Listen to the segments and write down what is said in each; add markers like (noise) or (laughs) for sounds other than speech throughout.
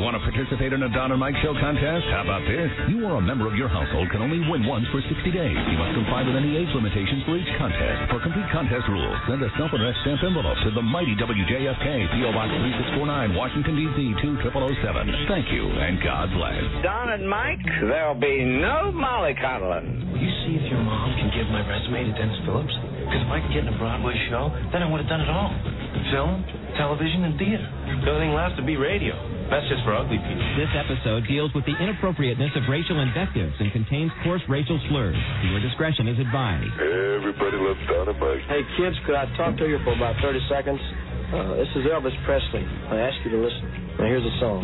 Want to participate in a Don and Mike Show contest? How about this? You or a member of your household can only win once for 60 days. You must comply with any age limitations for each contest. For complete contest rules, send a self-addressed stamp envelope to the mighty WJFK, P.O. Box 3649, Washington, D.C. 20007. Thank you, and God bless. Don and Mike, there'll be no mollycoddling. Will you see if your mom can give my resume to Dennis Phillips? Because if I can get in a Broadway show, then I would have done it all. Film, television, and theater. The only thing left to be radio. That's just for ugly people. This episode deals with the inappropriateness of racial invectives and contains coarse racial slurs. Your discretion is advised. Everybody loves Don and Mike. Hey, kids, could I talk to you for about 30 seconds? Uh, this is Elvis Presley. I ask you to listen. Now, here's a song.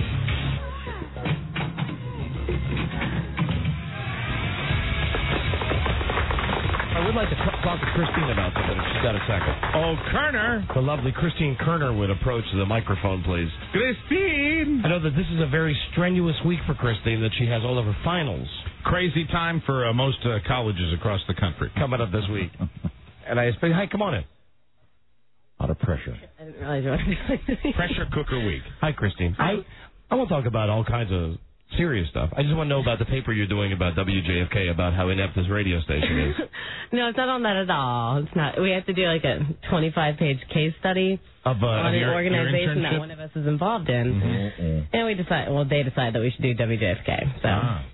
I would like to talk to Christine about something if she's got a second. Oh, Kerner. The lovely Christine Kerner would approach the microphone, please. Christine. I know that this is a very strenuous week for Christine, that she has all of her finals Crazy time for uh, most uh, colleges across the country. coming up this week. (laughs) and I expect, hi, come on in. Out of pressure. I didn't realize you wanted Pressure cooker week. Hi, Christine. I, I want to talk about all kinds of serious stuff. I just want to know about the paper you're doing about WJFK, about how inept this radio station is. (laughs) no, it's not on that at all. It's not. We have to do like a 25 page case study Of, uh, on of an your- your organization internship? that one of us is involved in. And we decide, well, they decide that we should do WJFK. So. Ah.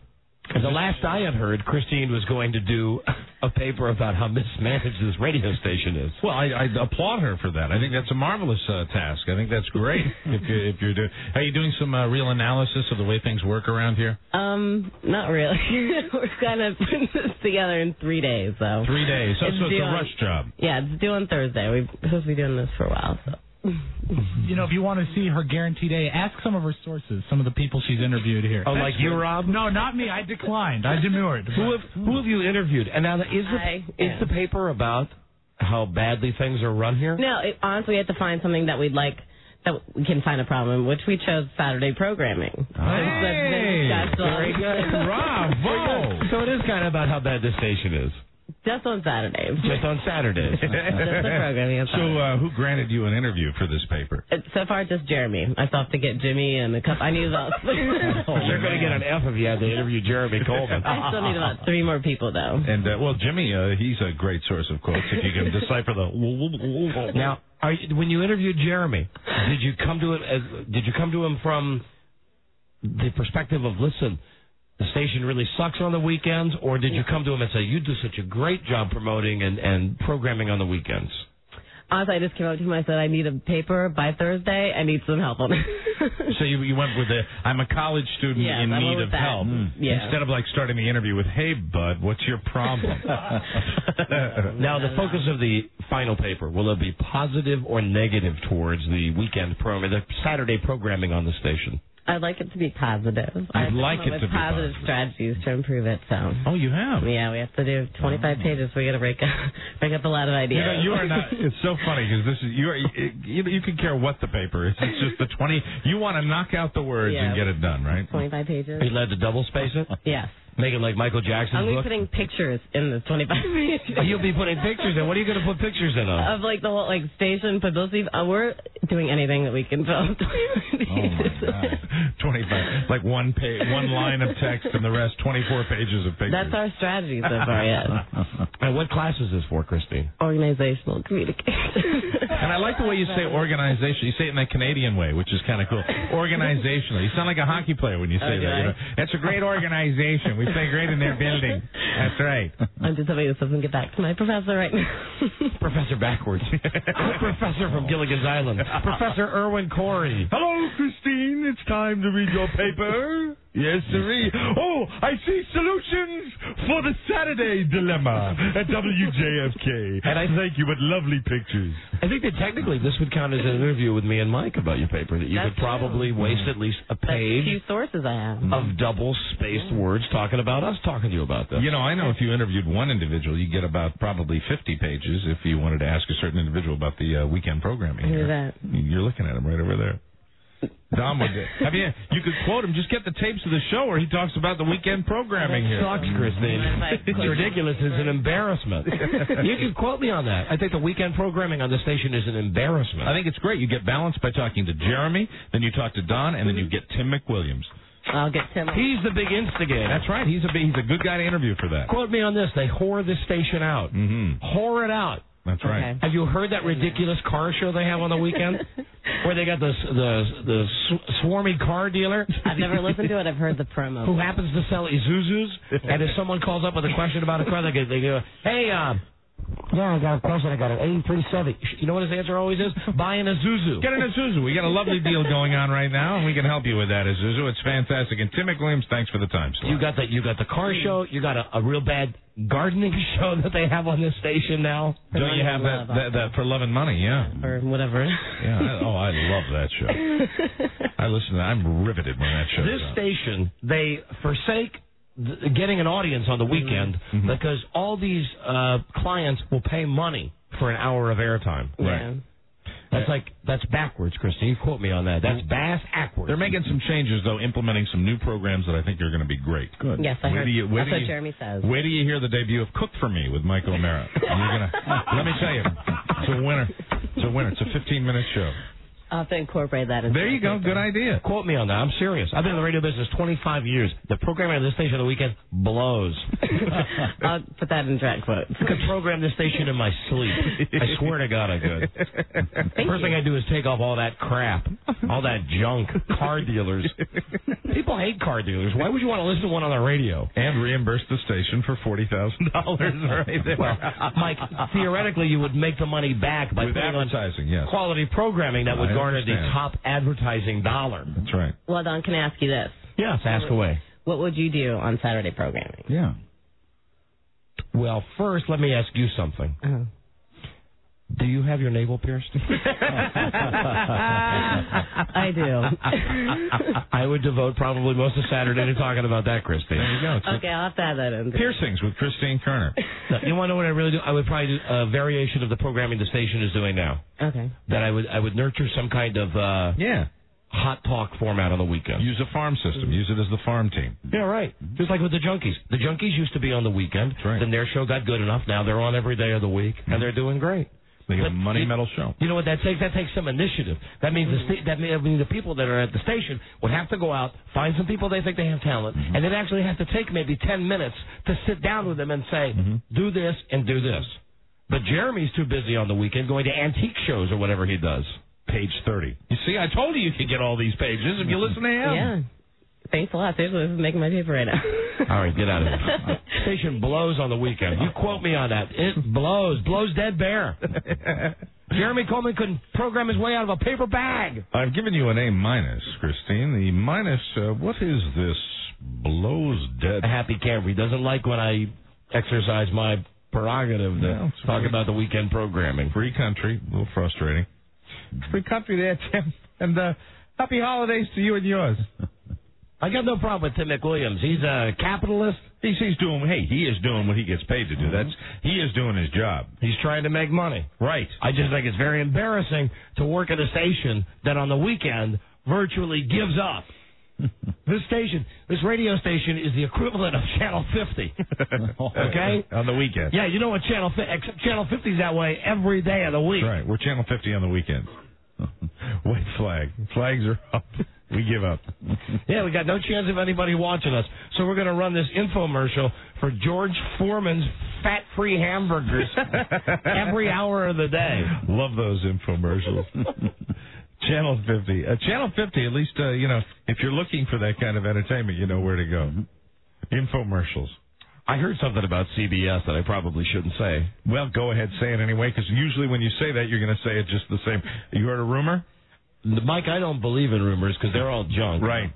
And the last I had heard, Christine was going to do a paper about how mismanaged this radio station is. Well, I, I applaud her for that. I think that's a marvelous uh, task. I think that's great. (laughs) if you if you're doing, are you doing some uh, real analysis of the way things work around here? Um, not really. We're kind of putting this together in three days, so. Three days. So, so it's due a on- rush job. Yeah, it's due on Thursday. We're supposed to be doing this for a while, so. You know, if you want to see her guaranteed A, ask some of her sources, some of the people she's interviewed here. Oh, like you, Rob? No, not me. I declined. I demurred. Who have, who have you interviewed? And now, is the, I- is yeah. the paper about how badly things are run here? No, it, honestly, we had to find something that we'd like that we can find a problem, which we chose Saturday programming. Hey, very good. Bravo. So it is kind of about how bad this station is. Just on Saturdays. Just on Saturdays. Just the programming. on So, uh, who granted you an interview for this paper? Uh, so far, just Jeremy. I still have to get Jimmy and a couple. I need about. (laughs) You're going to get an F if you had to interview Jeremy Coleman. (laughs) I still need about three more people though. And uh, well, Jimmy, uh, he's a great source of quotes. If you can (laughs) decipher the Now, are you, when you interviewed Jeremy, did you come to it as did you come to him from the perspective of listen, the station really sucks on the weekends, or did you come to him and say you do such a great job promoting and and programming on the weekends? Honestly, I just came up to him. I said, I need a paper by Thursday. I need some help on it. (laughs) So you you went with the I'm a college student Yes, in I went need of that. help mm. Mm. Yeah. instead of like starting the interview with Hey bud, what's your problem? (laughs) (laughs) Now, the focus of the final paper will it be positive or negative towards the weekend program, the Saturday programming on the station? I'd like it to be positive. You'd I have like it to with be positive positive. strategies to improve it. So. oh, you have. Yeah, we have to do 25 pages. We got to break up, (laughs) break up a lot of ideas. You ideas. know, you are not. (laughs) It's so funny because this is you. Are, you you can care what the paper is. It's just the twenty. You want to knock out the words Yeah. and get it done, right? 25 pages. Are you allowed to double space it? Yes. Make it like Michael Jackson's I'm book? be putting pictures in this 25 (laughs) pages. Oh, you'll be putting pictures in. What are you going to put pictures in of? of like the whole like station publicity. Uh, we're doing anything that we can film. (laughs) Twenty-five, like one page, one line of text, and the rest twenty-four pages of pictures. That's our strategy so far. Yes. (laughs) And what class is this for, Christine? Organizational communication. And I like the way you say organization. You say it in that Canadian way, which is kind of cool. Organizational. You sound like a hockey player when you say Oh, that. You know, it's a great organization. We play great in their building. That's right. (laughs) I'm just hoping this doesn't get back to my professor right now. (laughs) Professor backwards. (laughs) Professor from Gilligan's Island. Professor Irwin Corey. Hello, Christine. It's time to read your paper. Yes, sirree. Oh, I see solutions for the Saturday dilemma at WJFK. And I- thank you, but lovely pictures. I think that technically this would count as an interview with me and Mike about your paper. That you That's could probably waste at least a page few sources I have. of double spaced words talking about us talking to you about this. You know, I know if you interviewed one individual, you get about probably 50 pages if you wanted to ask a certain individual about the uh, weekend programming. Who's here. that? You're looking at him right over there. Don would. do. Have you? You could quote him. Just get the tapes of the show where he talks about the weekend programming here. Sucks, Christine. It's ridiculous. It's an embarrassment. (laughs) You can quote me on that. I think the weekend programming on the station is an embarrassment. I think it's great. You get balance by talking to Jeremy, then you talk to Don, and then you get Tim McWilliams. I'll get Tim. He's the big instigator. That's right. He's a he's a good guy to interview for that. Quote me on this. They whore this station out. Mm-hmm. Whore it out. That's right. Have you heard that ridiculous car show they have on the weekend, (laughs) where they got the the the sw- swarmy car dealer? I've never listened to it. I've heard the promo. Who happens to sell Isuzus? (laughs) and if someone calls up with a question about a car, they go, they go "Hey, uh, yeah, I got a question. I got an '83 Chevy." You know what his answer always is? (laughs) Buy an Isuzu. Get an Isuzu. We got a lovely deal going on right now, and we can help you with that Isuzu. It's fantastic. And Tim McWilliams, thanks for the time slot. You got the you got the car show. You got a, a real bad gardening (laughs) show that they have on this station now. Don't you have that, that that for love and money? Yeah. or whatever. Yeah. I, oh, I love that show. (laughs) I listen. to I'm riveted when that show. This station, they forsake th- getting an audience on the weekend Mm-hmm. because all these uh, clients will pay money for an hour of airtime. Yeah. That's like that's backwards, Christine. You quote me on that. That's bass backwards. They're making some changes though, implementing some new programs that I think are going to be great. Good. Yes, I Where heard. do you, where That's what you, Jeremy says. Where do you hear the debut of Cook for Me with Michael O'Mara? (laughs) You're gonna let me tell you, it's a winner. It's a winner. It's a 15 minute show. I'll have to incorporate that. into There you my go. Good idea. Quote me on that. I'm serious. I've been in the radio business 25 years. The programming on this station on the weekend blows. (laughs) I'll put that in direct quotes. I could program this station in my sleep. I swear to God I could. (laughs) Thank First you. thing I do is take off all that crap, all that junk, car dealers. People hate car dealers. Why would you want to listen to one on the radio? And reimburse the station for forty thousand dollars right there. Well, Mike, theoretically, you would make the money back by With putting on advertising, yes. quality programming that would I garner the top advertising dollar. That's right. Well, Don, can I ask you this? Yes, ask away. What would you do on Saturday programming? Yeah. Well, first, let me ask you something. Oh. Do you have your navel pierced? (laughs) I do. (laughs) I would devote probably most of Saturday to talking about that, Christine. There you go. It's okay, I'll have to add that in. Piercings with Christine Kerner. You want to know what I really do? I would probably do a variation of the programming the station is doing now. Okay. That I would I would nurture some kind of uh, Yeah. hot talk format on the weekend. Use a farm system. Use it as the farm team. Yeah, right. Just like with the junkies. The junkies used to be on the weekend. right. Then their show got good enough. Now they're on every day of the week, and they're doing great. They got a But money you- metal show. You know what that takes? That takes some initiative. That means the sta- that means mean, the people that are at the station would have to go out, find some people they think they have talent, Mm-hmm. and then actually have to take maybe ten minutes to sit down with them and say, Mm-hmm. "Do this and do this." But Jeremy's too busy on the weekend going to antique shows or whatever he does. Page 30. You see, I told you you could get all these pages if you listen to him. Yeah. Thanks a lot. Seriously, this is making my paper right now. (laughs) All right, get out of here. Station blows on the weekend. You quote me on that. It blows. Blows dead bear. (laughs) Jeremy Coleman couldn't program his way out of a paper bag. I've given you an A minus, Christine. The minus, uh, what is this? Blows dead. A happy camper. He doesn't like when I exercise my prerogative to Yeah, talk fine. about the weekend programming. Free country, a little frustrating. Free country there, Tim. And uh, happy holidays to you and yours. (laughs) I got no problem with Tim McWilliams. He's a capitalist. He's, he's doing, hey, he is doing what he gets paid to do. Mm-hmm. That's, he is doing his job. He's trying to make money. Right. I just think it's very embarrassing to work at a station that on the weekend virtually gives up. (laughs) this station, this radio station is the equivalent of Channel 50. (laughs) Okay? On the weekend. Yeah, you know what Channel 50, except Channel 50's that way every day of the week. Right. We're Channel 50 on the weekend. (laughs) White flag. Flags are up. We give up. Yeah, we got no chance of anybody watching us. So we're going to run this infomercial for George Foreman's fat-free hamburgers (laughs) every hour of the day. Love those infomercials. (laughs) Channel 50. Uh, Channel 50, at least, uh, you know, if you're looking for that kind of entertainment, you know where to go. Infomercials. I heard something about CBS that I probably shouldn't say. Well, go ahead, say it anyway, because usually when you say that, you're going to say it just the same. You heard a rumor? Mike, I don't believe in rumors because they're all junk. Right.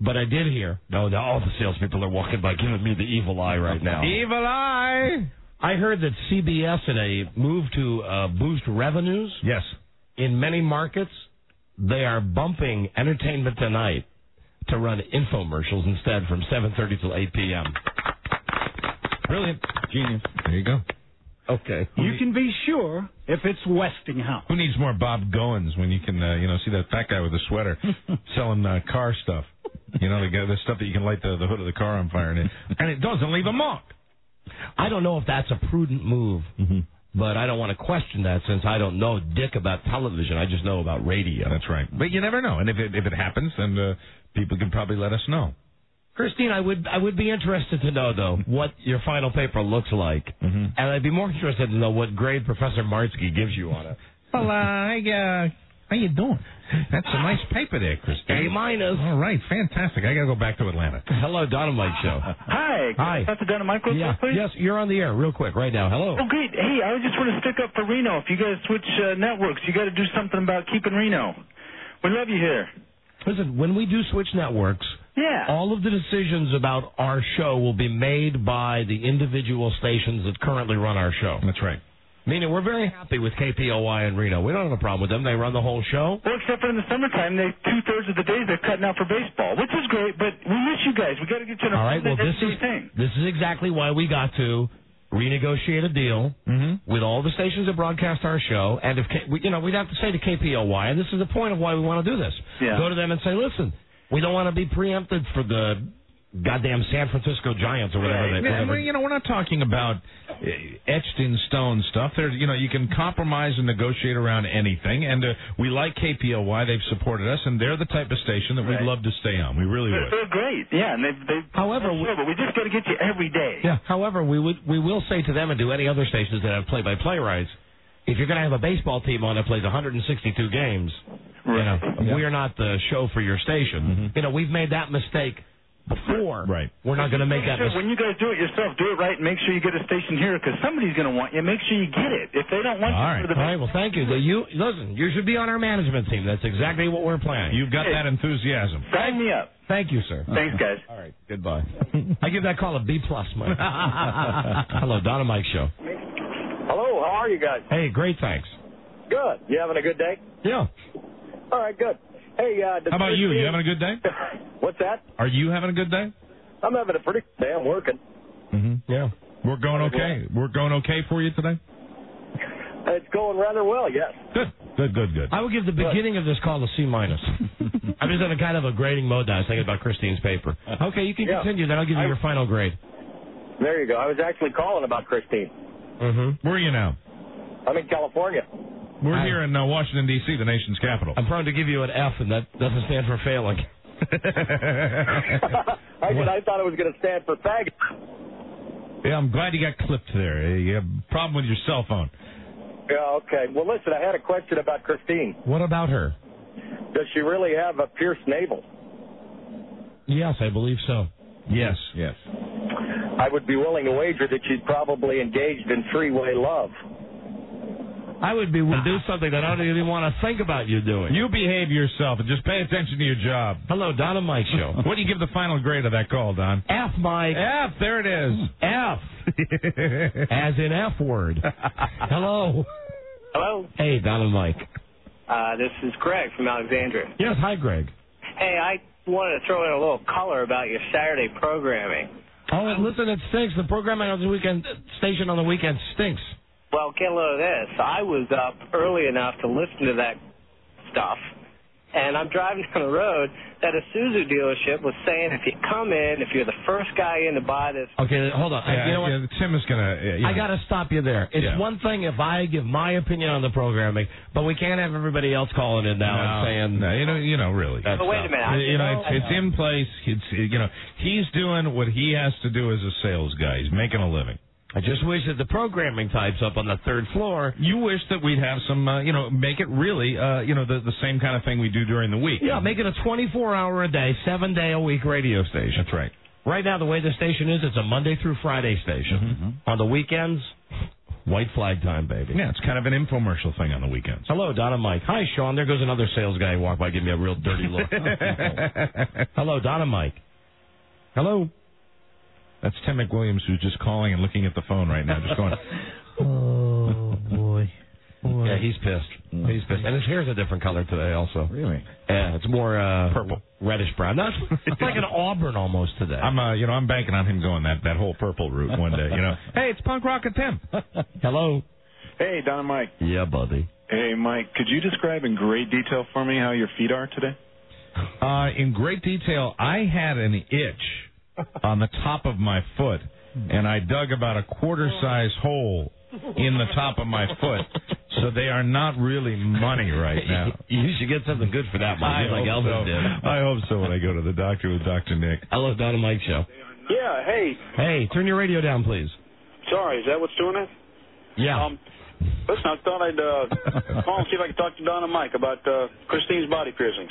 But I did hear. No, no, all the salespeople are walking by giving me the evil eye right now. Evil eye. I heard that CBS in a move to uh, boost revenues Yes. in many markets, they are bumping Entertainment Tonight to run infomercials instead from 7:30 till 8 p.m. Brilliant. Genius. There you go. Okay. You can be sure if it's Westinghouse. Who needs more Bob Goins when you can, uh, you know, see that fat guy with the sweater (laughs) selling uh, car stuff? You know, the, guy- the stuff that you can light the, the hood of the car on fire and it, and it doesn't leave a mark. I don't know if that's a prudent move, but I don't want to question that since I don't know dick about television. I just know about radio. That's right. But you never know. And if it if it happens, then uh, people can probably let us know. Christine, I would I would be interested to know though what your final paper looks like, Mm-hmm. and I'd be more interested to know what grade Professor Martsky gives you on it. Well, uh, hey, uh, how you doing? That's a nice paper there, Christine. A minus. All right, fantastic. I got to go back to Atlanta. Hello, Dynamite Show. Hi. Hi. That's the Dynamite real Yeah. please. Yes, you're on the air real quick right now. Hello. Oh, great. Hey, I just want to stick up for Reno. If you guys switch uh, networks, you got to do something about keeping Reno. We love you here. Listen, when we do switch networks, Yeah. all of the decisions about our show will be made by the individual stations that currently run our show. That's right. Meaning, we're very happy with KPOY and Reno. We don't have a problem with them. They run the whole show. Well, except for in the summertime, they two thirds of the days they're cutting out for baseball, which is great. But we miss you guys. We got to get you on a All right. Well, this is thing. this is exactly why we got to renegotiate a deal Mm-hmm. with all the stations that broadcast our show, and if K- you know, we'd have to say to KPOY, and this is the point of why we want to do this. Yeah. Go to them and say, listen, we don't want to be preempted for the goddamn San Francisco Giants or whatever they. Yeah, whatever. well, you know, we're not talking about uh, etched in stone stuff. There's, you know, you can compromise and negotiate around anything. And uh, we like KPOY; they've supported us, and they're the type of station that we'd love to stay on. We really They're, would. they're great. Yeah, and they've, they've However, oh, sure, but we just got to get you every day. Yeah. However, we would we will say to them and to any other stations that have play-by-play rights, if you're going to have a baseball team on that plays 162 games, you know, Yeah. we are not the show for your station. Mm-hmm. You know, we've made that mistake before. Right. We're not going to make that Sure, mistake. when you guys do it yourself, do it right and make sure you get a station here because somebody's going to want you. Make sure you get it. If they don't want All you right. for the All right. Well, thank you. You listen. You should be on our management team. That's exactly what we're planning. You've got that enthusiasm. sign me up. Thank you, sir. Thanks, guys. All right. Goodbye. (laughs) I give that call a B plus, Mike. (laughs) Hello, Donna Mike Show. Hello, how are you guys? Hey, great. Thanks. Good. You having a good day? Yeah. All right, good. Hey, uh, How about you? You having a good day? (laughs) What's that? Are you having a good day? I'm having a pretty good day. I'm working. Mm-hmm. Yeah. We're going okay. We're going okay for you today. It's going rather well, yes. Good. Good. Good. Good. I would give the beginning of this call a C minus. (laughs) I'm just in a kind of a grading mode now. I was thinking about Christine's paper. Okay, you can Yeah. continue. Then I'll give you I- your final grade. There you go. I was actually calling about Christine. Mm-hmm. Where are you now? I'm in California. We're I- here in uh, Washington D.C., the nation's capital. I'm prone to give you an F, and that doesn't stand for failing. (laughs) I, said I thought it was going to stand for faggot. yeah, I'm glad you got clipped there. You have a problem with your cell phone. Yeah, okay. Well, listen, I had a question about Christine. What about her? Does she really have a pierced navel? Yes, I believe so. Yes. Yes. I would be willing to wager that she's probably engaged in three-way love. I would be willing to do something that I don't even want to think about you doing. You behave yourself and just pay attention to your job. Hello, Donna Mike Show. (laughs) What do you give the final grade of that call, Don? F, Mike. F. There it is. F. (laughs) As in F word. Hello. Hello, Hey, Donna Mike. uh, this is Greg from Alexandria. Yes, hi, Greg. Hey, I wanted to throw in a little color about your Saturday programming. Oh, listen, it stinks. The programming on the weekend station on the weekend stinks. Well, get a load of this. I was up early enough to listen to that stuff, and I'm driving (laughs) down the road that a Suzu dealership was saying if you come in, if you're the first guy in to buy this, Okay, hold on. Yeah, you know what? yeah, Tim is gonna. Yeah, yeah. I got to stop you there. It's Yeah. one thing if I give my opinion on the programming, but we can't have everybody else calling in now and saying no, you know, you know, really. that But wait a minute. I- you know, it's, it's in place. It's you know, he's doing what he has to do as a sales guy. He's making a living. I just wish that the programming types up on the third floor. You wish that we'd have some, uh, you know, make it really, uh, you know, the the same kind of thing we do during the week. Yeah, make it a 24 hour a day, seven day a week radio station. That's right. Right now, the way the station is, it's a Monday through Friday station. On the weekends, white flag time, baby. Yeah, it's kind of an infomercial thing on the weekends. Hello, Donna Mike. Hi, Sean. There goes another sales guy who walked by, give me a real dirty look. (laughs) Hello, Donna Mike. Hello. That's Tim McWilliams who's just calling and looking at the phone right now, just going. (laughs) Oh boy. Yeah, he's pissed. He's pissed, and his hair's a different color today, also. Really? Yeah, it's more uh, Purple. reddish brown. No, it's, it's like an auburn almost today. I'm, uh, you know, I'm banking on him going that that whole purple route one day. You know, (laughs) hey, it's punk rock at Tim. (laughs) Hello. Hey, Don and Mike. Yeah, buddy. Hey, Mike, could you describe in great detail for me how your feet are today? Uh, in great detail, I had an itch (laughs) on the top of my foot, and I dug about a quarter size hole in the top of my foot, so they are not really money right (laughs) now. You should get something good for that, I Mike, like hope Elvis so. did. I hope so when I go to the doctor with Dr. Nick. Hello, Don and Mike show. Yeah, hey, Hey, turn your radio down, please. sorry, is that what's doing it? Yeah. Um, listen, I thought I'd uh, (laughs) call and see if I could talk to Don and Mike about uh, Christine's body piercings.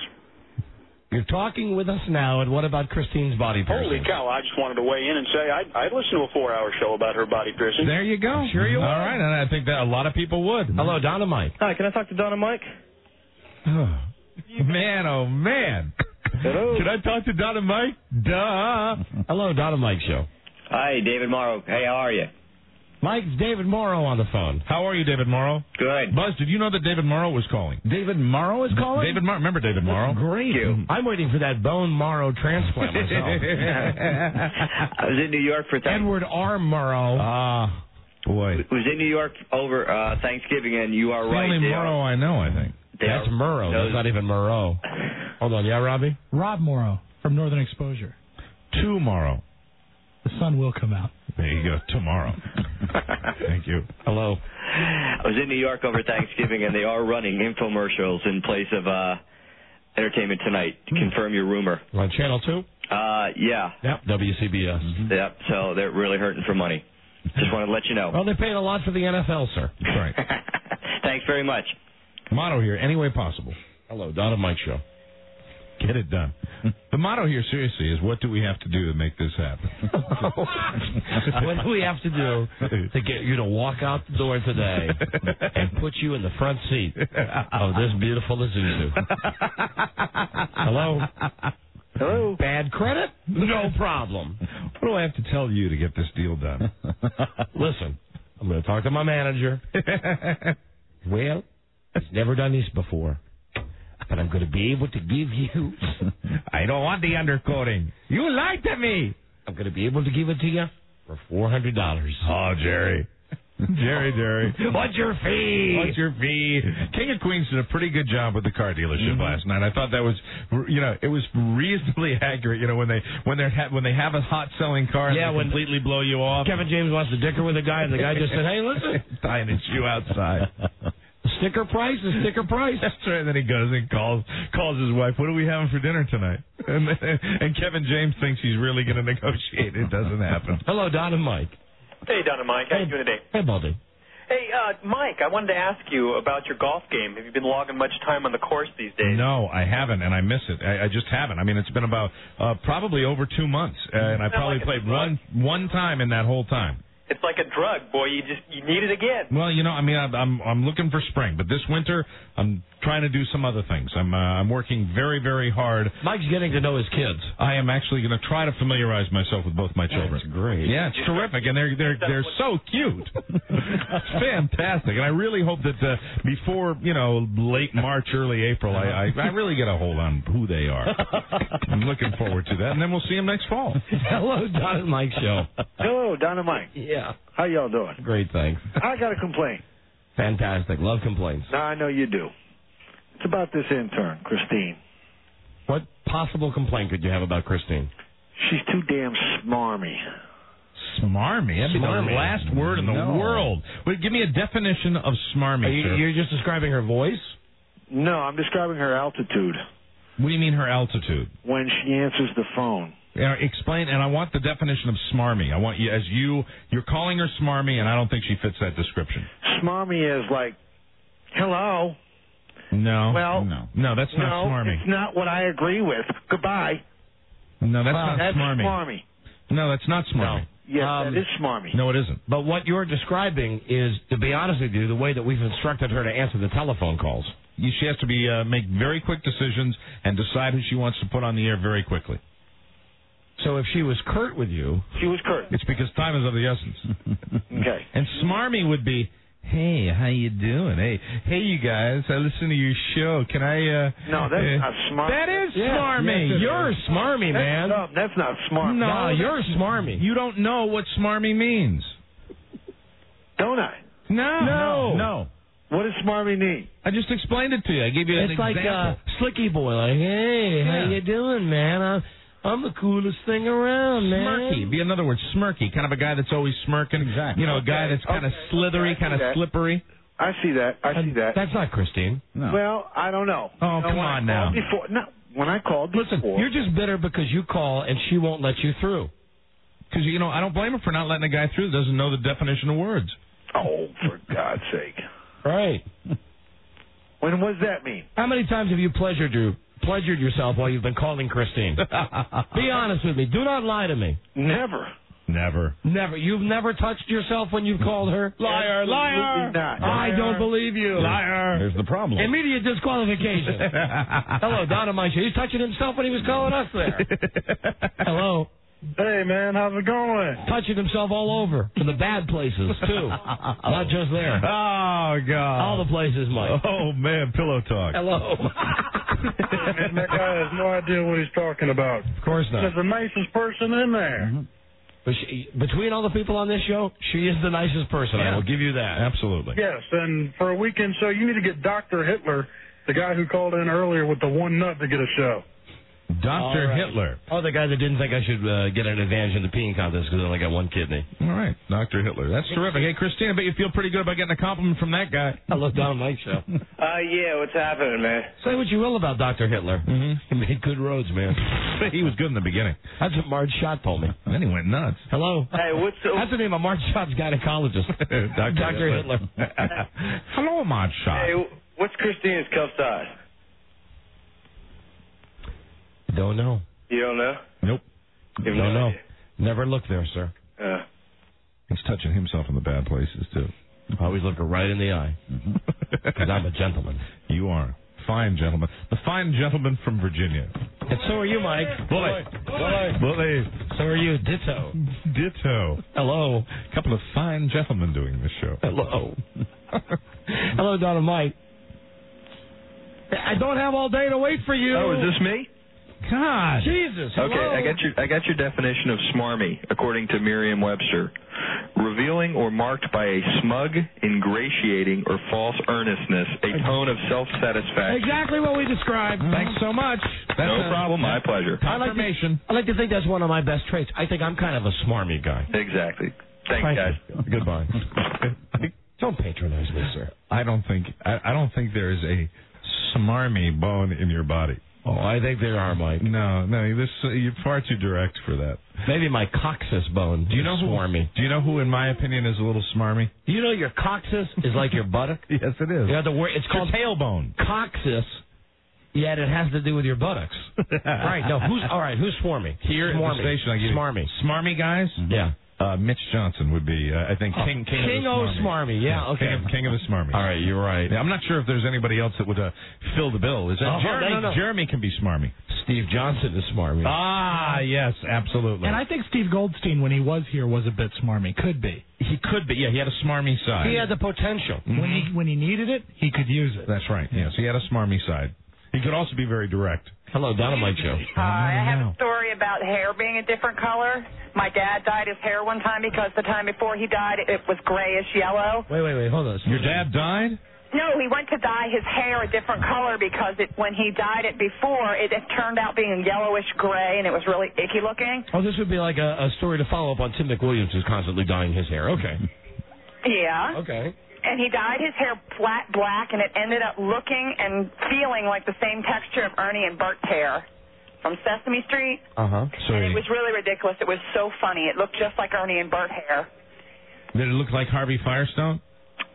You're talking with us now, and what about Christine's body Holy cow, I just wanted to weigh in and say I'd, I'd listen to a four-hour show about her body piercings. There you go. Sure you All will. right, and I think that a lot of people would. Mm-hmm. Hello, Donna Mike. Hi, can I talk to Donna and Mike? Oh. man, oh man. Hello. Can I talk to Donna Mike? Duh. Hello, Donna Mike show. Hi, David Morrow. Hey, how are you? Mike, David Morrow on the phone. How are you, David Morrow? Good. Buzz, did you know that David Morrow was calling? David Morrow is calling? David Morrow. Remember David Morrow? Great. I'm waiting for that bone marrow transplant myself. (laughs) I was in New York for thank- Edward R. Murrow. Ah, boy. was in New York over uh, Thanksgiving, and you are It's the right. only Morrow I know, I think. they That's Morrow. Those- That's not even Morrow. Hold on. Yeah, Robbie? Rob Morrow from Northern Exposure. Tomorrow. The sun will come out. There you go. Tomorrow. (laughs) Thank you. Hello. I was in New York over Thanksgiving, and they are running infomercials in place of uh, Entertainment Tonight to confirm your rumor. On Channel 2? Uh, yeah. Yep. WCBS. Yep. So they're really hurting for money. Just want to let you know. Well, they're paying a lot for the NFL, sir. (laughs) Right. Thanks very much. Motto here, any way possible. Hello, Don and Mike show. Get it done. (laughs) The motto here, seriously, is what do we have to do to make this happen? (laughs) what do we have to do to get you to walk out the door today and put you in the front seat of this beautiful Isuzu? Hello? Hello. Bad credit? No problem. What do I have to tell you to get this deal done? (laughs) Listen, I'm going to talk to my manager. well, he's never done this before, but I'm going to be able to give you. (laughs) I don't want the undercoating. You lied to me. I'm going to be able to give it to you for four hundred dollars. Oh, Jerry. (laughs) Jerry, Jerry. What's your fee? What's your fee? King of Queens did a pretty good job with the car dealership mm-hmm. last night. I thought that was, you know, it was reasonably (laughs) accurate. You know, when they when they ha- when they have a hot selling car, and Yeah, when completely blow you off. Kevin James wants to dicker with a guy, and the guy just said, "Hey, listen, tying his shoe outside. Sticker price is sticker price." (laughs) That's right. And then he goes and calls calls his wife. What are we having for dinner tonight? (laughs) And, and Kevin James thinks he's really going to negotiate. It doesn't happen. (laughs) Hello, Don and Mike. Hey, Don and Mike. How you doing today? Hey, Baldy. Hey, uh, Mike, I wanted to ask you about your golf game. Have you been logging much time on the course these days? No, I haven't, and I miss it. I, I just haven't. I mean, it's been about uh, probably over two months, uh, and I probably like played one one time in that whole time. It's like a drug, boy. You just you need it again. Well, you know, I mean, I'm I'm, I'm looking for spring, but this winter I'm trying to do some other things. I'm uh, I'm working very very hard. Mike's getting to know his kids. I am actually going to try to familiarize myself with both my children. That's great. Yeah, it's terrific, and they're they're they're so cute. it's (laughs) fantastic, and I really hope that uh, before you know late March, early April, I, I I really get a hold on who they are. I'm looking forward to that, and then we'll see them next fall. (laughs) Hello, Don and Mike show. Hello, Don and Mike. Yeah. How y'all doing? Great, thanks. I got a complaint. Fantastic. Love complaints. Now I know you do. It's about this intern, Christine. What possible complaint could you have about Christine? She's too damn smarmy. Smarmy. That'd be the last word in the No. world. Wait, give me a definition of smarmy, you, sir. you're just describing her voice? No, I'm describing her altitude What do you mean her altitude? when she answers the phone. Yeah, explain, and I want the definition of smarmy. I want you, as you, you're calling her smarmy, and I don't think she fits that description. Smarmy is like, hello. No. Well, no, no, that's not no, smarmy. it's not what I agree with. Goodbye. No, that's Well, not that's smarmy. smarmy. No, that's not smarmy. Yes, Um, that is smarmy. No, it isn't. But what you're describing is, to be honest with you, the way that we've instructed her to answer the telephone calls. She has to be uh, make very quick decisions and decide who she wants to put on the air very quickly. So if she was curt with you, She was curt. It's because time is of the essence. (laughs) Okay. And smarmy would be, Hey, how you doing? Hey, hey, you guys! I listen to your show. Can I? uh No, that's uh, not smart. That is Yeah. smarmy. Yes, you're is. smarmy, man. No, that's not smart. No, you're smarmy. You don't know what smarmy means. Don't I? No. No. No. What does smarmy mean? I just explained it to you. I gave you an It's like example. uh, Slicky Boy. Like, hey, how you doing, man? I'm, I'm the coolest thing around, man. Smirky. Be another word. Smirky. Kind of a guy that's always smirking. Exactly. You know, a guy that's kind of okay, slithery, kind of slippery. I see that. I see that. That's not Christine. Well, I don't know. Oh, You know, come when I on now. called Before, no, when I called Listen, you're just bitter because you call and she won't let you through. Because you know, I don't blame her for not letting a guy through that doesn't know the definition of words. Oh, for God's sake! Right. When what does that mean? How many times have you pleasured you pleasured yourself while you've been calling Christine? (laughs) Be honest with me. Do not lie to me. Never. Never. Never. You've never touched yourself when you've called her? Liar, liar. Absolutely not. I don't believe you. Liar. There's the problem. Immediate disqualification. (laughs) Hello, Don on. He's touching himself when he was calling us there. (laughs) Hello. Hey, man, how's it going? Touching himself all over. In the bad places, too. (laughs) Not just there. Oh God. All the places, Mike. Oh man, pillow talk. Hello. (laughs) man, that guy has no idea what he's talking about. Of course not. He's the nicest person in there. Mm-hmm. But she, between all the people on this show, she is the nicest person. I will give you that. Absolutely. Yes, and for a weekend show, you need to get Dr. Hitler, the guy who called in earlier with the one nut to get a show. Dr. All right. Hitler. Oh, the guy that didn't think I should uh, get an advantage in the peeing contest because I only got one kidney. All right, Dr. Hitler. That's terrific. Hey, Christine, I bet you feel pretty good about getting a compliment from that guy. I looked down Mike show. (laughs) Uh, yeah, what's happening, man? Say what you will about Dr. Hitler. Mhm. (laughs) He made good roads, man. (laughs) he was good in the beginning. That's what Marge Schott told me. Then he went nuts. Hello. Hey, what's That's the name of Marge Schott's gynecologist. Dr. Dr. Hitler. Hello, Marge Schott. hey, what's Christine's cup size? Don't know. You don't know? Nope. You Don't no know. idea. Never look there, sir. Uh, He's touching himself in the bad places, too. I Always look her right in the eye. Because I'm a gentleman. (laughs) You are. Fine gentleman. The fine gentleman from Virginia. And so are you, Mike. Bully. Bully. Bully. So are you. Ditto. Ditto. Hello. A couple of fine gentlemen doing this show. Hello. Hello, Donna Mike. I don't have all day to wait for you. Oh, is this me? God. Jesus. Okay. I got your I got your definition of smarmy according to Merriam-Webster. Revealing or marked by a smug, ingratiating, or false earnestness, a tone of self-satisfaction. Exactly what we described. Mm-hmm. Thanks so much. That's No a- problem, my pleasure. I like, to, Confirmation. I like to think that's one of my best traits. I think I'm kind of a smarmy guy. Exactly. Thanks, Thank guys. you. Goodbye. Don't patronize me, sir. I don't think I, I don't think there is a smarmy bone in your body. Oh, I think there are, Mike. No, no, this uh, you're far too direct for that. Maybe my coccyx bone. Do you know who? smarmy? Do you know who, in my opinion, is a little smarmy? Do you know your coccyx is like your buttock? (laughs) Yes, it is. You have to word. It's It's called tailbone. coccyx. Yet it has to do with your buttocks. (laughs) right. No. Who's all right? Who's swarmy? Here at Smarmy. the station, I give you Smarmy. Smarmy guys. Yeah. Uh, Mitch Johnson would be, uh, I think, king, king, King of O the Smarmy. Yeah. Okay. King of, king of the smarmy. All right. You're right. Yeah, I'm not sure if there's anybody else that would uh, fill the bill. Is that Oh, Jeremy? no, no, no. Jeremy can be smarmy. Steve Johnson is smarmy. Ah, yes, absolutely. And I think Steve Goldstein, when he was here, was a bit smarmy. Could be. he could be. Yeah, he had a smarmy side. he had the potential. When he when he needed it, he could use it. That's right. Yes, he had a smarmy side. He could also be very direct. Hello, Dynamite Joe. Hi, I have a story about hair being a different color. My dad dyed his hair one time because the time before he died, it was grayish yellow. Wait, wait, wait. Hold on. Your dad died? No, he went to dye his hair a different color because it, when he dyed it before, it, it turned out being yellowish gray and it was really icky looking. Oh, this would be like a, a story to follow up on Tim McWilliams, who's constantly dyeing his hair. Okay. Yeah. Okay. And he dyed his hair flat black, and it ended up looking and feeling like the same texture of Ernie and Bert's hair from Sesame Street. Uh huh. So And he, it was really ridiculous. It was so funny. It looked just like Ernie and Bert hair. did it look like Harvey Firestone?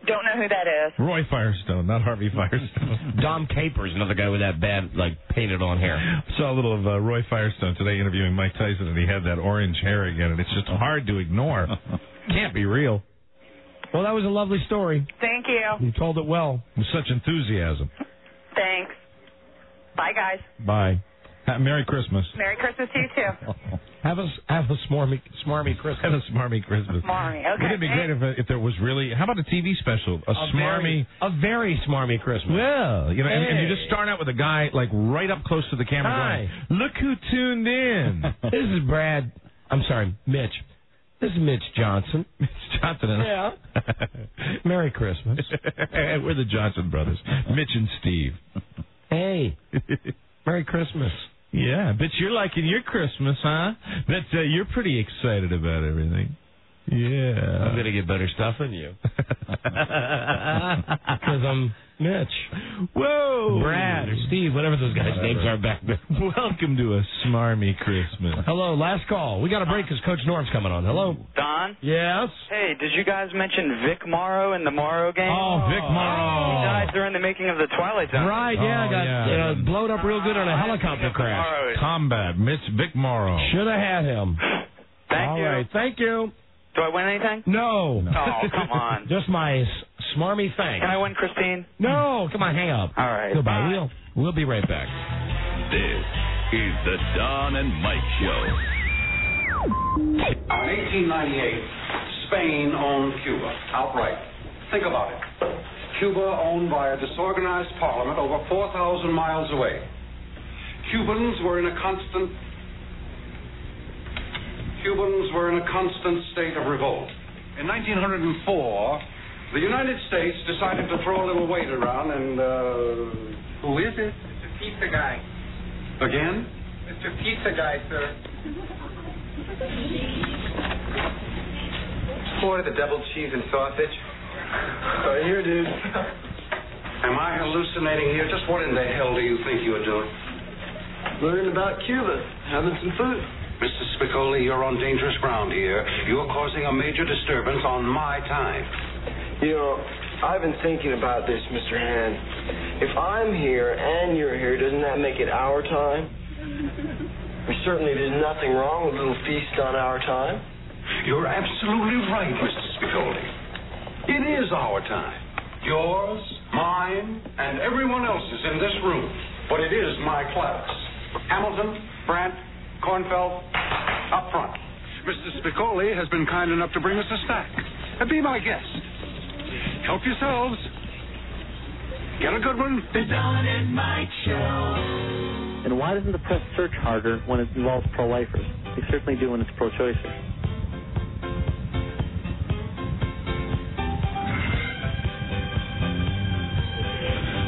Don't know who that is. Roy Firestone, not Harvey Firestone. (laughs) Dom Capers, another guy with that bad, like, painted on hair. Saw a little of uh, Roy Firestone today interviewing Mike Tyson, and he had that orange hair again, and it's just hard to ignore. (laughs) Can't be real. Well, that was a lovely story. Thank you. You told it well. With such enthusiasm. Thanks. Bye, guys. Bye. Merry Christmas. Merry Christmas to you too. (laughs) Have a have a smarmy smarmy Christmas. Have a smarmy Christmas. Smarmy. Okay. Wouldn't it be great if, if there was really? How about a TV special, a, smarmy? very, a very smarmy Christmas. Well, you know, and, and you Hey. just start out with a guy like right up close to the camera, Hi. going, "Look who tuned in." (laughs) this is Brad. I'm sorry, Mitch. This is Mitch Johnson. (laughs) Mitch Johnson and Yeah. (laughs) Merry Christmas. (laughs) We're the Johnson brothers, Mitch and Steve. Hey. Merry Christmas. Yeah, bet you're liking your Christmas, huh? But uh, you're pretty excited about everything. Yeah. I'm gonna get better stuff than you. Because I'm Mitch. Whoa. Brad or Steve, whatever those guys' names are back there. (laughs) Welcome to a smarmy Christmas. Hello, last call. We got a break because Coach Norm's coming on. Hello. Don? Yes. Hey, did you guys mention Vic Morrow in the Morrow game? Oh, Vic Morrow. He died during the making of the Twilight Zone. Right, yeah, Oh, got yeah. Uh, blown up real good on a helicopter crash. Morrow. Combat, Miss Vic Morrow. Should have had him. Thank All you. right, thank you. Do I win anything? No. Oh, come on. (laughs) Just my s- smarmy thing. Can I win, Christine? No, come on, hang up. All right. Goodbye. Bye. We'll we'll be right back. This is the Don and Mike Show. In 1898, Spain owned Cuba outright. Think about it. Cuba owned by a disorganized parliament over 4,000 miles away. Cubans were in a constant Cubans were in a constant state of revolt. In 1904, the United States decided to throw a little weight around and uh, who is it? It's a pizza guy. Again? Mr. Pizza Guy, sir. Order the double cheese and sausage. Right here, dude. Am I hallucinating here? Just what in the hell do you think you're doing? Learning about Cuba, having some food. Mr. Spicoli, you're on dangerous ground here. You're causing a major disturbance on my time. You know, I've been thinking about this, Mr. Hand. If I'm here and you're here, doesn't that make it our time? We certainly did nothing wrong with a little feast on our time. You're absolutely right, Mr. Spicoli. It is our time. Yours, mine, and everyone else's in this room. But it is my class. Hamilton, Brandt, Kornfeld, up front. Mr. Spicoli has been kind enough to bring us a snack. Uh, Be my guest. Help yourselves. Get a good one. The Don and Mike Show. And why doesn't the press search harder when it involves pro-lifers? They certainly do when it's pro-choicers.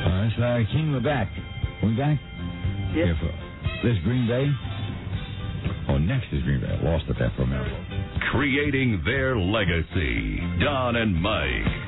Uh, Larry King. We're back. We back? Yes. Here for this Green Bay. Oh, next is Green Bay. I lost it there for a minute. Creating their legacy. Don and Mike.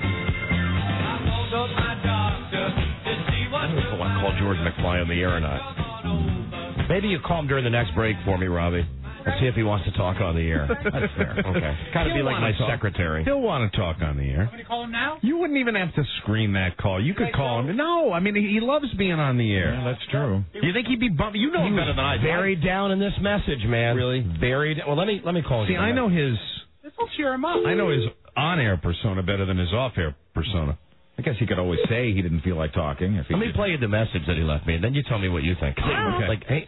I don't know if I want to call George McFly on the air or not. Maybe you call him during the next break for me, Robbie. Let's see if he wants to talk on the air. (laughs) That's fair. Okay. Kind of be He'll like my talk. secretary. He'll want to talk on the air. Want me to call him now? You wouldn't even have to screen that call. You could call him. No, I mean he loves being on the air. that's true. You think he'd be bummed? You know He him better than I do. Buried down in this message, man. Really? Buried. Well, let me let me call him. See, I know his. This will cheer him up. I know his on-air persona better than his off-air persona. I guess he could always say he didn't feel like talking. If he Let me play you the message that he left me, and then you tell me what you think. Okay. Like, hey,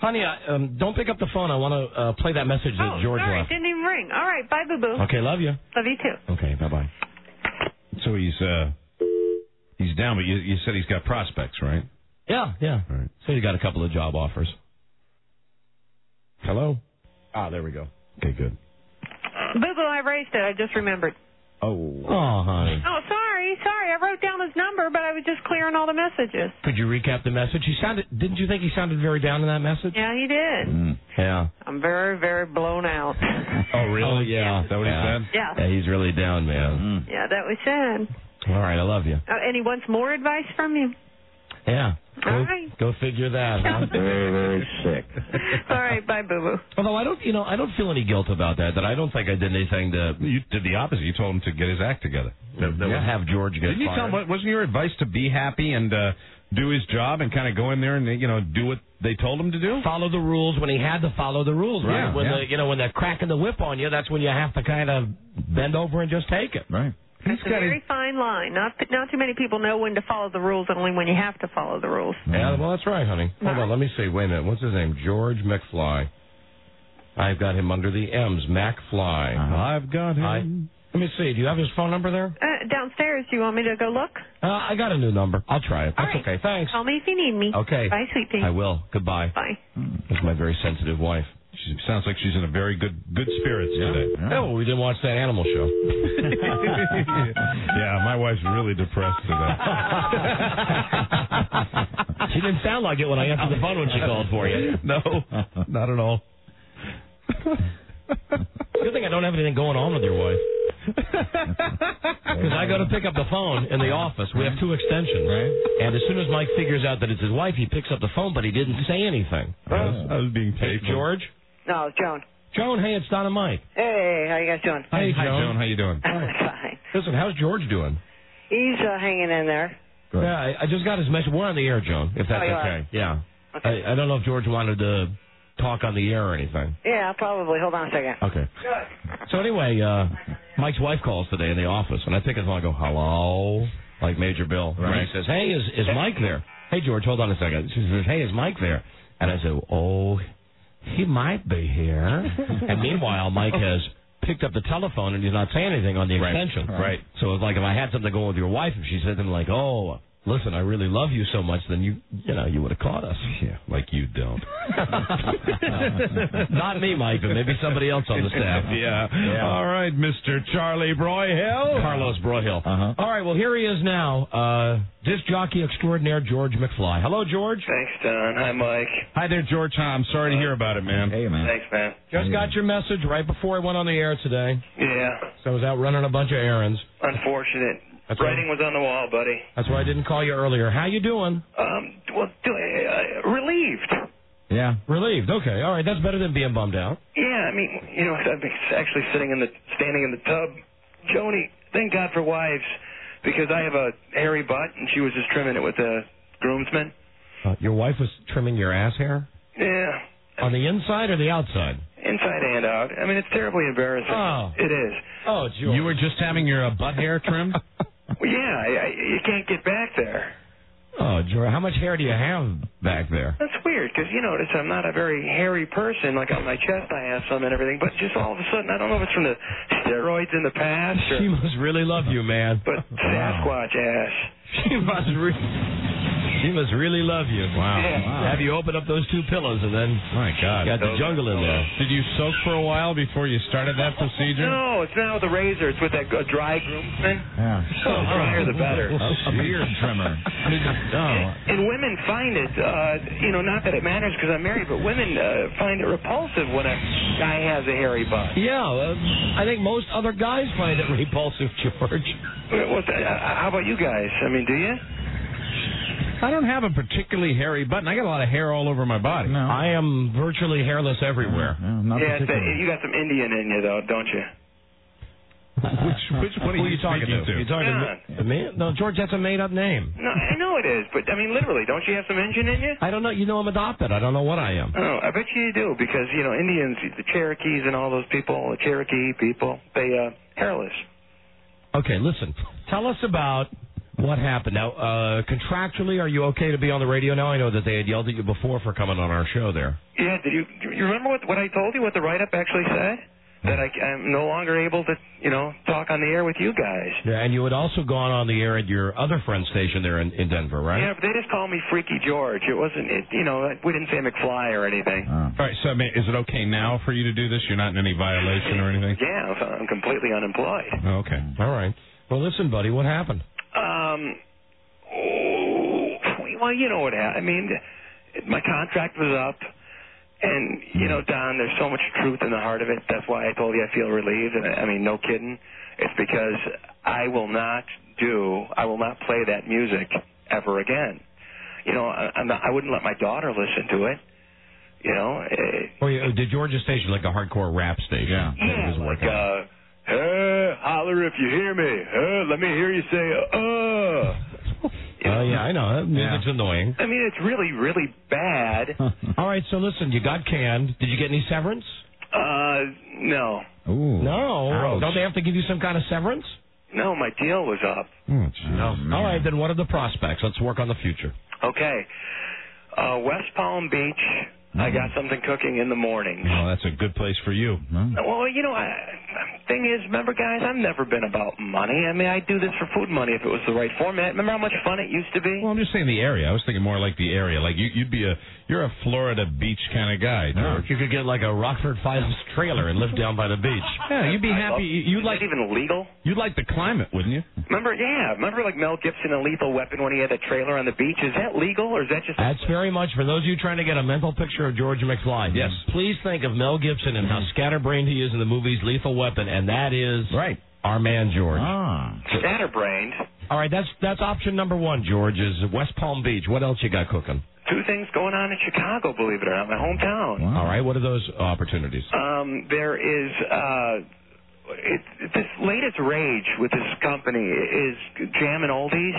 honey, I, um, don't pick up the phone. I want to uh, play that message that Oh, George sorry, left. didn't even ring. All right, bye, boo boo. Okay, love you. Love you too. Okay, bye bye. So he's uh he's down, but you, you said he's got prospects, right? Yeah, yeah. Right. So you got a couple of job offers. Hello. Ah, there we go. Okay, good. Boo boo, I raised it. I just remembered. Oh. Oh, honey. Oh, sorry, sorry. I wrote down his number, but I was just clearing all the messages. Could you recap the message? He sounded. Didn't you think he sounded very down in that message? Yeah, he did. Mm, yeah. I'm very, very blown out. (laughs) Oh, really? yeah. Is that what he said? Yeah. Yeah, he's really down, man. Yeah, that was sad. All right, I love you. Oh, and he wants more advice from you. Yeah. Go, All right. go figure that. huh? (laughs) Very, very sick. (laughs) All right, bye, boo boo. Although I don't, you know, I don't feel any guilt about that. That I don't think I did anything to. You did the opposite. You told him to get his act together. That, that would have George get Didn't you tell fired. him? Wasn't your advice to be happy and uh, do his job and kind of go in there and you know do what they told him to do? follow the rules when he had to follow the rules. Right? Yeah, when yeah. the you know when they're cracking the whip on you, that's when you have to kind of bend over and just take it. Right. It's a very fine line. Not not too many people know when to follow the rules, only when you have to follow the rules. Yeah, well, that's right, honey. Hold on, let me see. Wait a minute. What's his name? George McFly. I've got him under the M's. McFly. I've got him. I, let me see. Do you have his phone number there? Uh, downstairs. Do you want me to go look? Uh, I got a new number. I'll try it. That's All right. okay. Thanks. Call me if you need me. Okay. Bye, sweet pea. I will. Goodbye. Bye. That's my very sensitive wife. She sounds like she's in a very good good spirits today. Yeah, well, we didn't watch that animal show. (laughs) yeah, my wife's really depressed today. (laughs) she didn't sound like it when I answered the phone when she called for you. (laughs) No, not at all. Good thing I don't have anything going on with your wife. Because I go to pick up the phone in the office. We have two extensions. Right. And as soon as Mike figures out that it's his wife, he picks up the phone, but he didn't say anything. I was, I was being Hey, paid. George? No, Joan. Joan, hey, it's Don and Mike. Hey, how you guys doing? Hey, Hi, Joan. Joan. How you doing? (laughs) Fine. Listen, how's George doing? He's uh, hanging in there. Yeah, I, I just got his message. We're on the air, Joan, if that's Oh, you are? okay. Yeah. I, I don't know if George wanted to talk on the air or anything. Yeah, probably. Hold on a second. Okay. Good. So anyway, uh, Mike's wife calls today in the office, and I pick his phone. I go, "Hello," like Major Bill. Right. And Right. he says, "Hey, is is Mike there?" Hey, George, hold on a second. She says, "Hey, is Mike there?" And I said, "Oh, he might be here." (laughs) and meanwhile, Mike oh. has picked up the telephone and he's not saying anything on the extension. Right. Right. So it's like if I had something going with your wife, if she said something like, "Oh." Listen, I really love you so much. Then you, you know, you would have caught us. Yeah, like you don't. (laughs) Not me, Mike, but maybe somebody else on the staff. (laughs) yeah. yeah. All right, Mr. Charlie Broyhill. Carlos Broyhill. Uh-huh. All right, well, here he is now. Uh, disc jockey extraordinaire George McFly. Hello, George. Thanks, Don. Hi, Mike. Hi there, George. Huh, I'm sorry to hear about it, man. Hey, man. Thanks, man. Just got your message right before I went on the air today. Yeah, So I was out running a bunch of errands. unfortunate. That's Writing was on the wall, buddy. That's why I didn't call you earlier. How you doing? Um, well, do, uh, relieved. Yeah. Relieved. Okay. All right. That's better than being bummed out. Yeah, I mean, you know, I've been actually sitting in the, standing in the tub. Joni, thank God for wives, because I have a hairy butt, and she was just trimming it with a groomsman. Uh, your wife was trimming your ass hair Yeah, on the inside or the outside? inside and out. I mean, it's terribly embarrassing. Oh. It is. Oh, George. You were just having your uh, butt hair trimmed? (laughs) Well, yeah, I, I, you can't get back there. Oh, George. How much hair do you have back there? That's weird because you notice I'm not a very hairy person. Like on my chest, I have some and everything. But just all of a sudden, I don't know if it's from the steroids in the past or. She must really love you, man. But Sasquatch ass. She must re- she must really love you. Wow. Yeah. Have you open up those two pillows and then My God. got the jungle in there. Did you soak for a while before you started that procedure? No, it's not with a razor. It's with that dry groomsman. Yeah. So (laughs) the drier, the better. A, a beard trimmer. (laughs) Oh, And women find it, uh, you know, not that it matters because I'm married, but women uh, find it repulsive when a guy has a hairy butt. yeah. Uh, I think most other guys find it repulsive, George. What's that? Uh, how about you guys? I mean, do you? I don't have a particularly hairy butt, and I got a lot of hair all over my body. No. I am virtually hairless everywhere. No, not yeah, it's you got some Indian in you, though, don't you? Which which one are are you talking speaking to? You talking to me? me? No, George, that's a made-up name. No, I know it is, but I mean, literally, don't you have some Indian in you? I don't know. You know I'm adopted. I don't know what I am. Oh, I bet you do because you know Indians, the Cherokees, and all those people, the Cherokee people, they uh hairless. Okay, listen. Tell us about what happened. Now, uh, contractually, are you okay to be on the radio now? I know that they had yelled at you before for coming on our show there. Yeah, did you do you remember what what I told you? What the write up actually said? That I, I'm no longer able to, you know, talk on the air with you guys. Yeah, and you had also gone on the air at your other friend's station there in, in Denver, right? Yeah, but they just called me Freaky George. It wasn't, it, you know, we didn't say McFly or anything. All right, so I mean, is it okay now for you to do this? You're not in any violation or anything? Yeah, I'm completely unemployed. Oh, okay. All right. Well, listen, buddy, what happened? Um, oh, well, you know what happened. I mean, my contract was up, and you know, Don, there's so much truth in the heart of it. That's why I told you I feel relieved. And I I mean, no kidding. It's because I will not do, I will not play that music ever again. You know, I, I'm not, I wouldn't let my daughter listen to it. You know, eh, Oh, yeah, did Georgia station like a hardcore rap station? Yeah. yeah, like uh, hey, holler if you hear me. Hey, let me hear you say uh. Oh, (laughs) yeah, I know. That music's annoying. I mean, it's really, really bad. (laughs) All right, so listen, you got canned. Did you get any severance? Uh, no. No. Ouch. Don't they have to give you some kind of severance? No, my deal was up. no. All right, then what are the prospects? Let's work on the future. Okay. Uh, West Palm Beach. I mm-hmm. got something cooking in the mornings. Oh, that's a good place for you. Well, you know, I, thing is, remember, guys, I've never been about money. I mean, I'd do this for food money if it was the right format. Remember how much fun it used to be? Well, I'm just saying the area. I was thinking more like the area. Like you, you'd be a you're a Florida beach kind of guy, George. You could get like a Rockford Files trailer and live down by the beach. (laughs) Yeah, you'd be happy. love- You'd like that even legal? you'd like the climate, wouldn't you? Remember, yeah, remember like Mel Gibson in Lethal Weapon when he had that trailer on the beach? Is that legal or is that just? That's very much for those of you trying to get a mental picture of George McFly. Yes. Please think of Mel Gibson and how scatterbrained he is in the movies Lethal Weapon, and that is right. our man George. Ah. Scatterbrained. All right, that's that's option number one. George is West Palm Beach. What else you got cooking? Two things going on in Chicago, believe it or not, my hometown. All right, what are those opportunities? Um, there is uh, it, this latest rage with this company is Jam jamming oldies.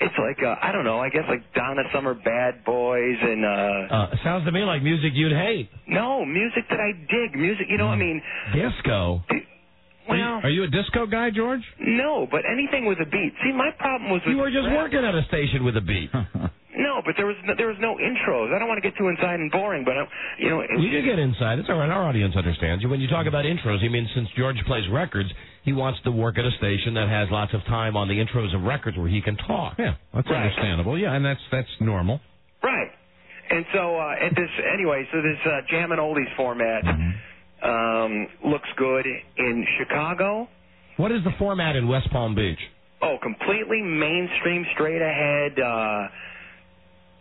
It's like uh, I don't know. I guess like Donna Summer Bad Boys and uh Uh, sounds to me like music you'd hate. no music that I dig. Music, you know. I mean, Disco. well, Are you a disco guy, George? no, but anything with a beat. See, my problem was with You were just rap. working at a station with a beat. (laughs) No, but there was no, there was no intros. I don't want to get too inside and boring, but uh, you know, it, You can get inside. It's all right. Our audience understands you. When you talk about intros, he means since George plays records, he wants to work at a station that has lots of time on the intros of records where he can talk. Yeah, that's Right. understandable. Yeah, and that's that's normal. Right. And so uh, at this anyway, so this uh, jam and oldies format um, looks good in Chicago. What is the format in West Palm Beach? Oh, completely mainstream, straight ahead, uh,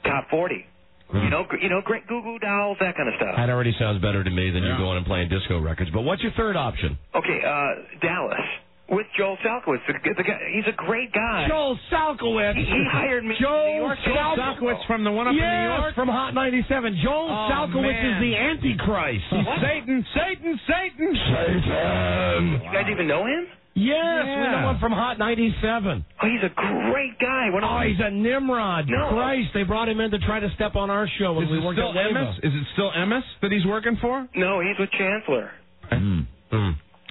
top forty. You know, you know, great Goo Goo Dolls, that kind of stuff. That already sounds better to me than you going and playing disco records. But what's your third option? Okay, uh, Dallas with Joel Salkowitz. The, the guy, he's a great guy. Joel Salkowitz. He, he hired me. in New Joel York. Salkowitz from the one up yes, in New York. from Hot 97. Joel Oh, Salkowitz man. is the Antichrist. He's Satan, Satan, Satan. Satan. You guys even know him? Yes, we Yeah. know him from Hot 97. Oh, he's a great guy. One of Oh, my- he's a Nimrod. No. Christ, they brought him in to try to step on our show when Is we worked still at Emmis? Is it still Emmis that he's working for? no, he's with Chancellor. Mm.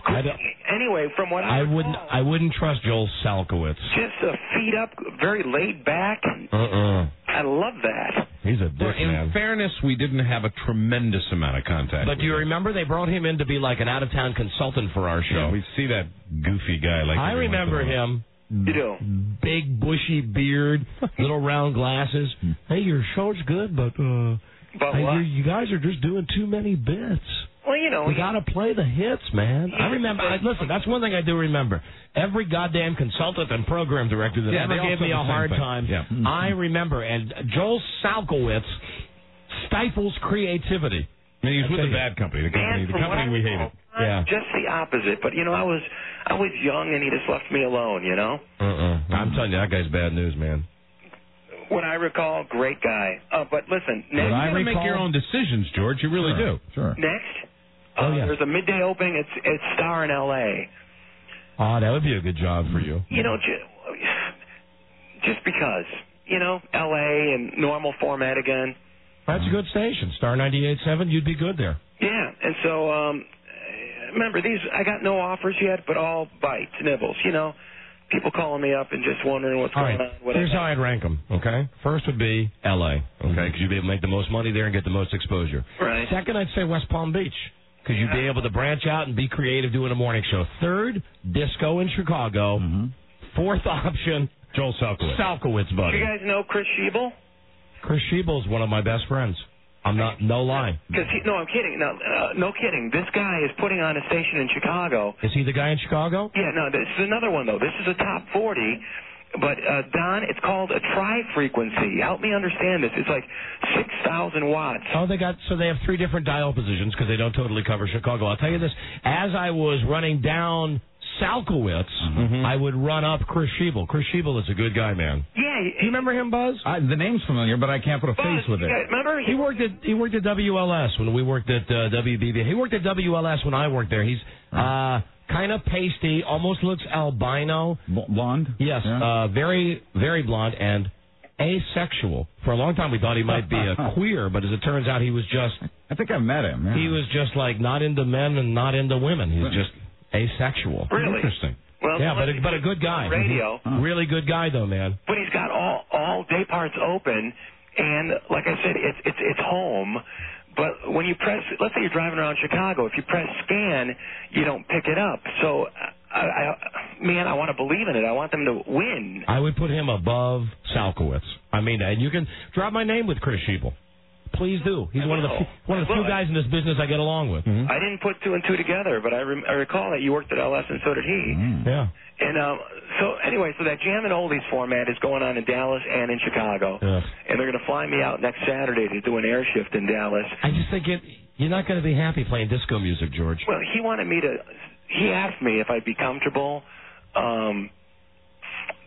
I, don't- Anyway, from what I, I wouldn't. I wouldn't trust Joel Salkowitz. just a feet up, very laid back. Uh-uh. I love that. He's a dick Well, in man. fairness, we didn't have a tremendous amount of contact. But do you him. remember they brought him in to be like an out-of-town consultant for our show? Yeah, we see that goofy guy like. I every once in a remember him. You do. Big bushy beard, (laughs) little round glasses. Hey, your show's good, but uh, But hey, what? you, you guys are just doing too many bits. Well, you know, We he- got to play the hits, man. I remember. I, listen, that's one thing I do remember. Every goddamn consultant and program director that Yeah, ever gave me a hard thing. time, Yeah. I remember. And Joel Salkowitz stifles creativity. And he's with I'll the bad company, the company, the company we recall, hated. Yeah. just the opposite. But you know, I was I was young, and he just left me alone. You know. Uh-uh. I'm telling you, that guy's bad news, man. What I recall, great guy. Uh, but listen, You next, I gotta make your own decisions, George. You really do. Sure. next, Oh, uh, yeah. there's a midday opening. It's it's Star in L.A. Oh, that would be a good job for you. You know, ju- just because. You know, L.A. and normal format again. That's a good station. Star 98.7, you'd be good there. Yeah, and so um remember these I got no offers yet, but all bites, nibbles, you know. People calling me up and just wondering what's All going right. on. Whatever. Here's how I'd rank them. Okay. First would be L.A. Okay, because you'd be able to make the most money there and get the most exposure. Right. Second, I'd say West Palm Beach because you'd be able to branch out and be creative doing a morning show. Third, disco in Chicago. Fourth (laughs) option, Joel Salkowitz. Salkowitz, Do buddy. you guys know Chris Shebel? Chris Shebel is one of my best friends. I'm not no lie. Because he, no, I'm kidding. No, uh, no kidding. This guy is putting on a station in Chicago. Is he the guy in Chicago? Yeah, no, this is another one though. This is a top 40. But uh, Don, it's called a tri frequency. Help me understand this. It's like six thousand watts. Oh, they got so they have three different dial positions because they don't totally cover Chicago. I'll tell you this: as I was running down Salkowitz, Mm-hmm. I would run up Chris Shebel. Chris Shebel is a good guy, man. Yeah, Do you remember him, Buzz? I, the name's familiar, but I can't put a face with it. yeah, remember He worked at he worked at WLS when we worked at uh, WBB. He worked at WLS when I worked there. He's uh, kind of pasty, almost looks albino. Bl- Blonde? Yes, Yeah. uh, very very blonde and asexual. For a long time, we thought he might be a (laughs) queer, but as it turns out, he was just I think I met him. Yeah. he was just like not into men and not into women. He's just asexual. Really? Interesting. Well, Yeah, but a, but a good guy. Radio. Mhm. Really good guy though, man. but he's got all all day parts open, and like I said, it's it's it's home. But when you press, let's say you're driving around Chicago, if you press scan, you don't pick it up. So, I, I, man, I want to believe in it. I want them to win. I would put him above Salkowitz. I mean, and you can drop my name with Chris Shebel. Please do. He's I one of the few, one of the few guys in this business I get along with. I didn't put two and two together, but I, rem- I recall that you worked at LS, and so did he. Yeah. And um, so anyway, so that Jam and Oldies format is going on in Dallas and in Chicago, Yeah. and they're going to fly me out next Saturday to do an air shift in Dallas. I just think it, you're not going to be happy playing disco music, George. Well, he wanted me to. He asked me if I'd be comfortable um,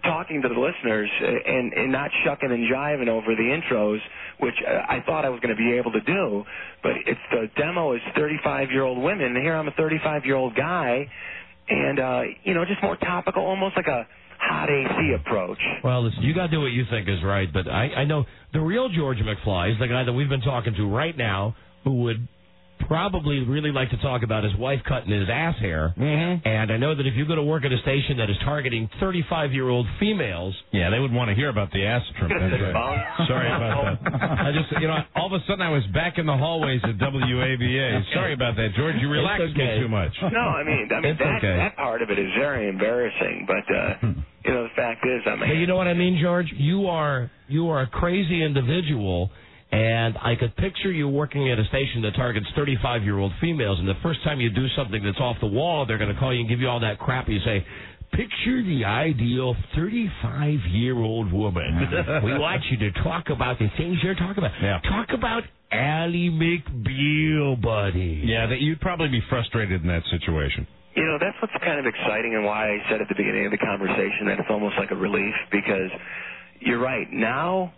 talking to the listeners uh, and, and not shucking and jiving over the intros, which uh, I thought I was going to be able to do. But it's the demo is 35 year old women, here I'm a 35 year old guy, and uh, you know, just more topical, almost like a hot AC approach. Well, listen, you got to do what you think is right, but I, I know the real George McFly is the guy that we've been talking to right now who would probably really like to talk about his wife cutting his ass hair. Mm-hmm. And I know that if you go to work at a station that is targeting 35 year old females, Yeah, they would want to hear about the ass trim. That's right. Sorry about that. (laughs) I just, you know, all of a sudden I was back in the hallways at WABA. Sorry about that, George. You relaxed It's okay. me too much. No, I mean, I mean It's that okay. that part of it is very embarrassing. But uh, (laughs) you know, the fact is, I mean, But you know what I mean, George? You are you are a crazy individual, and I could picture you working at a station that targets 35 year old females, and the first time you do something that's off the wall, they're going to call you and give you all that crap. You say. Picture the ideal 35 year old woman. (laughs) we want you to talk about the things you're talking about. Yeah. Talk about Ally McBeal, buddy. Yeah, that you'd probably be frustrated in that situation. You know, that's what's kind of exciting and why I said at the beginning of the conversation that it's almost like a relief because you're right. Now,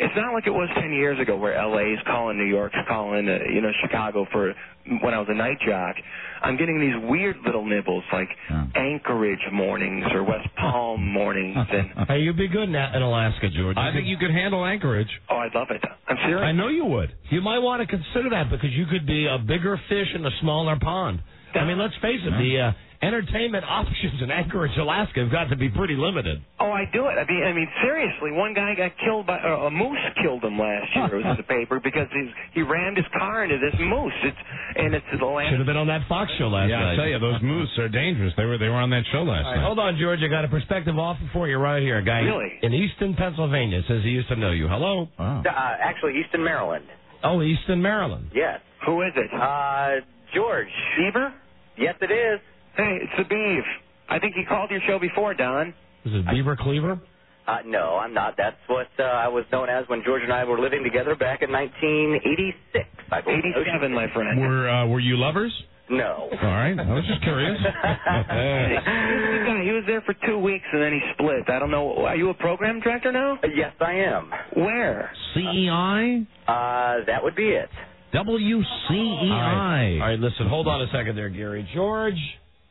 it's not like it was 10 years ago where LA's calling New York's calling, uh, you know, Chicago for when I was a night jock. I'm getting these weird little nibbles like Anchorage mornings or West Palm mornings. (laughs) And, Hey, you'd be good in, in Alaska, George. I think you could handle Anchorage. oh, I'd love it. I'm serious. I know you would. You might want to consider that because you could be a bigger fish in a smaller pond. I mean, let's face it, the uh, entertainment (laughs) options in Anchorage, Alaska, have got to be pretty limited. Oh, I do it. I mean, I mean, seriously, one guy got killed by uh, a moose killed him last year. It was in the (laughs) paper because he's, he rammed his car into this moose. It's and it's the land. Should have been on that Fox show last yeah, night. I tell you, those (laughs) moose are dangerous. They were they were on that show last All right, night. hold on, George. I got a perspective offer for you right here. A guy Really? in Easton, Pennsylvania says he used to know you. Hello? Wow. Uh, actually, Easton, Maryland. Oh, Easton, Maryland. Yes. Who is it? Uh, George. Beaver? Yes, it is. Hey, it's the Beeve. I think he called your show before, Don. Is it Beaver Cleaver? Uh, no, I'm not. That's what uh, I was known as when George and I were living together back in 1986. I believe. 87, my friend. Were uh, were you lovers? No. All right, I was just curious. (laughs) Hey, he's a guy. He was there for two weeks and then he split. I don't know. Are you a program director now? Uh, yes, I am. Where? CEI, Uh, that would be it. WCEI. All right. All right, listen, hold on a second there, Gary. George,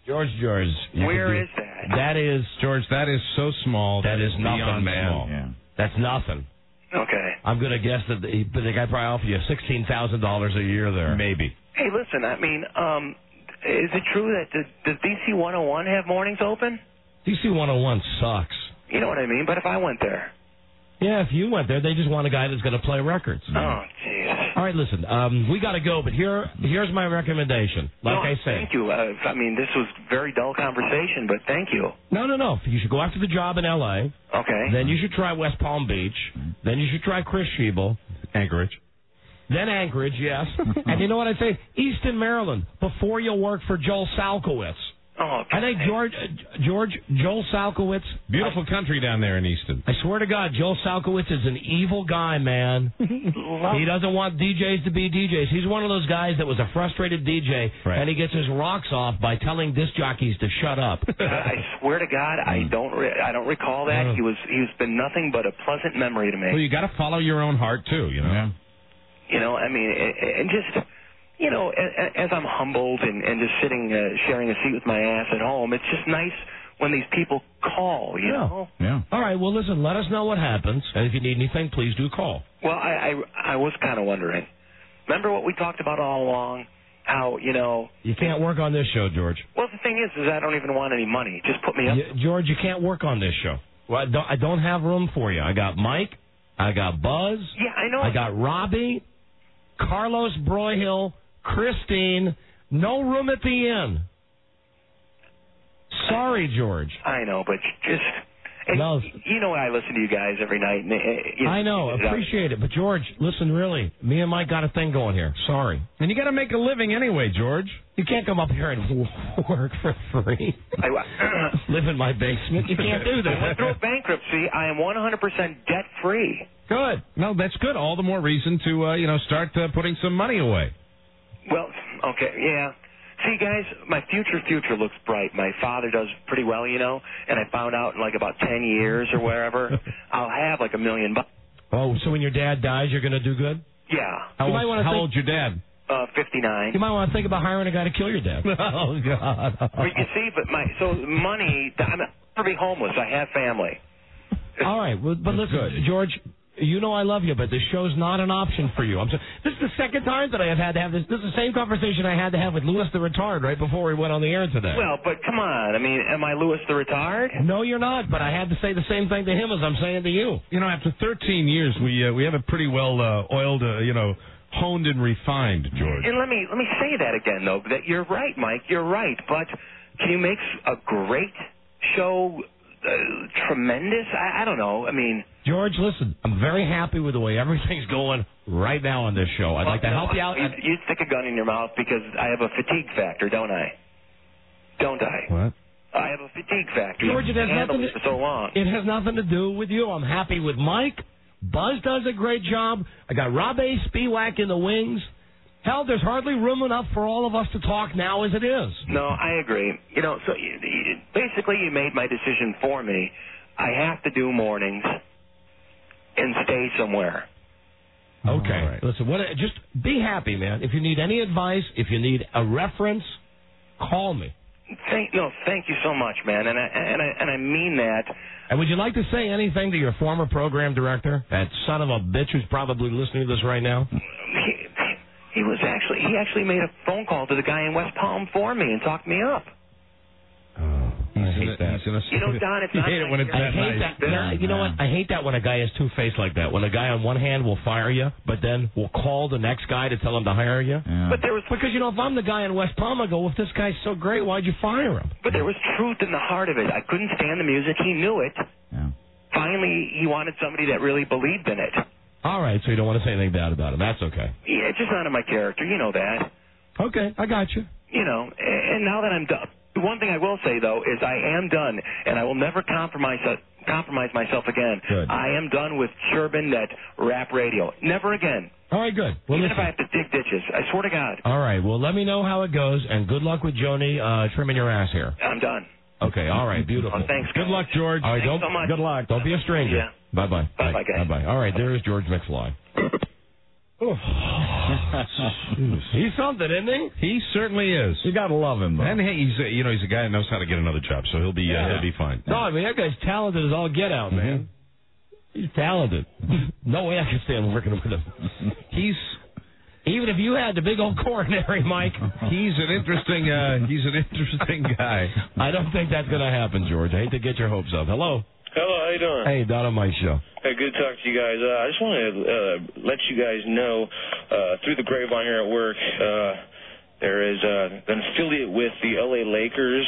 George, George. you Where do- is that? That is George, that is so small. That is nothing, man. small. Yeah. that's nothing. Okay. I'm going to guess that the, but the guy probably offered you sixteen thousand dollars a year there. Maybe. Hey, listen. I mean, um, is it true that does, does DC 101 have mornings open? DC 101 sucks. You know what I mean. But if I went there, Yeah, if you went there, they just want a guy that's going to play records. oh jeez. All right, listen. Um, we got to go, but here, here's my recommendation. Like No, I say, Thank you. Uh, I mean, this was very dull conversation, but thank you. no, no, no. You should go after the job in L.A. Okay. Then you should try West Palm Beach. Then you should try Chris Shebel. Anchorage. Then Anchorage, yes. (laughs) and you know what I say? Easton, Maryland. Before you work for Joel Salkowitz. Oh, I think George, uh, George, Joel Salkowitz. Beautiful country down there in Easton. I swear to God, Joel Salkowitz is an evil guy, man. (laughs) he doesn't want DJs to be DJs. He's one of those guys that was a frustrated DJ, Right. and he gets his rocks off by telling disc jockeys to shut up. (laughs) I swear to God, I don't. Re- I don't recall that. Uh. He was. He's been nothing but a pleasant memory to me. Well, you got to follow your own heart too. You know. You know, I mean, a- and just, you know, a- a- as I'm humbled and, and just sitting, uh, sharing a seat with my ass at home, it's just nice when these people call, you know? Yeah. All right, well, listen, let us know what happens, and if you need anything, please do call. Well, I, I, I was kind of wondering. Remember what we talked about all along? how you know. You can't work on this show, George. Well, the thing is, is I don't even want any money. Just put me up. You- George, you can't work on this show. Well, I don't, I don't have room for you. I got Mike. I got Buzz. Yeah, I know. I got Robbie, Carlos Broyhill, Christine. No room at the inn. Sorry, George. I know, but just. No. You know, I listen to you guys every night. And, uh, you I know, appreciate it. But George, listen, really, me and Mike got a thing going here. Sorry. And you got to make a living anyway, George. You can't come up here and (laughs) work for free. I, (laughs) Live in my basement. You can't do that. I went through (laughs) bankruptcy. I am 100% debt free. Good. No, that's good. All the more reason to uh, you know start uh, putting some money away. Well, okay, yeah. See, guys, my future future looks bright. My father does pretty well, you know, and I found out in like about 10 years or wherever, (laughs) I'll have like a million bucks. Oh, so when your dad dies, you're going to do good? Yeah. How, You might old, wanna how think- old's your dad? Uh, 59. You might want to think about hiring a guy to kill your dad. (laughs) oh, God. But you see, but my so money. I'm never be homeless. I have family. All right, well, but listen, George, you know I love you, but this show's not an option for you. I'm so, this is the second time that I have had to have this. This is the same conversation I had to have with Louis the retard right before we went on the air today. Well, but come on. I mean, am I Louis the retard? no, you're not. But I had to say the same thing to him as I'm saying to you. You know, after 13 years, we uh, we have it pretty well uh, oiled, uh, you know, honed and refined, George. And let me let me say that again, though. That you're right, Mike. You're right. But can you make a great show uh, tremendous? I, I don't know. I mean, George, listen, I'm very happy with the way everything's going right now on this show. I'd like to help you out. You, you stick a gun in your mouth because I have a fatigue factor, don't I? Don't I? What? I have a fatigue factor. George, it has nothing for so long. It has nothing to do with you. I'm happy with Mike. Buzz does a great job. I got Rob A. Spewak in the wings. Hell, there's hardly room enough for all of us to talk now as it is. No, I agree. You know, so you, you, basically, you made my decision for me. I have to do mornings and stay somewhere. Okay. Listen, what? Just be happy, man. If you need any advice, if you need a reference, call me. Thank no, thank you so much, man, and I and I and I mean that. And would you like to say anything to your former program director, that son of a bitch who's probably listening to this right now? He, he was actually he actually made a phone call to the guy in West Palm for me and talked me up. Oh, I hate that. You know, Don, it's you not hate it when it's I that hate nice. that. No, you know what? I hate that when a guy is two faced like that. When a guy on one hand will fire you, but then will call the next guy to tell him to hire you. But there was Because you know, if I'm the guy in West Palm, I go, well, if this guy's so great, why'd you fire him? but there was truth in the heart of it. I couldn't stand the music. He knew it. Finally, he wanted somebody that really believed in it. All right, so you don't want to say anything bad about him. That's okay. Yeah, it's just not in my character. You know that. Okay, I got you. You know, and now that I'm done, one thing I will say though is I am done, and I will never compromise uh, compromise myself again. Good. I am done with Churban that rap radio. Never again. All right, good. Well, Even listen. if I have to dig ditches, I swear to God, All right, well, let me know how it goes, and good luck with Joni uh, trimming your ass here. I'm done. Okay, all right, beautiful. Well, thanks. Good luck, George. All right, Thanks don't, so much. Good luck. Don't be a stranger. Yeah. Bye bye. Bye-bye, guys. Bye bye. All right, there is George McFly. (laughs) He's something, isn't he? He certainly is. You gotta love him, though. And hey, he's a, you know he's a guy that knows how to get another job, so he'll be uh, he'll be fine. No, I mean that guy's talented as all get out, man. He's talented. (laughs) no way I can stand working with him. He's Even if you had the big old coronary, Mike. (laughs) he's an interesting uh, he's an interesting guy. I don't think that's going to happen, George. I hate to get your hopes up. Hello. Hello, how you doing? Hey, Don on my show. Hey, good to talk to you guys. Uh, I just want to uh, let you guys know uh, through the grapevine here at work, uh, there is uh, an affiliate with the LA Lakers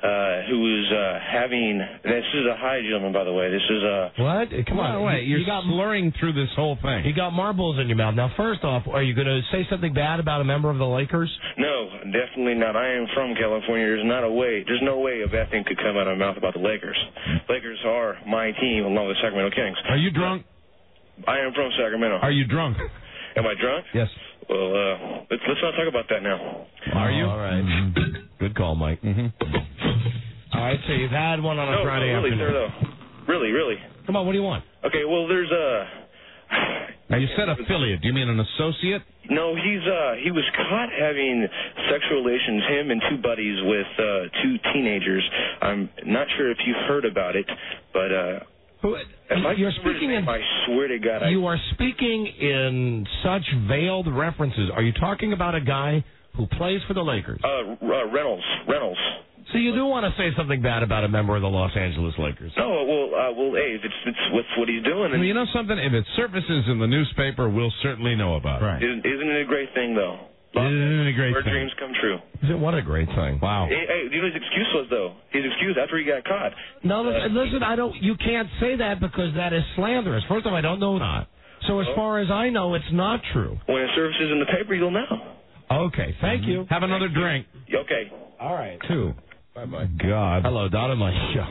uh, who is uh, having. This is a hi, gentleman, by the way. This is a What? Come on. wait, you're you got blurring through this whole thing. you got marbles in your mouth. Now, first off, are you going to say something bad about a member of the Lakers? no, definitely not. I am from California. There's not a way. There's no way a bad thing could come out of my mouth about the Lakers. Lakers are my team along with the Sacramento Kings. Are you drunk? I am from Sacramento. Are you drunk? Am I drunk? Yes. Well, uh, let's let's not talk about that now. Are you? All right. Good call, Mike. Mm-hmm. All right, so you've had one on a no, Friday no, really, afternoon. sir, though. Really, really. Come on, what do you want? Okay, well, there's uh Now you said affiliate. Do you mean an associate? No, he's uh he was caught having sexual relations, him and two buddies with uh two teenagers. I'm not sure if you've heard about it, but uh Who, you're remember his speaking in I swear to God, I are speaking in such veiled references. Are you talking about a guy who plays for the Lakers. Uh, uh, Reynolds. Reynolds. So you do want to say something bad about a member of the Los Angeles Lakers? No, well, uh, well, hey, it's it's what's what he's doing, Well, you know something? If it surfaces in the newspaper, we'll certainly know about it. isn't, isn't it a great thing though? Isn't it a great Where thing? dreams come true. What a great thing! Wow. Hey, hey, you know his excuse was though. His excuse after he got caught. No, listen, uh, listen, I don't. You can't say that because that is slanderous. First of all, I don't know that. So as oh. far as I know, it's not true. When it surfaces in the paper, you'll know. Okay, thank you. Have another drink. Okay. All right. Two. Bye bye. God. Hello, Don and Mike show.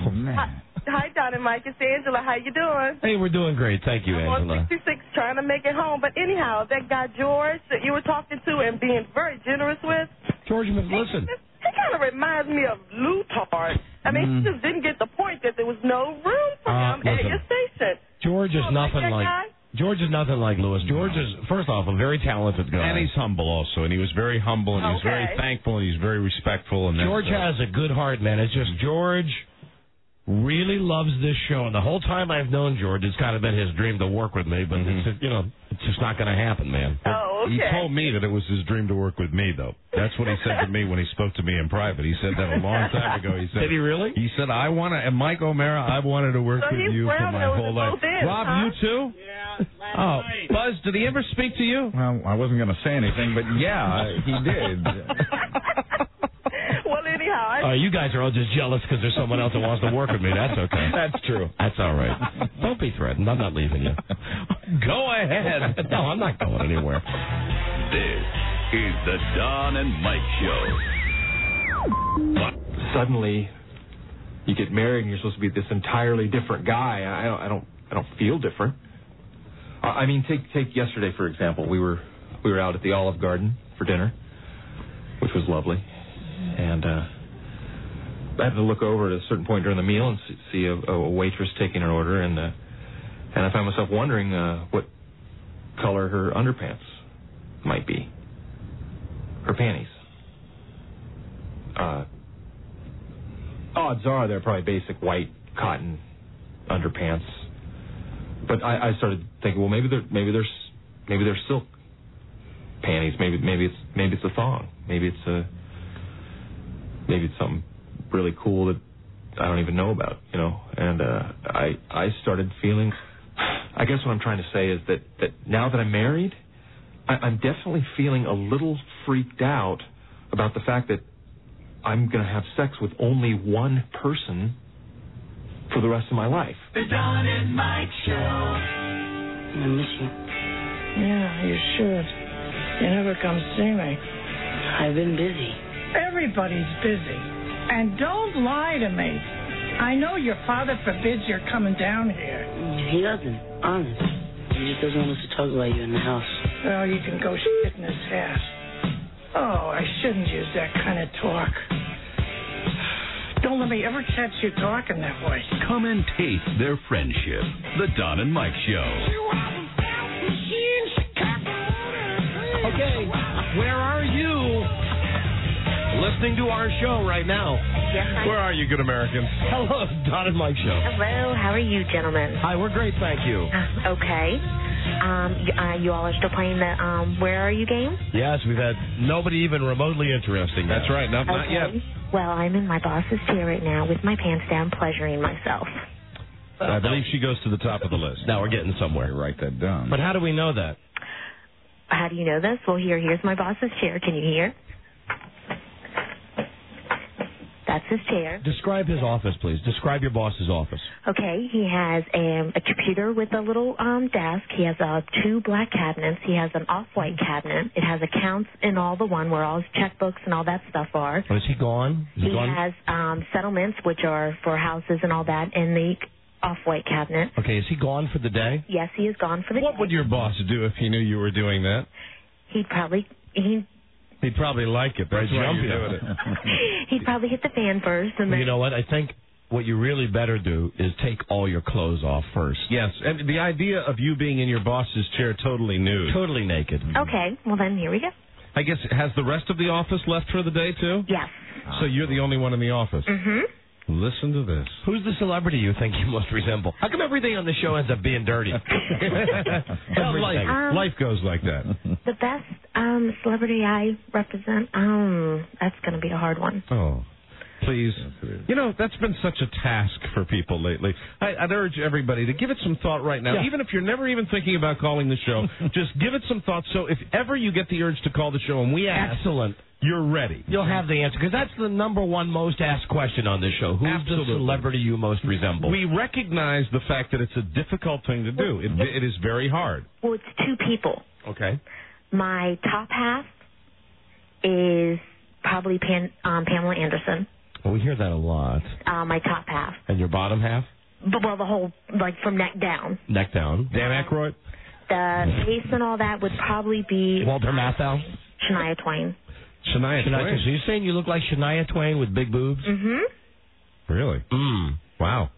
Hi, Don and Mike. It's Angela. How you doing? Hey, we're doing great. Thank you, I'm on Angela. 66 trying to make it home. But anyhow, that guy George that you were talking to and being very generous with, George, listen. he kind of reminds me of Lutard. I mean, Mm. he just didn't get the point that there was no room for Uh, him at listen. your station. George is Oh, like nothing like. George is nothing like Lewis. George is, first off, a very talented guy. And he's humble also, and he was very humble, and he was very thankful, and he's very respectful. And that's, George has a good heart, man. It's just George really loves this show, and the whole time I've known George, it's kind of been his dream to work with me, but it's, you know, it's just not going to happen, man. Oh, okay. He told me that it was his dream to work with me, though. That's what he said to me when he spoke to me in private. He said that a long time ago. He said, Did he really? He said, "I want to." And Mike O'Meara, I've wanted to work So with you for my whole life. both ends, Rob, huh? you too? Yeah. Oh, Buzz, did he ever speak to you? Well, I wasn't going to say anything, but yeah, he did. (laughs) well, anyhow, Uh, you guys are all just jealous because there's someone else that wants to work with me. That's okay. (laughs) That's true. That's all right. Don't be threatened. I'm not leaving you. (laughs) Go ahead. (laughs) no, I'm not going anywhere. This is the Don and Mike Show. suddenly you get married and you're supposed to be this entirely different guy. I don't, I don't, I don't feel different. I I mean, take take yesterday for example. We were we were out at the Olive Garden for dinner, which was lovely, and uh, I had to look over at a certain point during the meal and see, a, a waitress taking an order, and uh, and I found myself wondering uh, what color her underpants might be, her panties. Uh, odds are they're probably basic white cotton underpants. But I, I started thinking, well, maybe they're maybe there's maybe they're silk panties. Maybe maybe it's maybe it's a thong. Maybe it's a maybe it's something really cool that I don't even know about. You know, and uh, I I started feeling. I guess what I'm trying to say is that that now that I'm married, I, I'm definitely feeling a little freaked out about the fact that I'm going to have sex with only one person for the rest of my life. The Don and Mike Show. I miss you. Yeah, you should. You never come see me. I've been busy. Everybody's busy. And don't lie to me. I know your father forbids your coming down here. He doesn't, honest. He just doesn't want us to talk about you in the house. Well, you can go shit in his hat. Oh, I shouldn't use that kind of talk. Don't let me ever catch you talking that way. Come and taste their friendship. The Don and Mike Show. Okay, where are you? Listening to our show right now. Yes, I Where are you, good Americans? Hello, Don and Mike Show. Hello, how are you, gentlemen? Hi, we're great, thank you. Uh, okay. Um, uh, you all are still playing the um, Where Are You game? Yes, we've had nobody even remotely interesting. That's right. Not, not yet. Well, I'm in my boss's chair right now with my pants down, pleasuring myself. I believe she goes to the top of the list. Now we're getting somewhere. Write that down. But how do we know that? How do you know this? Well, here, here's my boss's chair. Can you hear? That's his chair. Describe his office, please. Describe your boss's office. Okay, he has um, a computer with a little um, desk. He has uh, two black cabinets. He has an off-white cabinet. It has accounts in all the one where all his checkbooks and all that stuff are. Oh, is he gone? Is he He gone? has um, settlements, which are for houses and all that, in the off-white cabinet. Okay, is he gone for the day? Yes, he is gone for the What day. What would your boss do if he knew you were doing that? He'd probably he He'd probably like it. That's Right, why jump you're doing it. (laughs) (laughs) he'd probably hit the fan first, and then You know what? I think what you really better do is take all your clothes off first. Yes, and the idea of you being in your boss's chair totally nude. Totally naked. okay. Well, then here we go. I guess has the rest of the office left for the day too? Yes. So you're the only one in the office. Mhm. Listen to this. Who's the celebrity you think you most resemble? How come everything on the show ends up being dirty? (laughs) Well, life, Um, life goes like that. The best um celebrity I represent, um, that's going to be a hard one. Oh, please. You know, that's been such a task for people lately. I, I'd urge everybody to give it some thought right now. Yeah. Even if you're never even thinking about calling the show, (laughs) just give it some thought. So if ever you get the urge to call the show and we ask, Excellent. You're ready. You'll have the answer because that's the number one most asked question on this show. Who's Absolutely. the celebrity you most resemble? We recognize the fact that it's a difficult thing to do. It, it is very hard. Well, it's two people. okay. My top half is probably Pan, um, Pamela Anderson. Well, we hear that a lot. Uh, my top half, And your bottom half, but well, the whole like from neck down. neck down. Dan Aykroyd? The face and all that would probably be Walter Matthau. Shania Twain. Shania, Shania Twain. Twain. So you're saying you look like Shania Twain with big boobs? Mm-hmm. Really? Mm. Wow.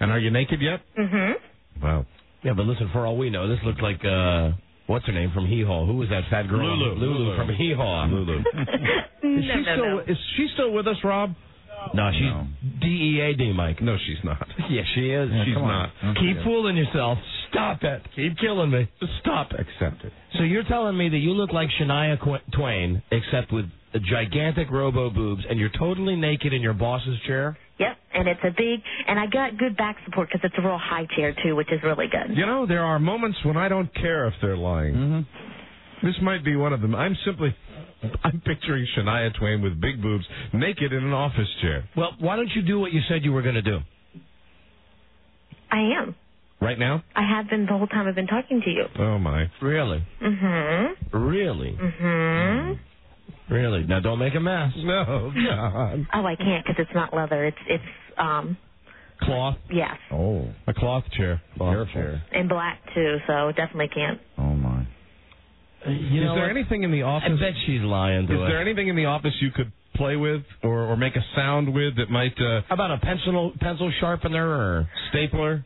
And are you naked yet? Mm-hmm. Wow. Yeah, but listen, for all we know, this looks like uh what's her name from Hee Haw? Who was that fat girl? Lulu. Lulu, Lulu. from Hee Haw. Lulu. (laughs) Is no, she no, still no. is she still with us, Rob? No, she's D-E-A-D, Mike. No, she's not. (laughs) Yeah, she is. she's not. on. Keep fooling yourself. Stop it. Keep killing me. Stop it. Accept it. So you're telling me that you look like Shania Qu- Twain, except with a gigantic robo boobs, and you're totally naked in your boss's chair? Yep, and it's a big, and I got good back support because it's a real high chair too, which is really good. You know, there are moments when I don't care if they're lying. Mm-hmm. This might be one of them. I'm simply, (laughs) I'm picturing Shania Twain with big boobs, naked in an office chair. Well, why don't you do what you said you were going to do? I am. Right now? I have been the whole time I've been talking to you. Oh my. Really? Mm-hmm. Really? Mm-hmm. Really? Now don't make a mess. (laughs) No, God. Oh, I can't because it's not leather. It's it's um Cloth. yes, Oh, a cloth chair. Cloth Careful. chair. and black too. So definitely can't. Oh my. You Is know there what? anything in the office? I office? bet she's lying to Is us. there anything in the office you could play with or, or make a sound with that might uh, How about a pencil pencil sharpener or stapler?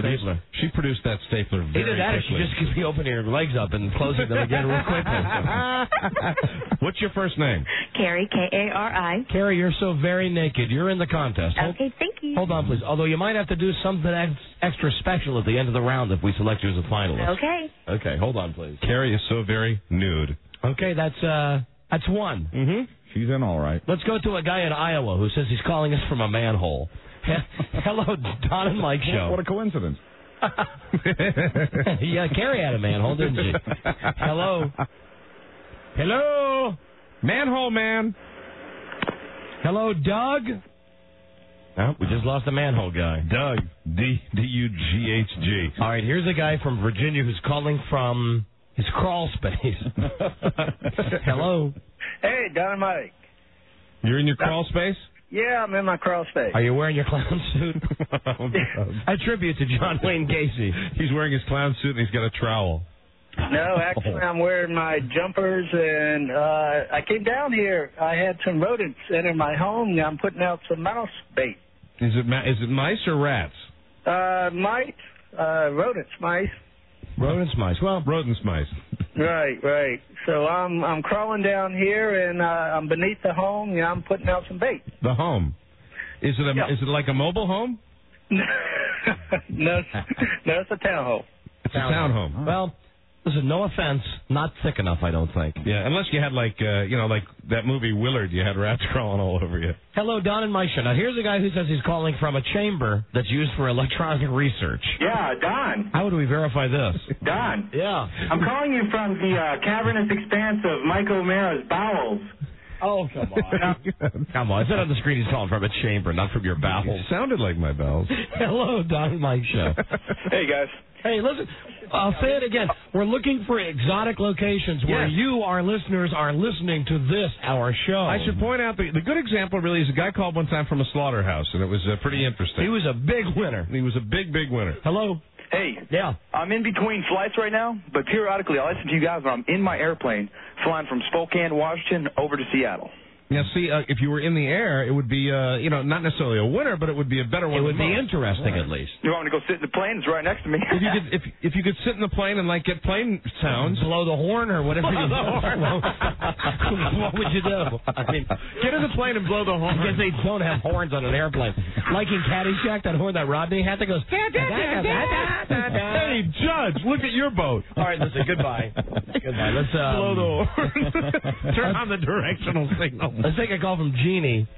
Stapler? She produced that stapler very Either that or she just keeps me opening her legs up and closing them again real quickly. (laughs) What's your first name? Carrie K A R I. Carrie, you're so very naked. You're in the contest. Hold, Okay, thank you. hold on, please. Although you might have to do something ex- extra special at the end of the round if we select you as a finalist. Okay. Okay, hold on, please. Carrie is so very nude. Okay, that's uh, that's one. Mm-hmm. She's in all right. Let's go to a guy in Iowa who says he's calling us from a manhole. (laughs) Hello, Don and Mike show. What a coincidence. (laughs) yeah, Carrie had a manhole, didn't she? Hello. Hello. Manhole man. Hello, Doug. Oh, we just lost a manhole guy. Doug. D D U G H G. All right, here's a guy from Virginia who's calling from his crawl space. (laughs) Hello. Hey, Don and Mike. You're in your crawl space? Yeah, I'm in my crawl space. Are you wearing your clown suit? (laughs) (laughs) a tribute to John Wayne Gacy. He's wearing his clown suit and he's got a trowel. No, actually, (laughs) I'm wearing my jumpers, and uh I came down here. I had some rodents enter my home. Now I'm putting out some mouse bait. Is it ma- is it mice or rats? Uh, mice, uh, rodents, mice. Rodents, mice. Well, rodents, mice. Right, right. So I'm I'm crawling down here, and uh, I'm beneath the home. and I'm putting out some bait. The home. Is it a Yeah. is it like a mobile home? (laughs) no, no, it's a townhome. It's a townhome. Well, listen, no offense, not thick enough, I don't think. Yeah, unless you had like uh, you know like that movie Willard, you had rats (laughs) crawling all over you. Hello, Don and Mike show. Now, here's a guy who says he's calling from a chamber that's used for electronic research. Yeah, Don. How would we verify this? Don. Yeah. I'm calling you from the uh, cavernous expanse of Mike O'Meara's bowels. Oh, come on. (laughs) come on. It's not on the screen he's calling from a chamber, not from your bowels. It sounded like my bowels. (laughs) Hello, Don and Mike show. Hey, guys. Hey, listen, I'll say it again. We're looking for exotic locations where Yes. you, our listeners, are listening to this, our show. I should point out the the good example really is a guy called one time from a slaughterhouse, and it was uh, pretty interesting. He was a big winner. He was a big big winner. Hello. Hey. Yeah. I'm in between flights right now, but periodically I listen to you guys when I'm in my airplane flying from Spokane, Washington, over to Seattle. Now, see, uh, if you were in the air, it would be, uh, you know, not necessarily a winner, but it would be a better one. It would be most. interesting Right. at least. You want me to go sit in the plane? It's right next to me. If you could, if if you could sit in the plane and like get plane sounds, blow the horn or whatever (laughs) blow you the horn. (laughs) what would you do? I mean, get in the plane and blow the horn. I guess they don't have horns on an airplane. Like in Caddyshack, that horn that Rodney had that goes. Hey, Judge, look at your boat. All right, listen. Goodbye. Goodbye. Let's um, blow the horn. (laughs) Turn on the directional signal. Let's take a call from Jeannie.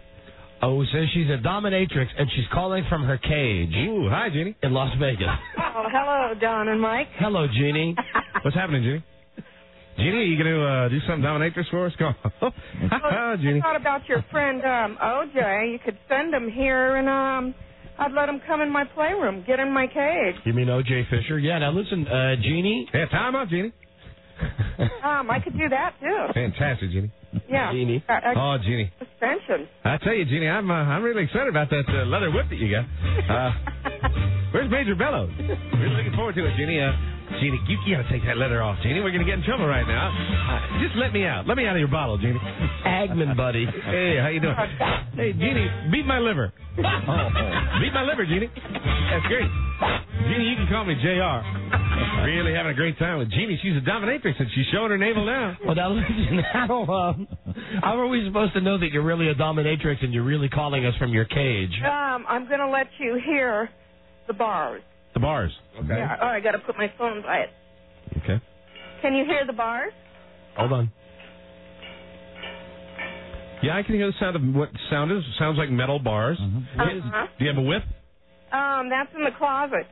Oh, says she's a dominatrix and she's calling from her cage. Ooh, hi, Jeannie. In Las Vegas. (laughs) Oh, hello, Don and Mike. Hello, Jeannie. (laughs) What's happening, Jeannie? Jeannie, are you going to uh, do some dominatrix for us? Go on. (laughs) I Jeannie. thought about your friend um, OJ. You could send him here, and um, I'd let him come in my playroom, get in my cage. You mean O.J. Fisher? Yeah. Now listen, uh, Jeannie. Yeah, time up, Jeannie. Um, I could do that too. Fantastic, Jeannie. Yeah. Jeannie. Uh, uh, Oh, Jeannie. suspension. I tell you, Jeannie, I'm uh, I'm really excited about that uh, leather whip that you got. Uh, (laughs) where's Major Bellows? We're looking forward to it, Jeannie. Uh, Jeannie, you, you gotta take that leather off, Jeannie. We're gonna get in trouble right now. Uh, just let me out. Let me out of your bottle, Jeannie. Agman, buddy. Hey, how you doing? Hey, Jeannie, beat my liver. (laughs) beat my liver, Jeannie. That's great. Jeannie, you can call me Jr. Really having a great time with Jeannie. She's a dominatrix and she's showing her navel (laughs) now. Well, now listen. How um, how are we supposed to know that you're really a dominatrix and you're really calling us from your cage? Um, I'm going to let you hear the bars. The bars. Okay. Yeah. Oh, I got to put my phone by it. Okay. Can you hear the bars? Hold on. Yeah, I can hear the sound of what sound is. Sounds like metal bars. Uh-huh. Do you have a whip? Um, that's in the closet.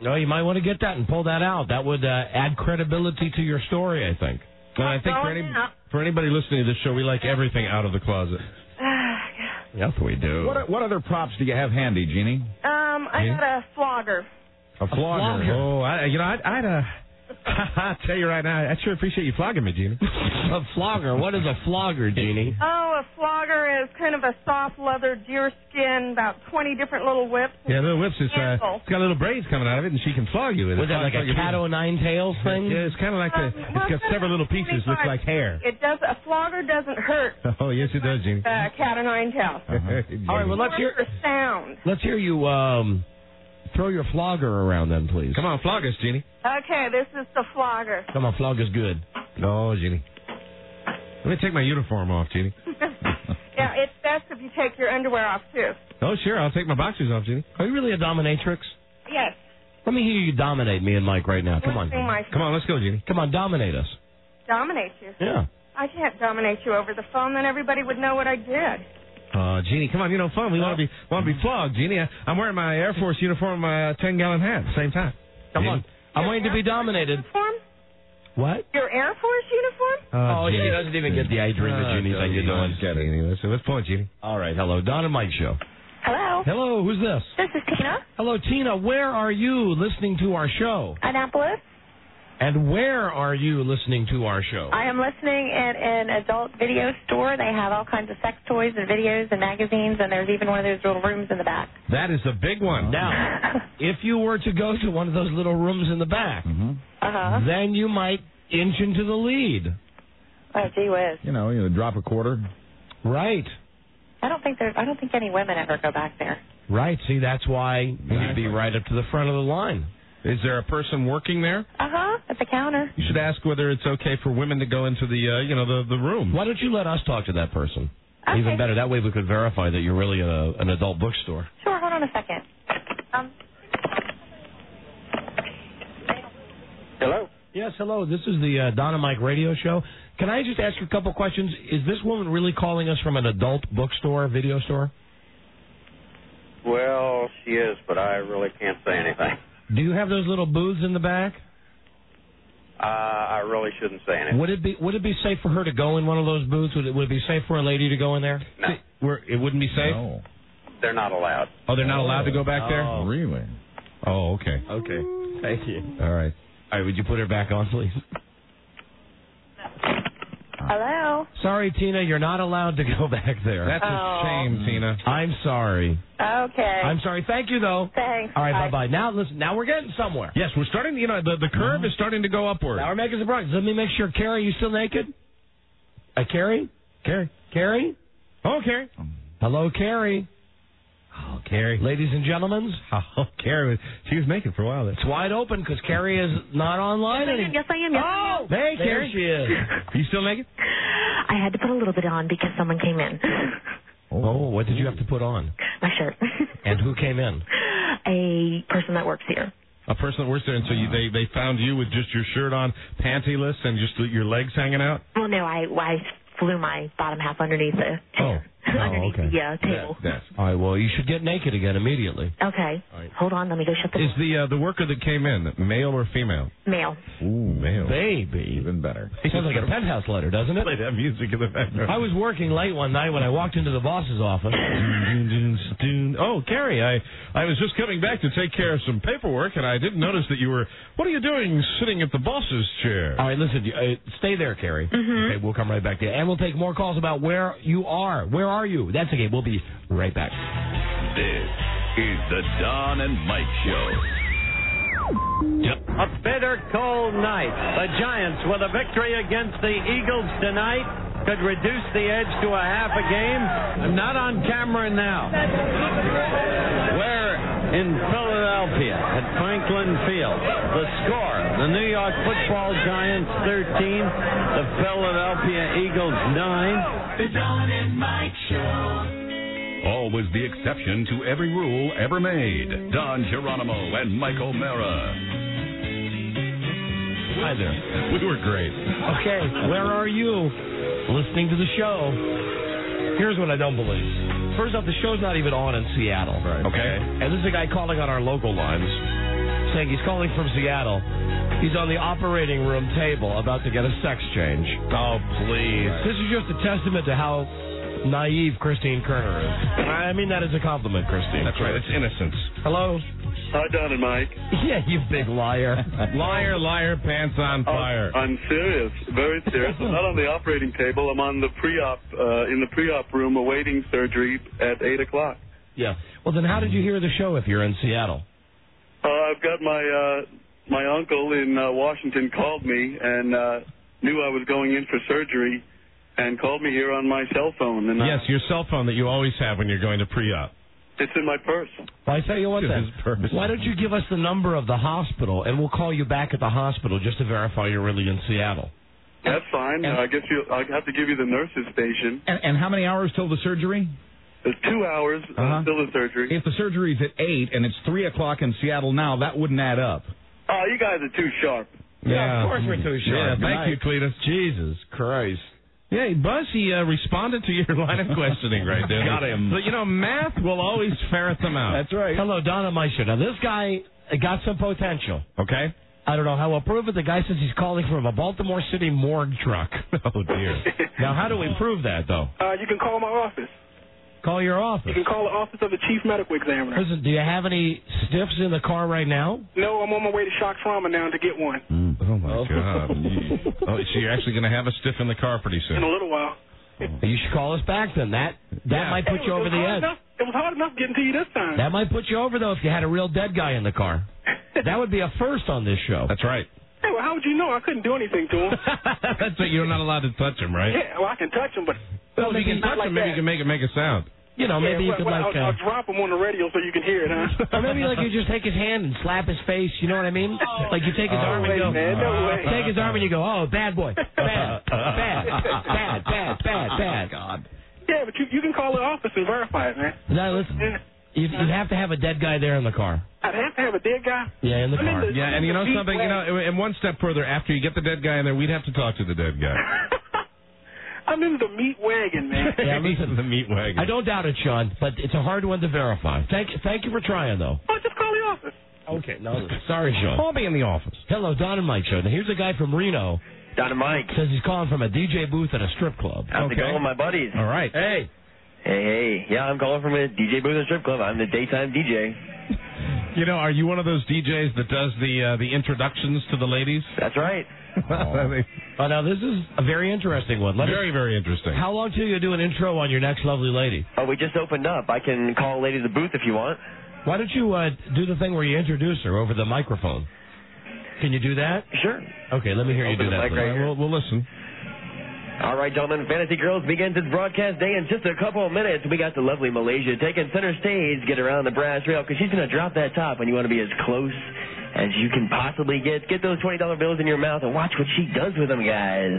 No, you might want to get that and pull that out. That would uh, add credibility to your story, I think. Well, I think for any for anybody listening to this show, we like everything out of the closet. (sighs) Yes, we do. What, what other props do you have handy, Jeannie? Um, I Yeah. got a flogger. A flogger. flogger. Oh, I, you know, I'd, I'd uh, (laughs) I tell you right now, I sure appreciate you flogging me, Jeannie. (laughs) a flogger. What is a flogger, Jeannie? Oh, a flogger is kind of a soft leather deer skin, about 20 different little whips. Yeah, little whips. It's, uh, Handle. it's got little braids coming out of it, and she can flog you with it. Was that like a cat o' nine tails thing? Yeah, it's kind of like the. Um, It's got several little pieces, looks like hair. It does. A flogger doesn't hurt. (laughs) Oh yes, it does, Jeannie. Uh, cat o' nine tails. All right, well let's hear For sound. let's hear you um throw your flogger around then, please. Come on, flog us, Jeannie. Okay, this is the flogger. Come on, flog is good. Oh, Jeannie. Let me take my uniform off, Jeannie. (laughs) yeah, it's best if you take your underwear off too. Oh, sure, I'll take my boxers off, Jeannie. Are you really a dominatrix? Yes. Let me hear you dominate me and Mike right now. Come on. Come on, let's go, Jeannie. Come on, dominate us. dominate you. Yeah. I can't dominate you over the phone. Then everybody would know what I did. Oh, Jeannie, come on, you know fun. We want to be want to be flogged, Jeannie. I, I'm wearing my Air Force uniform, my uh, ten gallon hat at the same time. Come on. I'm waiting to be dominated. Uniform? What? Your Air Force uniform? Oh, he doesn't even get the I dream of Jeannie thing you're doing. Get it. Anyway, so let's point, Jeannie. All right, hello, Don and Mike show. Hello. Hello, who's this? This is Tina. Hello, Tina. Where are you listening to our show? Annapolis. And where are you listening to our show? I am listening in an adult video store. They have all kinds of sex toys and videos and magazines, and there's even one of those little rooms in the back. That is a big one. Now, (laughs) if you were to go to one of those little rooms in the back, Uh-huh. then you might inch into the lead. Oh, gee whiz. You know, you know, drop a quarter. Right. I don't think there's. I don't think any women ever go back there. Right. See, that's why you'd be right up to the front of the line. Is there a person working there? Uh huh. At the counter. You should ask whether it's okay for women to go into the, uh, you know, the the room. Why don't you let us talk to that person? Okay. Even better. That way we could verify that you're really a, an adult bookstore. Sure. Hold on a second. Um. Hello. Yes, hello. This is the uh, Don and Mike radio show. Can I just ask you a couple questions? Is this woman really calling us from an adult bookstore, video store? Well, she is, but I really can't say anything. (laughs) Do you have those little booths in the back? Uh, I really shouldn't say anything. Would it be Would it be safe for her to go in one of those booths? Would it Would it be safe for a lady to go in there? No, Where it wouldn't be safe. No. they're not allowed. Oh, they're not allowed to go back there. Oh. Really? Oh, okay. Okay. Thank you. All right. All right. Would you put her back on, please? Hello. Sorry, Tina. You're not allowed to (laughs) go back there. That's Oh. a shame, Tina. I'm sorry. Okay. I'm sorry. Thank you, though. Thanks. All right. Bye. Bye bye. Now listen. Now we're getting somewhere. Yes, we're starting. You know, the the curve is starting to go upward. Now we're making some progress. Let me make sure. Carrie, you still naked? Uh, Carrie? Carrie? Carrie? Oh, Carrie. Hello, Carrie. Oh, Carrie. Ladies and gentlemen, Oh, Carrie. She was making for a while. It's wide open because Carrie is not online anymore. Yes, I am. Yes, I am. Oh! Hey, There Carrie. she is. Are (laughs) you still naked? I had to put a little bit on because someone came in. Oh, what did you have to put on? My shirt. (laughs) And who came in? a person that works here. A person that works there, and so you, they they found you with just your shirt on, pantyless, and just your legs hanging out. Well, no, I I flew my bottom half underneath the Oh. Underneath okay. the uh, table. Yes. All right, well, you should get naked again immediately. Okay. Hold on, let me go shut the Is the uh, the worker that came in male or female? Male. Ooh, male. Baby. Even better. Sounds like a penthouse letter, doesn't it? Play that music in the background. I was working late one night when I walked into the boss's office. (laughs) Oh, Carrie, I I was just coming back to take care of some paperwork, and I didn't notice that you were. What are you doing sitting at the boss's chair? All right, listen, uh, stay there, Carrie. Mhm. Okay, we'll come right back to you. And we'll take more calls about where you are. Where are you? That's okay. We'll be right back. This is the Don and Mike Show. A bitter cold night. The Giants, with a victory against the Eagles tonight, could reduce the edge to a half a game. I'm not on camera now. We're in Philadelphia at Franklin Field. The score, the New York football Giants 13, the Philadelphia Eagles 9. The Don and Mike Show. Always the exception to every rule ever made. Don Geronimo and Mike O'Meara. Hi there. We were great. Okay, where are you? Listening to the show. Here's what I don't believe. First off, the show's not even on in Seattle. Right. Okay. And this is a guy calling on our local lines, saying he's calling from Seattle. He's on the operating room table about to get a sex change. Oh, please. This is just a testament to how naive Christine Kerner is. I mean that as a compliment, Christine. That's right. It's innocence. Hello? Hi, Don and Mike. Yeah, you big liar. liar, liar, pants on fire. I'm serious, very serious. I'm not on the operating table. I'm on the pre-op, uh, in the pre-op room, awaiting surgery at eight o'clock. Yeah. Well, then how did you hear the show if you're in Seattle? Uh, I've got my uh, my uncle in uh, Washington called me and uh, knew I was going in for surgery, and called me here on my cell phone. And Yes, your cell phone that you always have when you're going to pre-op. It's in my purse. Well, I tell you what To then. Why don't you give us the number of the hospital and we'll call you back at the hospital just to verify you're really in Seattle. That's fine. Uh, I guess you. I have to give you the nurse's station. And, and how many hours till the surgery? There's two hours uh, Uh-huh. till the surgery. If the surgery's at eight and it's three o'clock in Seattle now, that wouldn't add up. Oh, you guys are too sharp. Yeah, of course we're too sharp. Yeah, sharp. thank you, Cletus. Jesus Christ. Yeah, Buzz, he uh, responded to your (laughs) line of questioning right there. Got him. But, you know, math will always ferret them out. That's right. Hello, Donna Meisher. Now, this guy uh, got some potential. Okay? I don't know how we'll prove it. The guy says he's calling from a Baltimore City morgue truck. (laughs) Oh, dear. now, how do we prove that, though? Uh, you can call my office. Call your office. You can call the office of the chief medical examiner. Listen, do you have any stiffs in the car right now? No, I'm on my way to shock trauma now to get one hmm. Oh, my oh. God. oh, so you're actually going to have a stiff in the car pretty soon. in a little while. You should call us back then. That that Yeah. might put you over the edge. Enough, it was hard enough getting to you this time. That might put you over though if you had a real dead guy in the car. (laughs) That would be a first on this show. That's right. Hey, well, how would you know? I couldn't do anything to him. (laughs) That's right. You're not allowed to touch him, right? yeah, well, I can touch him, but Well, if you can touch like him, maybe you can make it make a sound. You know, Yeah, maybe you could well, like, I'll, uh, I'll drop him on the radio so you can hear it, huh? (laughs) or maybe like you just take his hand and slap his face. You know what I mean? Like you take his Oh, arm and go, man, no way. (laughs) take his arm and you go, oh, bad boy, bad, bad, bad, bad, bad, bad. (laughs) God. Yeah, but you you can call the office and verify it, man. Now listen, you you'd have to have a dead guy there in the car. I'd have to have a dead guy. Yeah, in the I'm in car. the- Yeah, and you know Deep something, you know, and one step further, after you get the dead guy in there, we'd have to talk to the dead guy. I'm in the meat wagon, man. (laughs) Yeah, listen, the meat wagon. I don't doubt it, Sean, but it's a hard one to verify. Thank thank you for trying though. Oh, just call the office. Okay, no, sorry, Sean. Call me in the office. Hello, Don and Mike show. Now here's a guy from Reno. Don and Mike. Says he's calling from a DJ booth at a strip club. How's it going, my buddies? All right. Hey. Hey, hey. Yeah, I'm calling from a DJ booth at a strip club. I'm the daytime DJ. You know, are you one of those DJs that does the uh, the introductions to the ladies? That's right. (laughs) Oh, now this is a very interesting one. Let Very, us, very interesting. how long till you do an intro on your next lovely lady? Oh, we just opened up. I can call a lady to the booth if you want. Why don't you uh, do the thing where you introduce her over the microphone? Can you do that? Sure. Okay, let me hear you do that. please. right. We'll, we'll listen. All right, gentlemen, Fantasy Girls begins its broadcast day in just a couple of minutes. We got the lovely Malaysia taking center stage, get around the brass rail, because she's going to drop that top, and you want to be as close as you can possibly get. Get those $20 bills in your mouth and watch what she does with them, guys.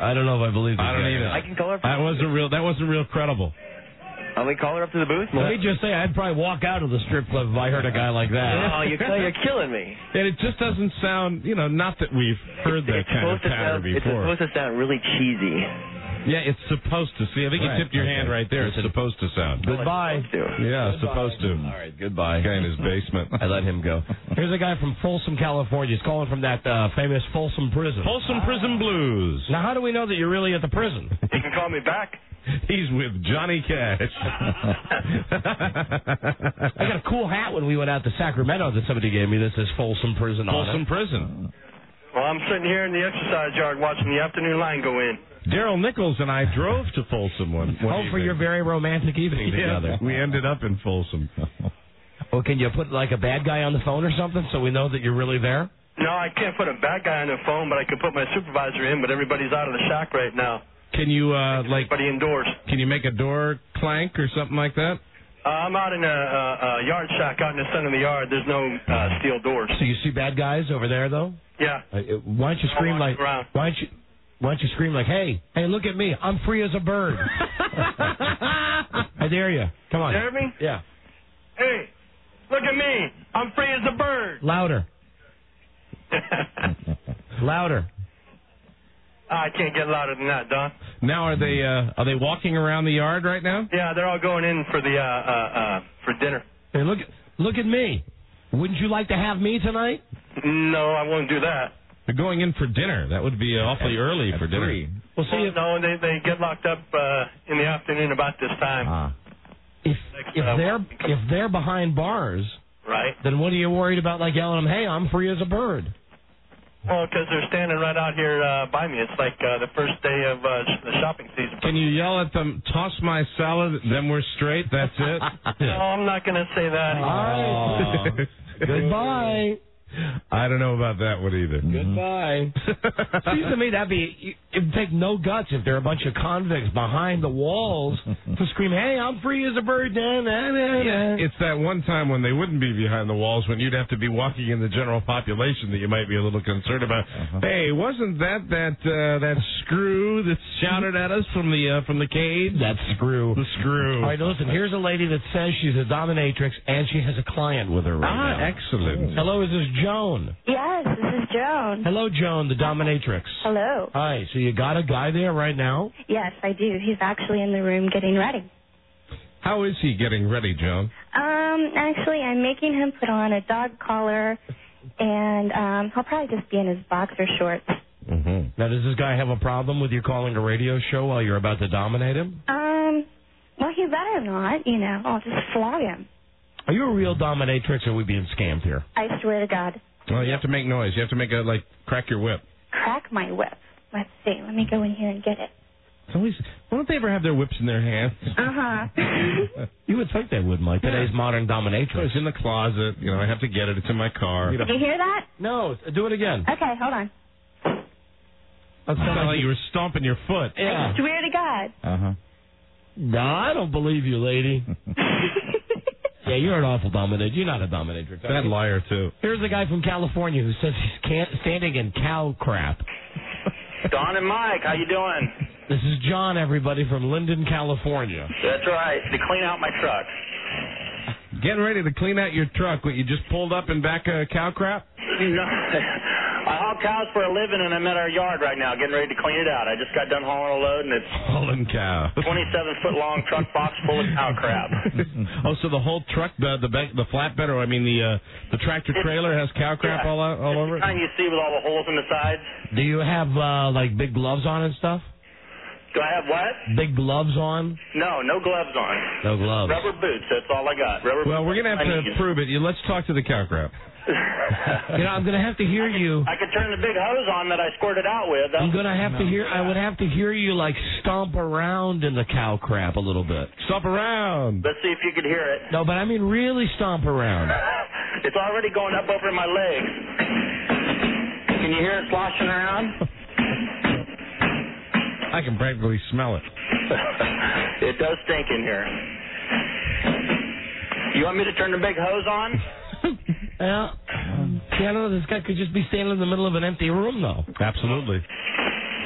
I don't know if I believe. I don't guy. either. I can call her. That wasn't real. That wasn't real credible. I'll we call her up to the booth. Let me just say, I'd probably walk out of the strip club if I heard a guy like that. (laughs) Oh, you're, you're killing me. And it just doesn't sound, you know, not that we've heard that It's kind of supposed to patter sound, It's before. supposed to sound really cheesy. Yeah, it's supposed to. See, I think Right, you tipped your okay. hand right there. It's supposed to sound. Goodbye. Yeah, supposed to. All right, goodbye. Guy in his basement. (laughs) I let him go. Here's a guy from Folsom, California. He's calling from that uh, famous Folsom prison. Folsom Prison Blues. Now, how do we know that you're really at the prison? (laughs) You can call me back. He's with Johnny Cash. (laughs) I got a cool hat when we went out to Sacramento that somebody gave me. This is Folsom Prison on Folsom it. Prison. Well, I'm sitting here in the exercise yard watching the afternoon line go in. Daryl Nichols and I drove to Folsom one. one Oh, for your very romantic evening Yeah, together. we ended up in Folsom. Well, (laughs) can you put like a bad guy on the phone or something so we know that you're really there? No, I can't put a bad guy on the phone, but I could put my supervisor in. But everybody's out of the shack right now. Can you uh like? Everybody indoors. Can you make a door clank or something like that? Uh, I'm out in a, a, a yard shack out in the center of the yard. There's no uh, steel doors. So you see bad guys over there though? Yeah. Uh, why don't you scream like? around. Why don't you? Why don't you scream like, "Hey, hey, look at me! I'm free as a bird." (laughs) I dare you. Come on. Dare me? Yeah. Hey, look at me. I'm free as a bird. Louder. (laughs) Louder. I can't get louder than that, Don. Now are they uh are they walking around the yard right now? Yeah, they're all going in for the uh, uh, uh, for dinner. Hey, look, look at me. Wouldn't you like to have me tonight? No, I won't do that. They're going in for dinner. That would be awfully early for dinner. Well, see, Well, if, no, they they get locked up uh, in the afternoon about this time. Ah. if Next, if uh, they're if they're behind bars, Right. then what are you worried about? Like yelling them, "Hey, I'm free as a bird." Well, because they're standing right out here uh, by me. It's like uh, the first day of uh, sh- the shopping season. Can you yell at them, toss my salad, then we're straight, that's it? (laughs) No, I'm not going to say that. All right. (laughs) Goodbye. I don't know about that one either. Goodbye. Seems to me that'd be it'd take no guts if there are a bunch of convicts behind the walls to scream, "Hey, I'm free as a bird!" Nah, nah, nah, nah. It's that one time when they wouldn't be behind the walls, when you'd have to be walking in the general population that you might be a little concerned about. Hey, wasn't that that uh, that screw that shouted at us from the uh, from the cage? That screw. The screw. All right, listen. Here's a lady that says she's a dominatrix and she has a client with her right ah, now. excellent. Hello, is this Joan? Yes, this is Joan. Hello, Joan, the dominatrix. Hello. Hi. So you got a guy there right now? Yes, I do. He's actually in the room getting ready. How is he getting ready, Joan? Um, actually, I'm making him put on a dog collar, and um, he'll probably just be in his boxer shorts. Mm-hmm. Now, does this guy have a problem with you calling a radio show while you're about to dominate him? Um, well, he better not. You know, I'll just flog him. Are you a real dominatrix or are we being scammed here? I swear to God, Well, you have to make noise. You have to make a like crack your whip. crack my whip. Let's see. Let me go in here and get it. It's always. Why don't they ever have their whips in their hands? Uh huh. (laughs) You would think they would, Mike. Today's modern dominatrix. It's in the closet. You know, I have to get it. It's in my car. Did you hear that? No, do it again. Okay, hold on. That Sounded sounds like you were stomping your foot. Yeah. I swear to God. Uh huh. No, I don't believe you, lady. (laughs) yeah, you're an awful dominator. You're not a dominatrix. are That you? liar too. Here's a guy from California who says he's can't, standing in cow crap. Don and Mike, how you doing? This is John, everybody, from Linden, California. That's right. To clean out my truck. Getting ready to clean out your truck. What you just pulled up in back of cow crap? (laughs) No, I haul cows for a living, and I'm at our yard right now, getting ready to clean it out. I just got done hauling a load, and it's Hauling cow. (laughs) 27 foot long truck box full of cow crap. (laughs) oh, so the whole truck, the the back, the flatbed, or I mean the uh, the tractor trailer has cow crap Yeah. all out, all over it. Kind you see with all the holes in the sides. Do you have uh, like big gloves on and stuff? Do I have what? Big gloves on? No, no gloves on. No gloves. Rubber boots. That's all I got. Rubber. Well, we're gonna have I to prove it. You let's talk to the cow crap. You know, I'm gonna have to hear you. I could turn the big hose on that I squirted out with. I'm gonna have to hear. I would have to hear you like stomp around in the cow crap a little bit. Stomp around. Let's see if you could hear it. No, but I mean really stomp around. (laughs) It's already going up over my legs. Can you hear it sloshing around? I can practically smell it. (laughs) it does stink in here. You want me to turn the big hose on? Yeah. See, I don't know. This guy could just be standing in the middle of an empty room, though. Absolutely.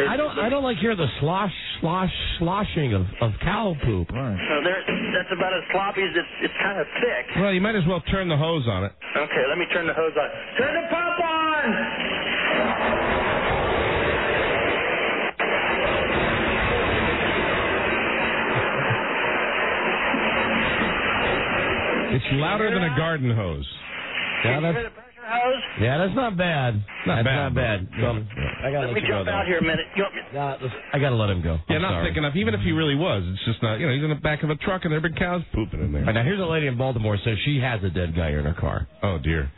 I don't. I don't like hear the slosh, slosh, sloshing of of cow poop. So there, that's about as sloppy as it's. It's kind of thick. Well, you might as well turn the hose on it. Okay, let me turn the hose on. Turn the pump on. It's louder than a garden hose. Yeah, that's Hose. yeah, that's not bad. Not that's bad, not bad. but- Well, I gotta Let let, me you jump though. out here a minute. You Nah, I gotta let him go. Yeah, I'm not sorry. thick enough. Even if he really was, it's just not. You know, he's in the back of a truck and there are big cows pooping in there. All right, now here's a lady in Baltimore says she has a dead guy in her car. Oh dear.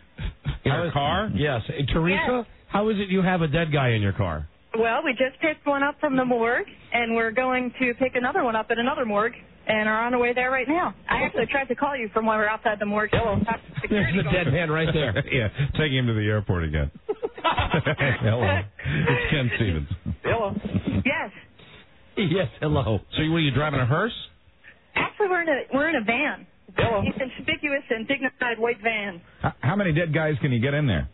In her car? Yes. Hey, Teresa, how is it you have a dead guy in your car? Well, we just picked one up from the morgue, and we're going to pick another one up at another morgue, and are on our way there right now. I actually tried to call you from when we we're outside the morgue. Hello. (laughs) There's the dead man right there. (laughs) yeah, taking him to the airport again. (laughs) Hello. It's Ken Stevens. Hello. Yes. Yes, hello. So, you, were you driving a hearse? Actually, we're in a we're in a van. Hello. A conspicuous and dignified white van. How, how many dead guys can you get in there?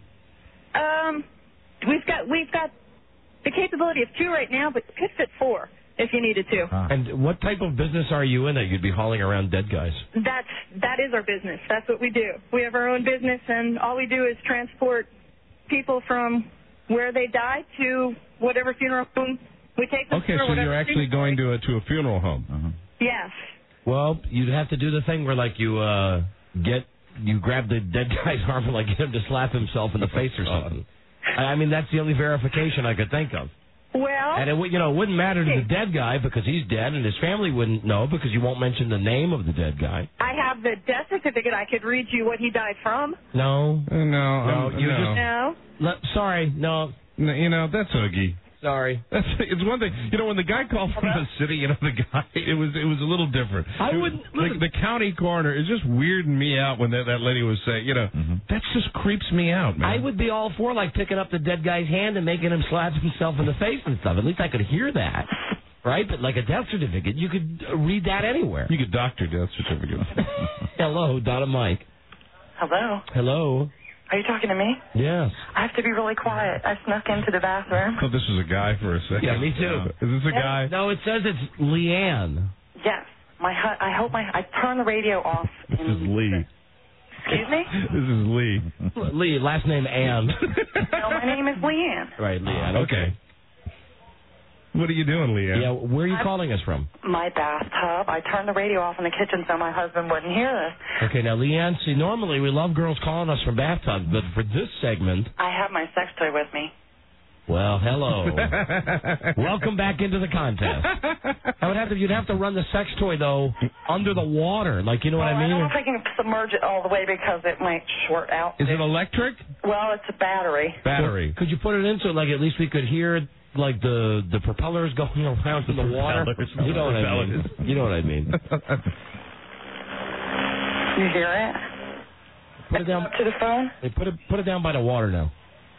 Um, we've got we've got the capability of two right now, but could fit four if you needed to. And what type of business are you in that you'd be hauling around dead guys? That's that is our business. That's what we do. We have our own business, and all we do is transport people from where they die to whatever funeral home we take them Okay, to. or so you're actually going to a to a funeral home. Uh-huh. Yes. Well, you'd have to do the thing where like you uh get you grab the dead guy's arm and like get him to slap himself in the face or (laughs) something. I I mean, that's the only verification I could think of. Well. And it would, you know, it wouldn't matter to the dead guy because he's dead, and his family wouldn't know because you won't mention the name of the dead guy. I have the death certificate. I could read you what he died from. No, Uh, no, no, um, you no. just No. Le- sorry, no, No, you know that's Oogie. Sorry. That's it's one thing. You know, when the guy called from the city, you know, the guy, it was it was a little different. I It was- wouldn't- like the county coroner is just weirding me out when that that lady was saying, you know, that just creeps me out, man. I would be all for like picking up the dead guy's hand and making him slap himself in the face and stuff. At least I could hear that, right? But like a death certificate, you could uh, read that anywhere. You could doctor death certificate. (laughs) Hello, Don and Mike. Hello. Hello. Are you talking to me? Yes. I have to be really quiet. I snuck into the bathroom. I thought (laughs) oh, this was a guy for a second. Yeah, me too. Is this a guy? No, it says it's Leanne. Yes. My hu- I hope my I turned the radio off. This is Lee. Excuse me? (laughs) This is Lee. Lee, last name Ann. (laughs) no, my name is Leanne. right, Leanne. Okay. What are you doing, Leanne? Yeah, where are you calling us from? My bathtub. I turned the radio off in the kitchen so my husband wouldn't hear this. Okay, now Leanne, see, normally we love girls calling us from bathtubs, but for this segment, I have my sex toy with me. well, hello. (laughs) Welcome back into the contest. I would have to, you'd have to run the sex toy though under the water, like you know what I mean? I don't think I can submerge it all the way because it might short out. Is it electric? Well, it's a battery. Battery. Could you put it in so like at least we could hear like the the propellers going (laughs) around in the water? You know what I mean? You know what I mean? You hear it? Put it down. To the phone? Hey, put it put it down by the water now.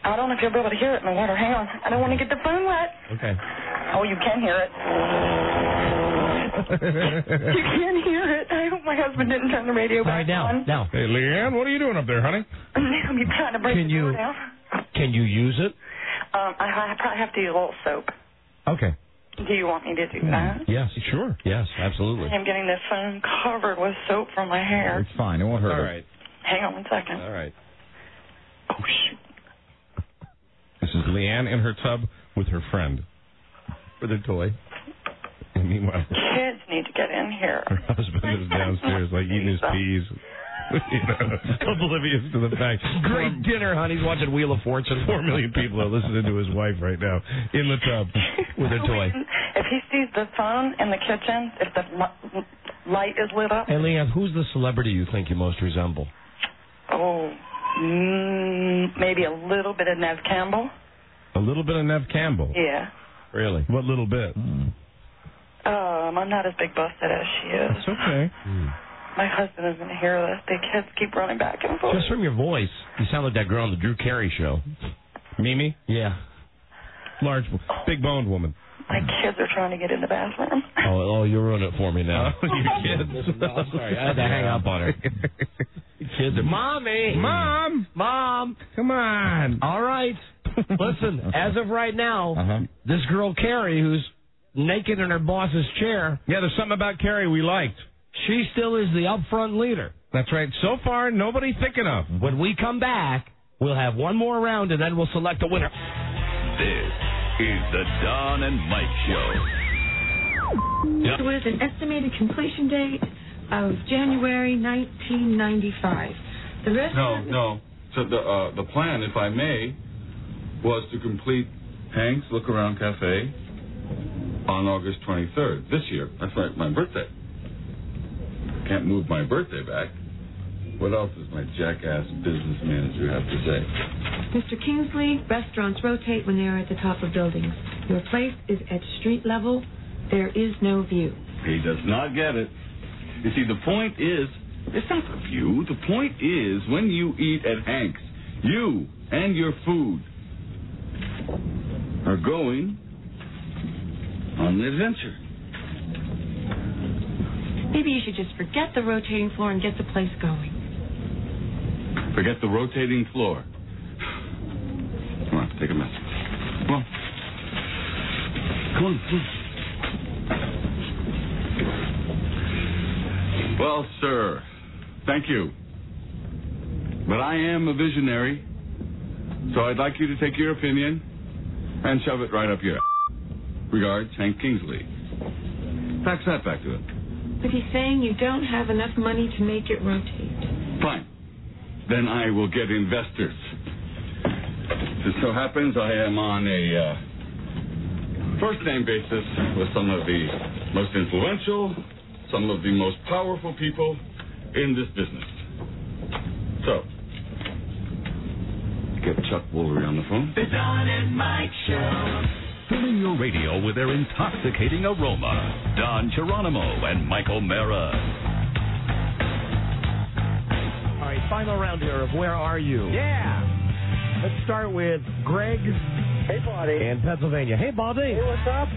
I don't know if you'll be able to hear it in the water. Hang on. I don't want to get the phone wet. Okay. Oh, you can hear it. you can hear it. I hope my husband didn't turn the radio All back right, now, on. now, Hey, Leanne, what are you doing up there, honey? (laughs) I'm trying to break Can the door you- down. can you use it? Um, I, I probably have to use a little soap. Okay. Do you want me to do that? Yes, sure. Yes, absolutely. I'm getting this phone covered with soap from my hair. It's fine. It won't hurt All right. Hang on one second. All right. Oh, shoot. This is Leanne in her tub with her friend. With her toy. And meanwhile, Kids need to get in here. her husband is downstairs, like eating his (laughs) peas. (laughs) you know, oblivious to the fact. Great dinner, honey. He's watching Wheel of Fortune. Four million people are listening to his wife right now in the tub. with her (laughs) toy. If he sees the phone in the kitchen, if the light is lit up, And Leanne, who's the celebrity you think you most resemble? oh, mm, maybe a little bit of Neve Campbell. A little bit of Neve Campbell. Yeah. Really? What little bit? Um, I'm not as big busted as she is. That's okay. My husband isn't to hear this. The kids keep running back and forth. Just from your voice, you sound like that girl on the Drew Carey show. Mimi? Yeah. Large, big boned woman. My kids are trying to get in the bathroom. (laughs) Oh, oh, you ruined it for me now. (laughs) Your kids. (laughs) I'm sorry. I had to hang up on her. Kids are, Mommy! Mom! Mom! Come on. All right. Listen, as of right now, Uh-huh. this girl, Carrie, who's naked in her boss's chair, Yeah, there's something about Carrie we liked. She still is the upfront leader. That's right. So far, nobody thinking of. When we come back, we'll have one more round and then we'll select a winner. This is the Don and Mike Show. With an estimated completion date of January 1995. The rest No, no. So the uh, the plan, if I may, was to complete Hank's Look Around Cafe on August 23rd this year. That's right, my birthday. Can't move my birthday back. What else does my jackass business manager have to say? Mr. Kingsley, restaurants rotate when they are at the top of buildings. Your place is at street level. There is no view. He does not get it. You see, the point is, it's not the view. The point is, when you eat at Hank's, you and your food are going on an adventure. Maybe you should just forget the rotating floor and get the place going. Forget the rotating floor. Come on, take a message. Come on. Come on, come on. Well, sir, thank you. But I am a visionary, so I'd like you to take your opinion and shove it right up your. Regards, Hank Kingsley. Fax that back to him. But he's saying you don't have enough money to make it rotate. Fine. Then I will get investors. It so happens I am on a uh, first name basis with some of the most influential, some of the most powerful people in this business. So, get Chuck Woolery on the phone. The Don and Mike Show. Filling your radio with their intoxicating aroma. Don Geronimo and Michael Mara. All right, final round here of Where Are You? Yeah. Let's start with Greg Hey, buddy. in Pennsylvania. Hey, Baldy. Hey, what's up?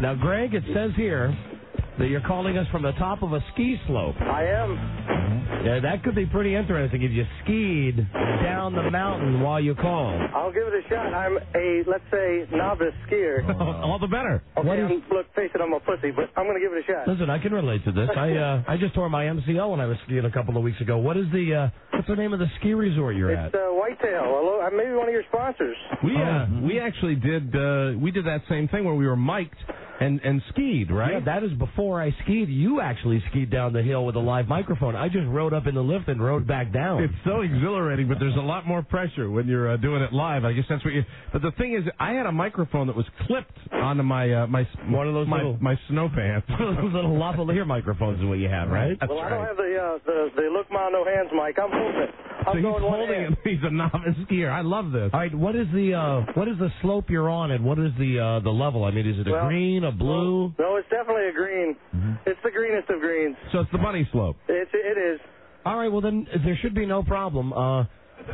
Now, Greg, it says here that you're calling us from the top of a ski slope. I am. Yeah, that could be pretty interesting if you skied down the mountain while you called. I'll give it a shot. I'm a, let's say, novice skier. (laughs) All the better. Okay, What is- I'm, look, face it, I'm a pussy, but I'm going to give it a shot. Listen, I can relate to this. I (laughs) uh, I just tore my MCL when I was skiing a couple of weeks ago. What is the uh, what's the name of the ski resort you're at? It's uh, Whitetail. Hello, maybe one of your sponsors. We uh, we actually did uh, we did that same thing where we were mic'd and and skied, right? Yeah, that is before I skied. You actually skied down the hill with a live microphone. I just rode up in the lift and rode back down. It's so exhilarating, but there's a lot more pressure when you're uh, doing it live. I guess that's what you. But the thing is, I had a microphone that was clipped onto my uh, my One of those my, little- my snow pants. (laughs) One of those little lavalier microphones is what you have, right? That's well, I don't have the, uh, the the look ma no hands mic. I'm holding it. I'm he's going one holding it. (laughs) He's a novice skier. I love this. All right, what is the uh, what is the slope you're on, and what is the uh, the level? I mean, is it a Well, green, a blue? No, it's definitely a green. It's the greenest of greens. So it's the bunny slope. It's it is. All right, well then there should be no problem. Uh, (laughs)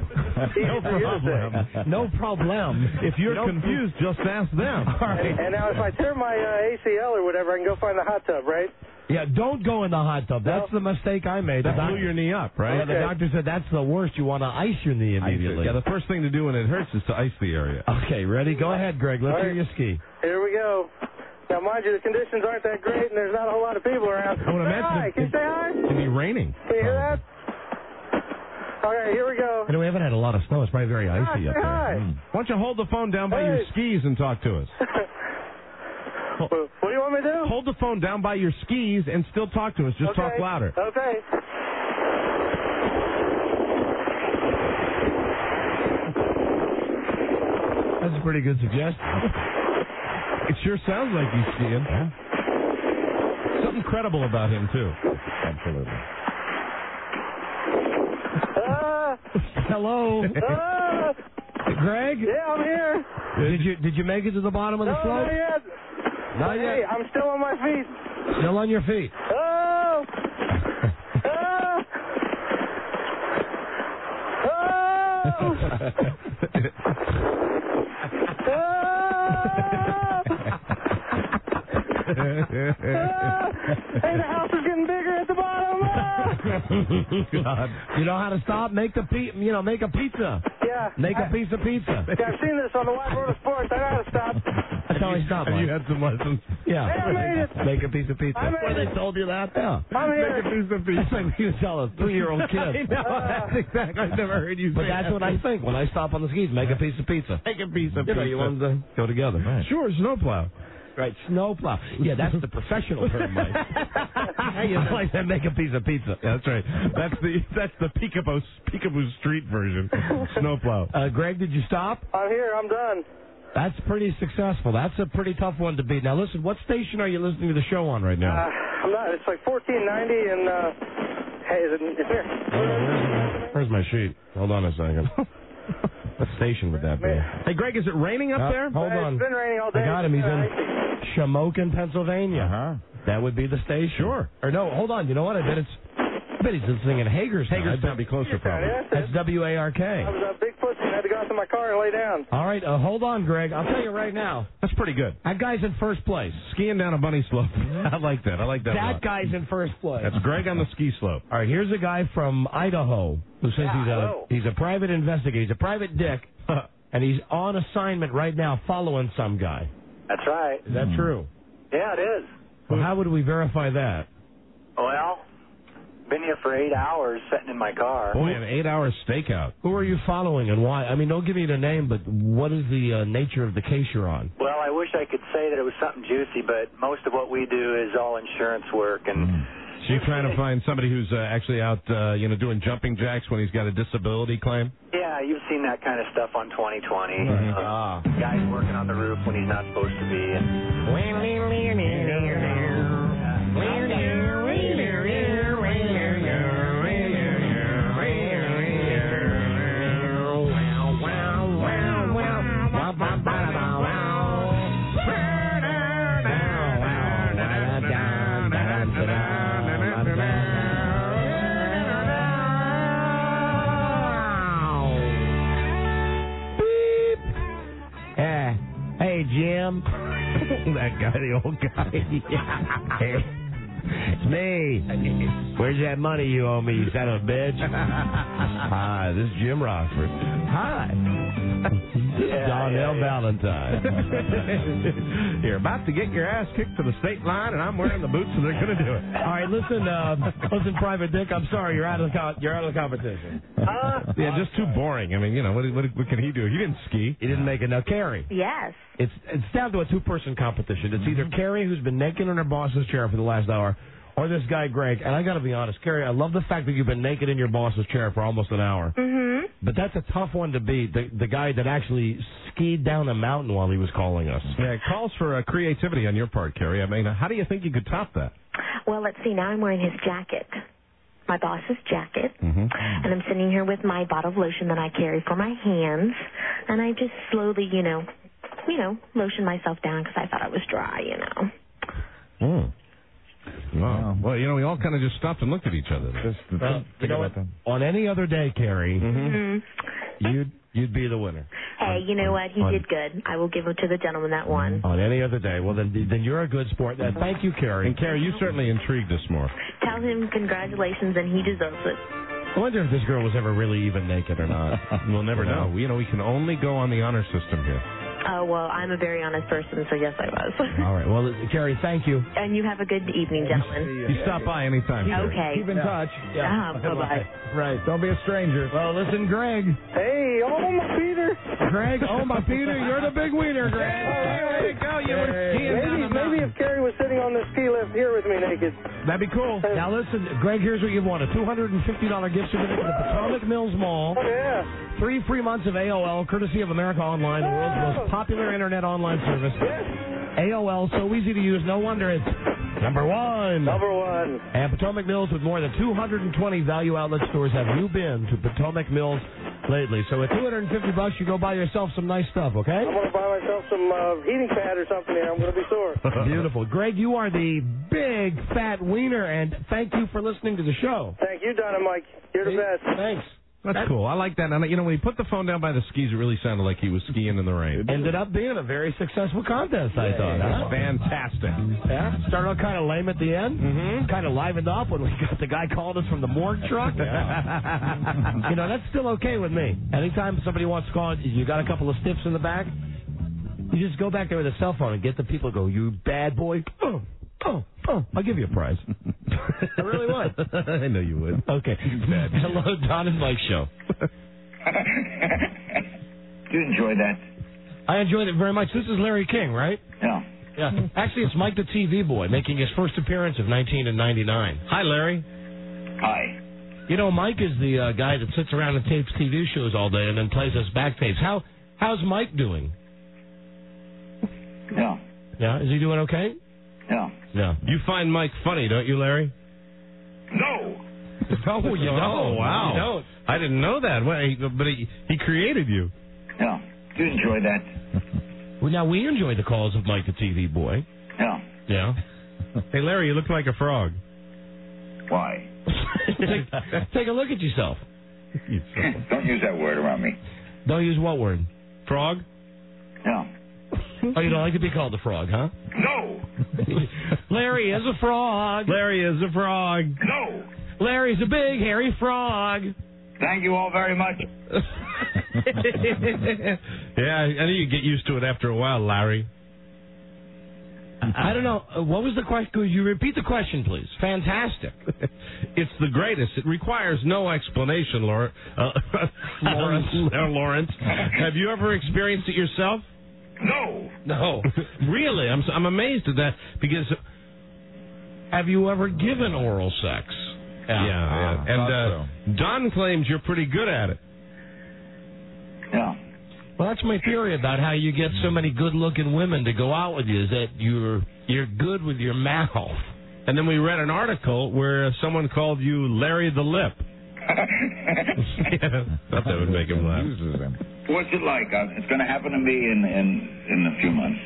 Easy for you to say. no problem. If you're No- confused, just ask them. All right. And, and now, if I tear my uh, ACL or whatever, I can go find the hot tub, right? Yeah, don't go in the hot tub. That's the mistake I made. The That blew your knee up, right? Yeah, the doctor said that's the worst. You want to ice your knee immediately. Yeah, the first thing to do when it hurts is to ice the area. Okay, ready? Go ahead, Greg. Let's All hear right. you ski. Here we go. Now, mind you, the conditions aren't that great, and there's not a whole lot of people around. I would say hi. Can you say hi? It'd be raining. Can you hear that? Okay, here we go. You know, we haven't had a lot of snow. It's probably very Hi, icy say up there. hi. Hmm. Why don't you hold the phone down by your skis and talk to us? (laughs) what do you want me to do? Hold the phone down by your skis and still talk to us. Just talk Okay. louder. Okay. That's a pretty good suggestion. (laughs) It sure sounds like he's skiing. Something credible about him too. Absolutely. Ah, Hello, ah, Greg. yeah, I'm here. Did you did you make it to the bottom of the No, slope? not yet. Not hey, yet. I'm still on my feet. Still on your feet. Oh! (laughs) Oh! Oh! (laughs) (laughs) hey, the house is getting bigger at the bottom. Ah! (laughs) God. You know how to stop? Make the pe- you know, make a pizza. Yeah. Make a piece of pizza. Yeah, I've seen this on the Wide World of Sports. I know how to stop. That's how I stop. Have you had some lessons? Yeah. Hey, I made it. Make a piece of pizza. I made Where it. they told you that? Yeah. I'm here. Make a piece of That's pizza. like you tell a three-year-old (laughs) kid. I know. That's exactly. I've never heard you But say that's that. what I think when I stop on the skis. Make a piece of pizza. Make a piece of You know, pizza. you want them to go together. Sure, snowplow. Right, snowplow. Yeah, that's the professional term, Mike. (laughs) I like that. Make a piece of pizza. That's right. That's the that's the peekaboo Picabo Street version. Snowplow. (laughs) Uh, Greg, did you stop? I'm here. I'm done. That's pretty successful. That's a pretty tough one to beat. Now, listen, what station are you listening to the show on right Uh, now? I'm not. It's like 1490 and. uh Hey, is it? It's here. where's my Where's my sheet? Hold on a second. (laughs) what station would that be? Hey, Greg, is it raining up Uh, there? Hold on. It's been raining all day. I got him. He's in Shamokin, Pennsylvania. Uh-huh. That would be the station. Sure. Or no, hold on. You know what? I bet it's. I bet he's listening in Hagerstown. Hagerstown I be closer, probably. Yeah, that's That's. W A R K. I was a big pussy and I had to go out to my car and lay down. All right, uh, hold on, Greg. I'll tell you right now. That's pretty good. That guy's in first place. Skiing down a bunny slope. (laughs) I like that. I like that. That guy's in first place. That's Greg on the ski slope. All right, here's a guy from Idaho who says he's a Idaho. he's a private investigator. He's a private dick, (laughs) and he's on assignment right now following some guy. That's right. Is that true? Yeah, it is. Well, how would we verify that? Well, been here for eight hours sitting in my car. Boy, an eight-hour stakeout. Who are you following and why? I mean, don't give me the name, but what is the uh, nature of the case you're on? Well, I wish I could say that it was something juicy, but most of what we do is all insurance work, and So you're trying to find somebody who's uh, actually out, uh, you know, doing jumping jacks when he's got a disability claim? yeah, you've seen that kind of stuff on 2020. Mhm. Uh, Ah. guys working on the roof when he's not supposed to be, and Jim. (laughs) that guy, the old guy. (laughs) it's me. Where's that money you owe me, you son of a bitch? (laughs) Hi, this is Jim Rockford. Hi. this is Donnell Valentine. (laughs) You're about to get your ass kicked to the state line, and I'm wearing the boots, and they're going to do it. All right, listen, uh, listen, Private Dick. I'm sorry, you're out of the co- you're out of the competition. Yeah, just too boring. I mean, you know, what, what, what can he do? He didn't ski. He didn't make enough. carry. Yes. it's it's down to a two person competition. It's either Carrie, who's been naked in her boss's chair for the last hour, or this guy Greg. And I got to be honest, Carrie, I love the fact that you've been naked in your boss's chair for almost an hour. Mhm. But that's a tough one to beat. The the guy that actually skied down a mountain while he was calling us. Yeah, it calls for uh, creativity on your part, Carrie. I mean, how do you think you could top that? Well, let's see. Now I'm wearing his jacket, my boss's jacket, Mm-hmm. and I'm sitting here with my bottle of lotion that I carry for my hands, and I just slowly, you know, you know, lotion myself down because I thought I was dry, you know. Mm. Wow. Well, you know, we all kind of just stopped and looked at each other. Just Well, you know what? On any other day, Carrie, Mhm. you'd you'd be the winner. Hey, you know what? He on- did good. I will give it to the gentleman that won. On any other day, well then then you're a good sport. Uh, thank you, Carrie. And Carrie, you certainly intrigued us more. Tell him congratulations, and he deserves it. I wonder if this girl was ever really even naked or not. (laughs) we'll never know. We, you know, we can only go on the honor system here. (laughs) Oh well, I'm a very honest person, so yes, I was. (laughs) All right. Well, Carrie, thank you. and you have a good evening, gentlemen. You stop by anytime. Carrie. Okay. Keep in touch. Yeah. Uh-huh. bye bye. Right. Don't be a stranger. Well, listen, Greg. Hey, oh my Peter. Greg, oh my Peter, you're the big winner, Greg. Way to go. You were skiing down Maybe, the maybe if Carrie was sitting on the ski lift here with me naked. That'd be cool. Now listen, Greg, here's what you want: a two hundred and fifty dollar gift certificate to the Potomac Mills Mall. Oh yeah. Three free months of AOL, courtesy of America Online, the world's oh. most popular internet online service. AOL, so easy to use, no wonder it's number one. Number one. And Potomac Mills, with more than 220 value outlet stores, have you been to Potomac Mills lately? So at 250 bucks, you go buy yourself some nice stuff, okay? I'm gonna buy myself some uh, heating pad or something here. I'm gonna be sore. (laughs) (laughs) Beautiful. Greg, you are the big fat wiener, and thank you for listening to the show. Thank you, Don and Mike. You're the best. Thanks. That's cool. I like that. And you know, when he put the phone down by the skis, it really sounded like he was skiing in the rain. Ended up being a very successful contest, I thought. It huh? fantastic. Yeah, started out kind of lame at the end. Mm-hmm. Kind of livened up when we got the guy called us from the morgue truck. (laughs) you know, that's still okay with me. Anytime somebody wants to call, you got a couple of stiffs in the back. You just go back there with a cell phone and get the people to go, you bad boy. (clears throat) Oh, oh, oh, I'll give you a prize. (laughs) I really would. (laughs) I know you would. Okay. (laughs) Hello, Don and Mike show. Did you enjoy that? I enjoyed it very much. This is Larry King, right? Yeah. Yeah. Actually, it's Mike the TV boy making his first appearance of 19 and 99. Hi, Larry. Hi. You know, Mike is the uh, guy that sits around and tapes TV shows all day and then plays us back tapes. How how's Mike doing? Yeah. Yeah, is he doing okay? Yeah. Yeah. You find Mike funny, don't you, Larry? No. No, (laughs) oh, you Oh, don't. wow. You don't. I didn't know that. Well, he, but he, he created you. Yeah. You enjoy that? Well, now we enjoy the calls of Mike the TV boy. Yeah. Yeah. Hey, Larry, you look like a frog. Why? take, take a look at yourself. (laughs) Don't use that word around me. Don't use what word? Frog? Yeah. Oh, you don't like to be called a frog, huh? No. (laughs) Larry is a frog. Larry is a frog. No. Larry's a big hairy frog. Thank you all very much. (laughs) yeah, I know you get used to it after a while, Larry. I don't know. Uh, what was the question? Could you repeat the question, please? Fantastic. (laughs) It's the greatest. It requires no explanation, Laura. Uh, Lawrence. Lawrence. Have you ever experienced it yourself? No. No. really? I'm I'm amazed at that because Have you ever given oral sex? yeah, yeah. and uh, Don claims you're pretty good at it. Yeah. Well, that's my theory about how you get so many good-looking women to go out with you is that you're you're good with your mouth. And then we read an article where someone called you Larry the Lip. (laughs) (laughs) yeah, (laughs) thought that would make him laugh. What's it like? Uh, it's going to happen to me in in in a few months.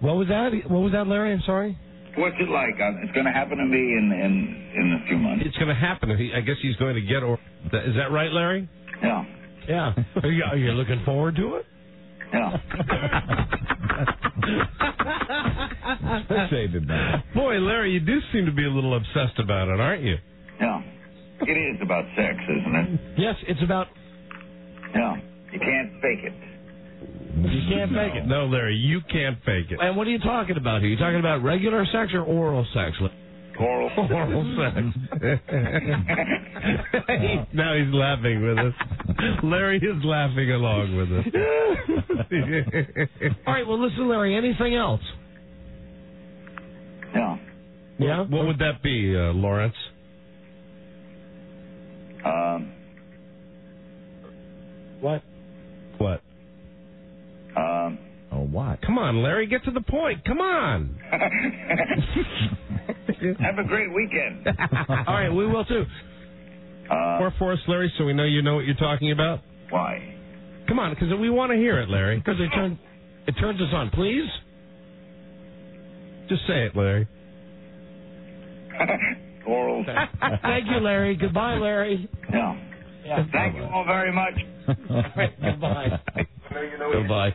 What was that? What was that, Larry? I'm sorry. What's it like? Uh, it's going to happen to me in in in a few months. It's going to happen. I guess he's going to get. Or is that right, Larry? Yeah. Yeah. Are you, are you looking forward to it? Yeah. Say did that. Boy, Larry, you do seem to be a little obsessed about it, aren't you? Yeah. It is about sex, isn't it? Yes, it's about. Yeah. You can't fake it. You can't fake it. No, Larry, you can't fake it. And what are you talking about here? You talking about regular sex or oral sex? Oral. (laughs) Oral sex. (laughs) now he's laughing with us. Larry is laughing along with us. (laughs) All right. Well, listen, Larry. Anything else? Yeah. Yeah. What would that be, uh, Lawrence? Um. What? What? Um. Oh, what? Come on, Larry, get to the point. Come on. (laughs) Have a great weekend. (laughs) All right, we will too. Uh, More for us, Larry, so we know you know what you're talking about. Why? Come on, because we want to hear it, Larry. Because it turns it turns us on. Please. Just say it, Larry. (laughs) Thank you, Larry. Goodbye, Larry. Yeah. Yeah. Thank you all very much. (laughs) Goodbye. Goodbye.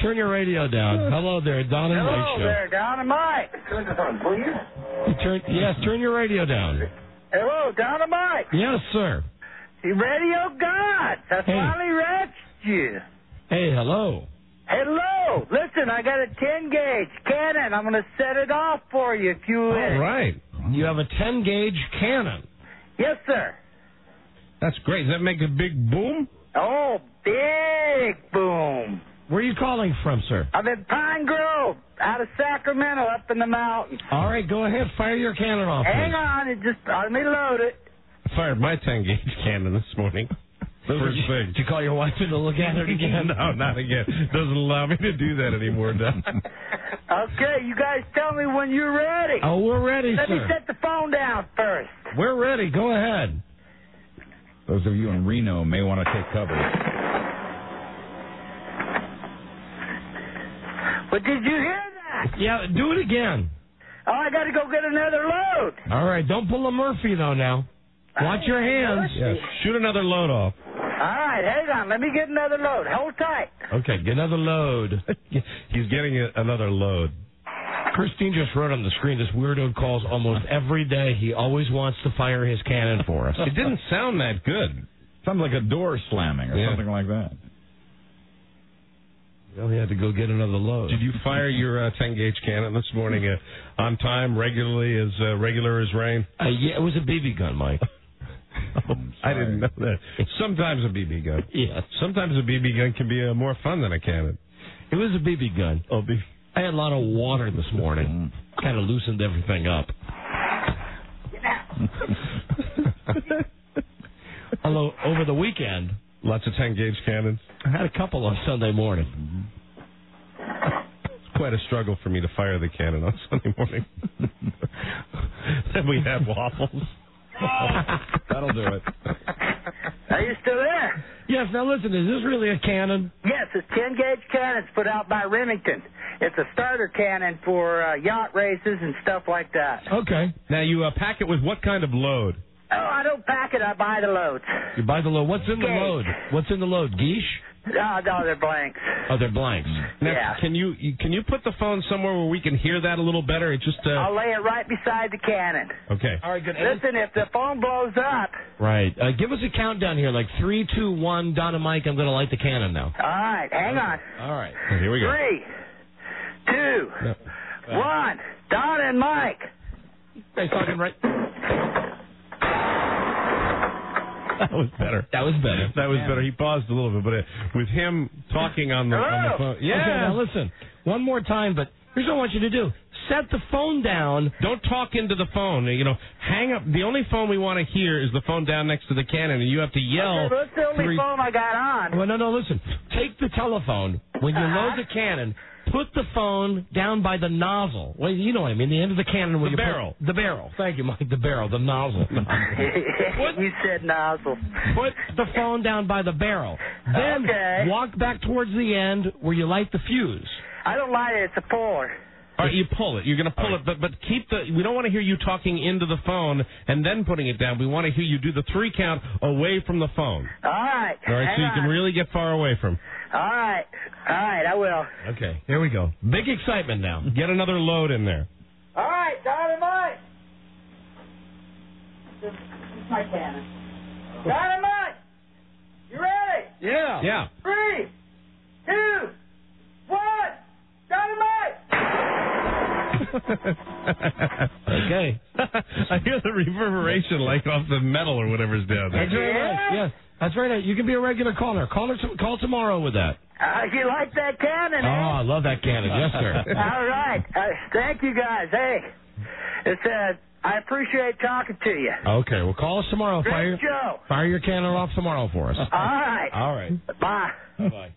Turn your radio down. Hello there, Don and Mike Hello show. there, Don and Mike. Turn this on, please. You Turn, yes, turn your radio down. Hello, Don and Mike. Yes, sir. The Radio God. I Hey. finally reached you. Hey, hello. Hello. Listen, I got a 10 gauge cannon. I'm going to set it off for you if you wish. All right. You have a 10 gauge cannon. Yes, sir. That's great. Does that make a big boom? Oh, big boom. Where are you calling from, sir? I'm in Pine Grove, out of Sacramento, up in the mountains. All right, go ahead. Fire your cannon off. Hang please. on, it just let me load it. I fired my 10 gauge (laughs) cannon this morning. First thing. Did you call your wife in to look at it again? (laughs) no, not again. Doesn't allow me to do that anymore, Don. (laughs) Okay, you guys tell me when you're ready. Oh, we're ready, sir. Let me set the phone down first. We're ready. Go ahead. Those of you in Reno may want to take cover. But did you hear that? Yeah, do it again. Oh, I got to go get another load. All right, don't pull a Murphy though now. Watch your hands. Yeah. Shoot another load off. All right, hang on. Let me get another load. Hold tight. Okay, get another load. (laughs) He's getting a, another load. Christine just wrote on the screen this weirdo calls almost every day. He always wants to fire his cannon for us. It didn't sound that good. Sounds like a door slamming or Yeah. something like that. Well, he had to go get another load. Did you fire your uh, 10 gauge cannon this morning uh, on time, regularly, as uh, regular as rain? Uh, yeah, it was a BB gun, Mike. (laughs) I didn't know that. Sometimes a BB gun. Yes. Sometimes a BB gun can be uh, more fun than a cannon. It was a BB gun. Oh, B- I had a lot of water this morning. Mm-hmm. Kind of loosened everything up. Although over the weekend, lots of 10 gauge cannons. I had a couple on Sunday morning. Mm-hmm. It's quite a struggle for me to fire the cannon on (laughs) Sunday morning. (laughs) then we had waffles. (laughs) That'll do it. Are you still there? Yes. Now listen, is this really a cannon? Yes, it's 10 gauge cannons put out by Remington. It's a starter cannon for uh, yacht races and stuff like that. Okay. Now, you uh, pack it with what kind of load? Oh, I don't pack it. I buy the loads. You buy the load. What's in the Gauge. load? What's in the load? Geesh? No, no, they're blanks. Oh, they're blanks. Now, Yeah. Can you you- can you put the phone somewhere where we can hear that a little better? It just uh, I'll lay it right beside the cannon. okay. All right, good. Listen, if the phone blows up, Right. Uh, give us a countdown here, like three, two, one. Donna, Mike, I'm going to light the cannon now. all right, hang on. All right. Here we go. Three, two, No. one. Don and Mike. Hey, talking right. That was better. That was better. That was better. He paused a little bit, but uh, with him talking on the, on the Hello? phone. Okay, Yeah. now listen. One more time, but here's what I want you to do. Set the phone down. Don't talk into the phone. You know, hang up. The only phone we want to hear is the phone down next to the cannon, and you have to yell. Okay, that's the only three- phone I got on. Well, no, no, listen. Take the telephone. When you load the cannon, put the phone down by the nozzle. Well, you know what I mean. The end of the cannon. Where The you put- barrel. the barrel. Thank you, Mike. The barrel. The nozzle. (laughs) you said nozzle. Put the phone down by the barrel. Then Okay. walk back towards the end where you light the fuse. I don't light it. It's a puller. All right, you pull it. You're going to pull it, but but keep the. We don't want to hear you talking into the phone and then putting it down. We want to hear you do the three count away from the phone. All right. All right, hang so you can really get far away from. All right. All right, I will. Okay, here we go. Big excitement now. Get another load in there. All right, Dynamite. This is my cannon. Dynamite. You ready? Yeah. Yeah. Three, two, one. Dynamite. Okay. (laughs) I hear the reverberation like off the metal or whatever's down there. That's right. nice. Yeah. Yes, that's right. You can be a regular caller. Call her. To, call tomorrow with that. Uh, you like that cannon? Oh, eh? I love that cannon. Yes, sir. (laughs) All right. Uh, thank you, guys. Hey, it's uh, I appreciate talking to you. Okay, well, call us tomorrow. Great Fire, show. fire your cannon off tomorrow for us. All right. All right. Bye. Bye.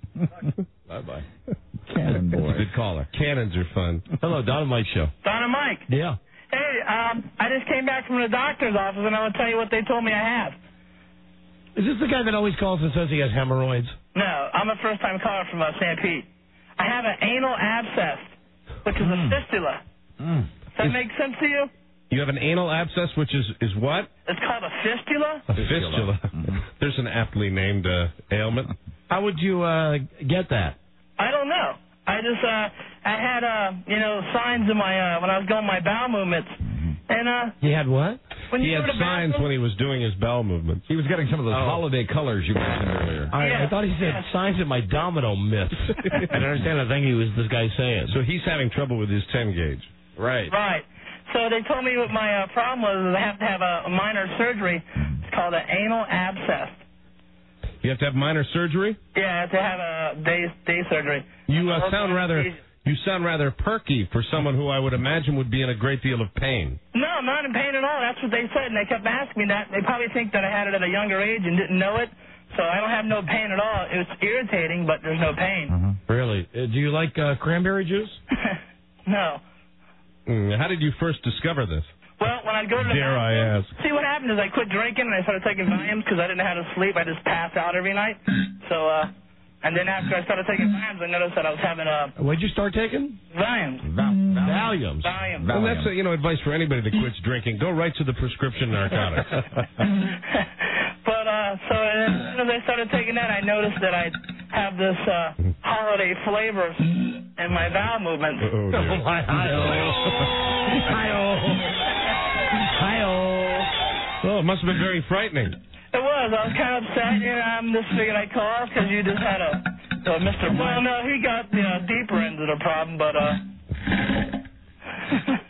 Bye. Bye. (laughs) Cannon boy. Good caller. Cannons are fun. Hello, Don Mike Show. Don and Mike. Yeah. Hey, um, I just came back from the doctor's office, and I'm gonna tell you what they told me I have. Is this the guy that always calls and says he has hemorrhoids? No, I'm a first-time caller from uh, St. Pete. I have an anal abscess, which is a fistula. Does that make sense to you? You have an anal abscess, which is is what? It's called a fistula. A fistula. (laughs) There's an aptly named uh, ailment. How would you uh, get that? I don't know. I just uh, I had uh, you know, signs in my uh, when I was going my bowel movements, and uh, He had what? when he you had go to signs bathroom, when he was doing his bowel movements. He was getting some of those Oh. holiday colors you mentioned earlier. I, Yeah. I thought he said signs of my domino myths. (laughs) I don't understand the thing he was this guy saying. So he's having trouble with his 10 gauge. right. Right. So they told me what my uh, problem was. Is I have to have a, a minor surgery. It's called an anal abscess. You have to have minor surgery. Yeah, I have to have a day day surgery. You uh, sound rather you sound rather perky for someone who I would imagine would be in a great deal of pain. No, I'm not in pain at all. That's what they said, and they kept asking me that. They probably think that I had it at a younger age and didn't know it. So I don't have no pain at all. It's irritating, but there's no pain. Really? Uh, do you like uh, cranberry juice? (laughs) No. Mm, how did you first discover this? Well, when I'd go to the Dare I ask? see what happened is I quit drinking and I started taking Valiums because I didn't know how to sleep. I just passed out every night. So, uh, and then after I started taking Valiums, I noticed that I was having uh, What'd you start taking? Valiums. Valiums. Valiums. Valium. And that's uh, you know advice for anybody that quits drinking. Go right to the prescription narcotics. (laughs) But uh, so as soon as I started taking that, I noticed that I have this uh, holiday flavor in my bowel movements. Oh, dear. Oh, (laughs) my (laughs) Oh, it must have been very frightening. It was. I was kind of upset. You know, I'm just figured I'd call because you just had a, a Mr. Well, no, he got the uh, deeper end of the problem, but uh, (laughs)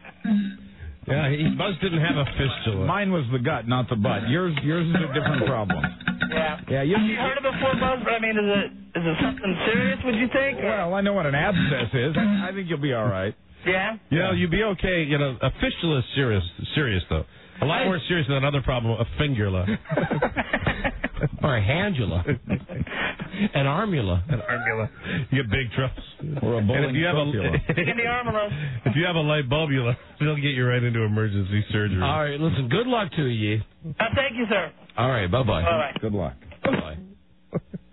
Yeah, he Buzz didn't have a fistula. Mine was the gut, not the butt. Yours, yours is a different problem. yeah. Yeah, you. Have you heard it before, Buzz? But I mean, is it is it something serious? Would you think? Well, I know what an abscess is. I think you'll be all right. Yeah. Yeah, you'd be okay. You know, a fistula is serious, serious though. A lot more serious than another problem, a fingula. (laughs) or a handula. (laughs) An armula. An armula. You get big troubles. Or a And if you have a (laughs) In the armula. if you have a light bulbula, they'll get you right into emergency surgery. All right, listen, good luck to you. Uh, thank you, sir. All right, bye-bye. Bye-bye. Good luck. Bye-bye.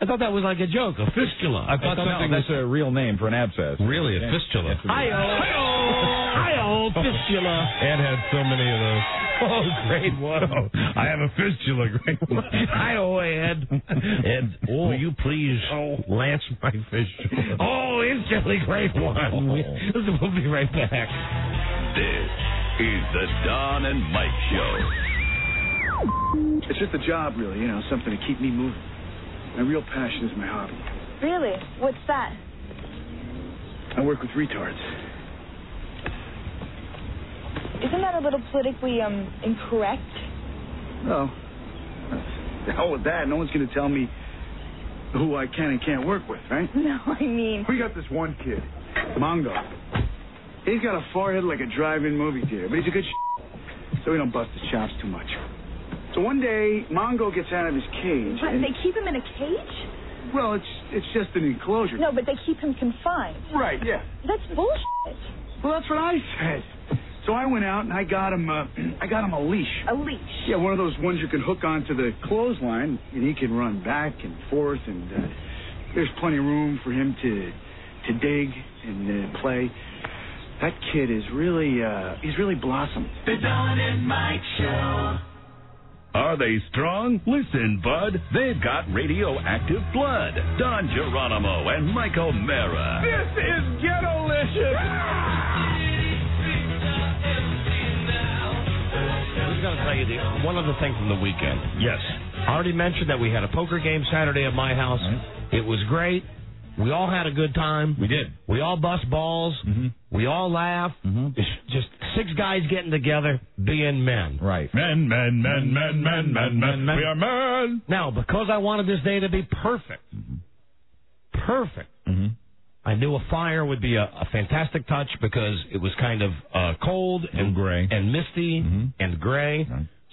I thought that was like a joke, a fistula. I thought No, something that's was a real name for an abscess. really a Yeah. fistula. Hi-oh. Hi-oh. Hi-oh, fistula. Ed had so many of those. (laughs) Oh, great one. Oh, I have a fistula, great one. Hi-oh, Ed. Ed, oh. will you please oh. lance my fistula? Oh, instantly great one. Listen, we'll be right back. This is the Don and Mike Show. It's just a job, really, you know, something to keep me moving. My real passion is my hobby. Really? What's that? I work with retards. Isn't that a little politically um incorrect? Well, the hell with that. No one's going to tell me who I can and can't work with, right? (laughs) No, I mean. We got this one kid, Mongo. He's got a forehead like a drive-in movie theater, but he's a good sh- so we don't bust his chops too much. So one day, Mongo gets out of his cage, What, and they keep him in a cage? well, it's it's just an enclosure. No, but they keep him confined. Right? Yeah. That's bullshit. Well, that's what I said. So I went out and I got him. Uh, I got him a leash. A leash. Yeah, one of those ones you can hook onto the clothesline, and he can run back and forth, and uh, there's plenty of room for him to to dig and uh, play. That kid is really uh, he's really blossomed. The Don and Mike Show. Are they strong? Listen, bud. They've got radioactive blood. Don Geronimo and Mike O'Meara. This is ghetto-licious. I was going to tell you the, one other thing from the weekend. Yes. I already mentioned that we had a poker game Saturday at my house. Mm-hmm. It was great. We all had a good time. We did. We all bust balls. Mm-hmm. We all laugh. It's just six guys getting together, being men. Right. Men, men, men, men, men, men, men, men. We are men. Now, because I wanted this day to be perfect, perfect, Mm-hmm. I knew a fire would be a, a fantastic touch because it was kind of uh, cold and gray and misty Mm-hmm. and gray.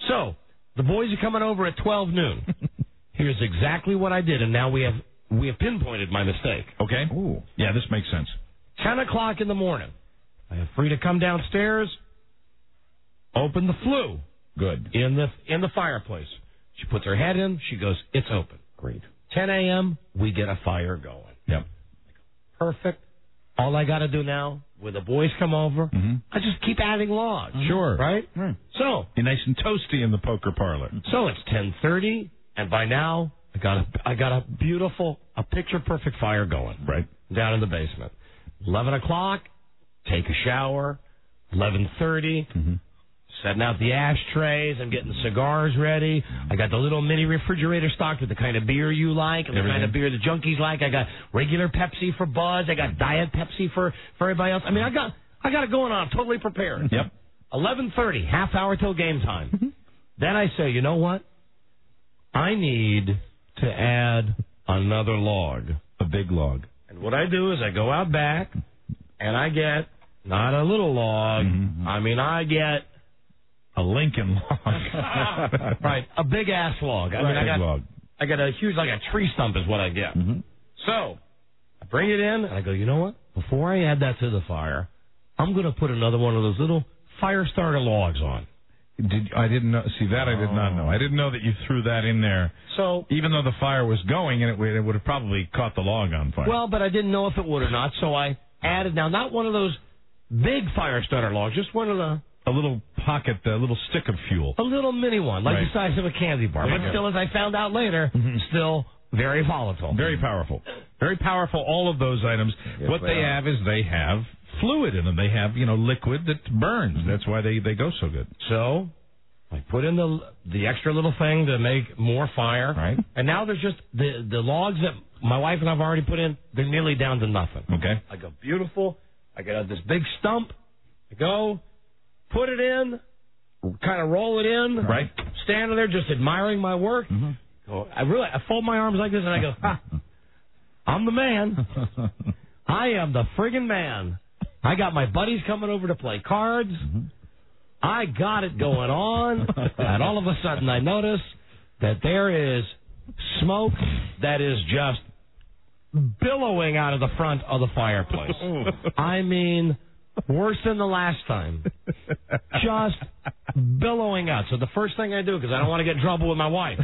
So the boys are coming over at twelve noon. (laughs) Here's exactly what I did, and now we have we have pinpointed my mistake. Okay. Ooh. Yeah, this makes sense. Ten o'clock in the morning. I have free to come downstairs. Open the flue Good. in the in the fireplace. She puts her head in. She goes, "It's open." Great. 10 a.m. We get a fire going. Yep. Perfect. All I got to do now, when the boys come over, Mm-hmm. I just keep adding logs. Sure. Right. Right. So Be nice and toasty in the poker parlor. so it's 10:30, and by now I got a I got a beautiful, a picture perfect fire going. Right. down in the basement. 11 o'clock, take a shower. 11:30, Mm-hmm. setting out the ashtrays. I'm getting the cigars ready. I got the little mini refrigerator stocked with the kind of beer you like and the kind of beer the junkies like. I got regular Pepsi for Buzz. I got Diet Pepsi for for everybody else. I mean, I got I got it going on. I'm totally prepared. Yep. 11:30, half hour till game time. Then I say, you know what? I need to add another log. A big log. And what I do is I go out back and I get not a little log. Mm-hmm. I mean, I get A Lincoln log. (laughs) right a big ass log. I mean, I got log. I got a huge like a tree stump is what I get. Mm-hmm. So I bring it in and I go. You know what? Before I add that to the fire, I'm going to put another one of those little fire starter logs on. Did I didn't know? See that I did not know. I didn't know that you threw that in there. So Even though the fire was going, and it would, it would have probably caught the log on fire. Well, but I didn't know if it would or not, so I added now not one of those big fire starter log, just one of the A little pocket, a little stick of fuel. a little mini one, like Right. the size of a candy bar, There but still, as I found out later, mm-hmm. still very volatile. Very powerful. Very powerful, all of those items. what they they have is they have fluid in them. They have, you know, liquid that burns. Mm-hmm. That's why they, they go so good. So I put in the the extra little thing to make more fire. Right. And now there's just the the logs that my wife and I've already put in. They're nearly down to nothing. Okay. I go beautiful. I get out this big stump. I go, put it in, kind of roll it in. Right. Standing there just admiring my work. Mm-hmm. Go, I really I fold my arms like this and I go, ha, I'm the man. (laughs) I am the friggin' man. I got my buddies coming over to play cards. I got it going on, (laughs) and all of a sudden I notice that there is smoke that is just billowing out of the front of the fireplace. (laughs) I mean, worse than the last time. Just billowing out. So the first thing I do, because I don't want to get in trouble with my wife,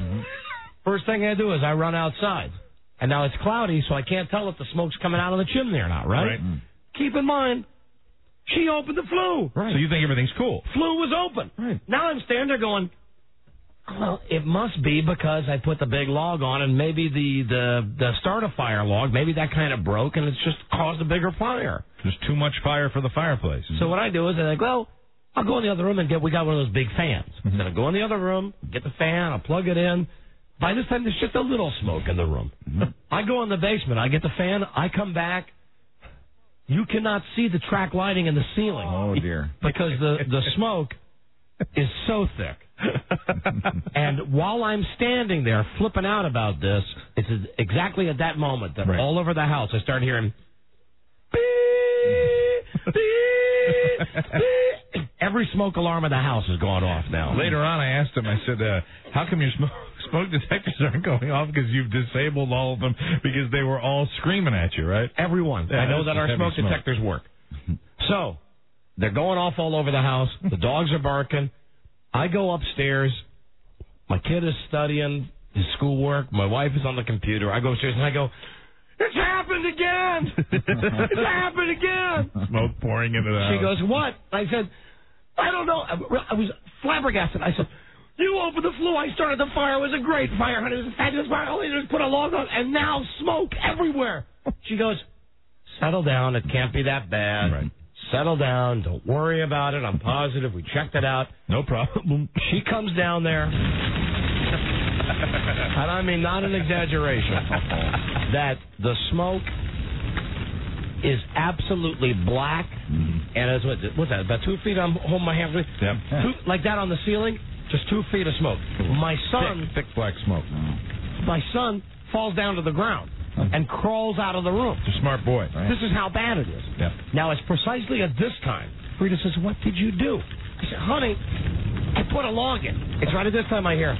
first thing I do is I run outside. And now it's cloudy, so I can't tell if the smoke's coming out of the chimney or not, right? Right. Mm. Keep in mind, she opened the flue. Right. So you think everything's cool. Flue was open. Right. Now I'm standing there going, well, it must be because I put the big log on, and maybe the the the starter fire log, maybe that kind of broke, and it's just caused a bigger fire. There's too much fire for the fireplace. So what I do is I like, well, I'll go in the other room and get. We got one of those big fans. Mm-hmm. Then I go in the other room, get the fan, I'll plug it in. By this time, there's just a little smoke in the room. Mm-hmm. I go in the basement, I get the fan, I come back. You cannot see the track lighting in the ceiling. Oh dear. (laughs) Because the the smoke is so thick. (laughs) and while I'm standing there flipping out about this, it's exactly at that moment that all over the house I start hearing (laughs) every smoke alarm in the house has gone off now. Later on, I asked him. I said, uh, "How come your smoke, smoke detectors aren't going off? Because you've disabled all of them because they were all screaming at you, right?" Everyone. Yeah, I know that our smoke, smoke. detectors work. So they're going off all over the house. The dogs are barking. I go upstairs. My kid is studying his schoolwork. My wife is on the computer. I go upstairs and I go, "It's happened again! it's happened again!" Smoke pouring into the house. She goes, "What?" I said, "I don't know." I was flabbergasted. I said, "You opened the flue. I started the fire. It was a great fire, honey. It was a fabulous fire. All did was put a log on, and now smoke everywhere." She goes, "Settle down. It can't be that bad. Right. Settle down. Don't worry about it. I'm positive. We checked it out. No problem." She comes down there, (laughs) and I mean not an exaggeration, that the smoke is absolutely black, mm-hmm. and it's what, what's that? About two feet. I'm holding my hand. with- Two, like that on the ceiling. Just two feet of smoke. My son, thick, thick black smoke. my son falls down to the ground and crawls out of the room. It's a smart boy. This is how bad it is. Yeah. Now, it's precisely at this time. Freda says, What did you do? I said, Honey, I put a log in. It's right at this time I hear,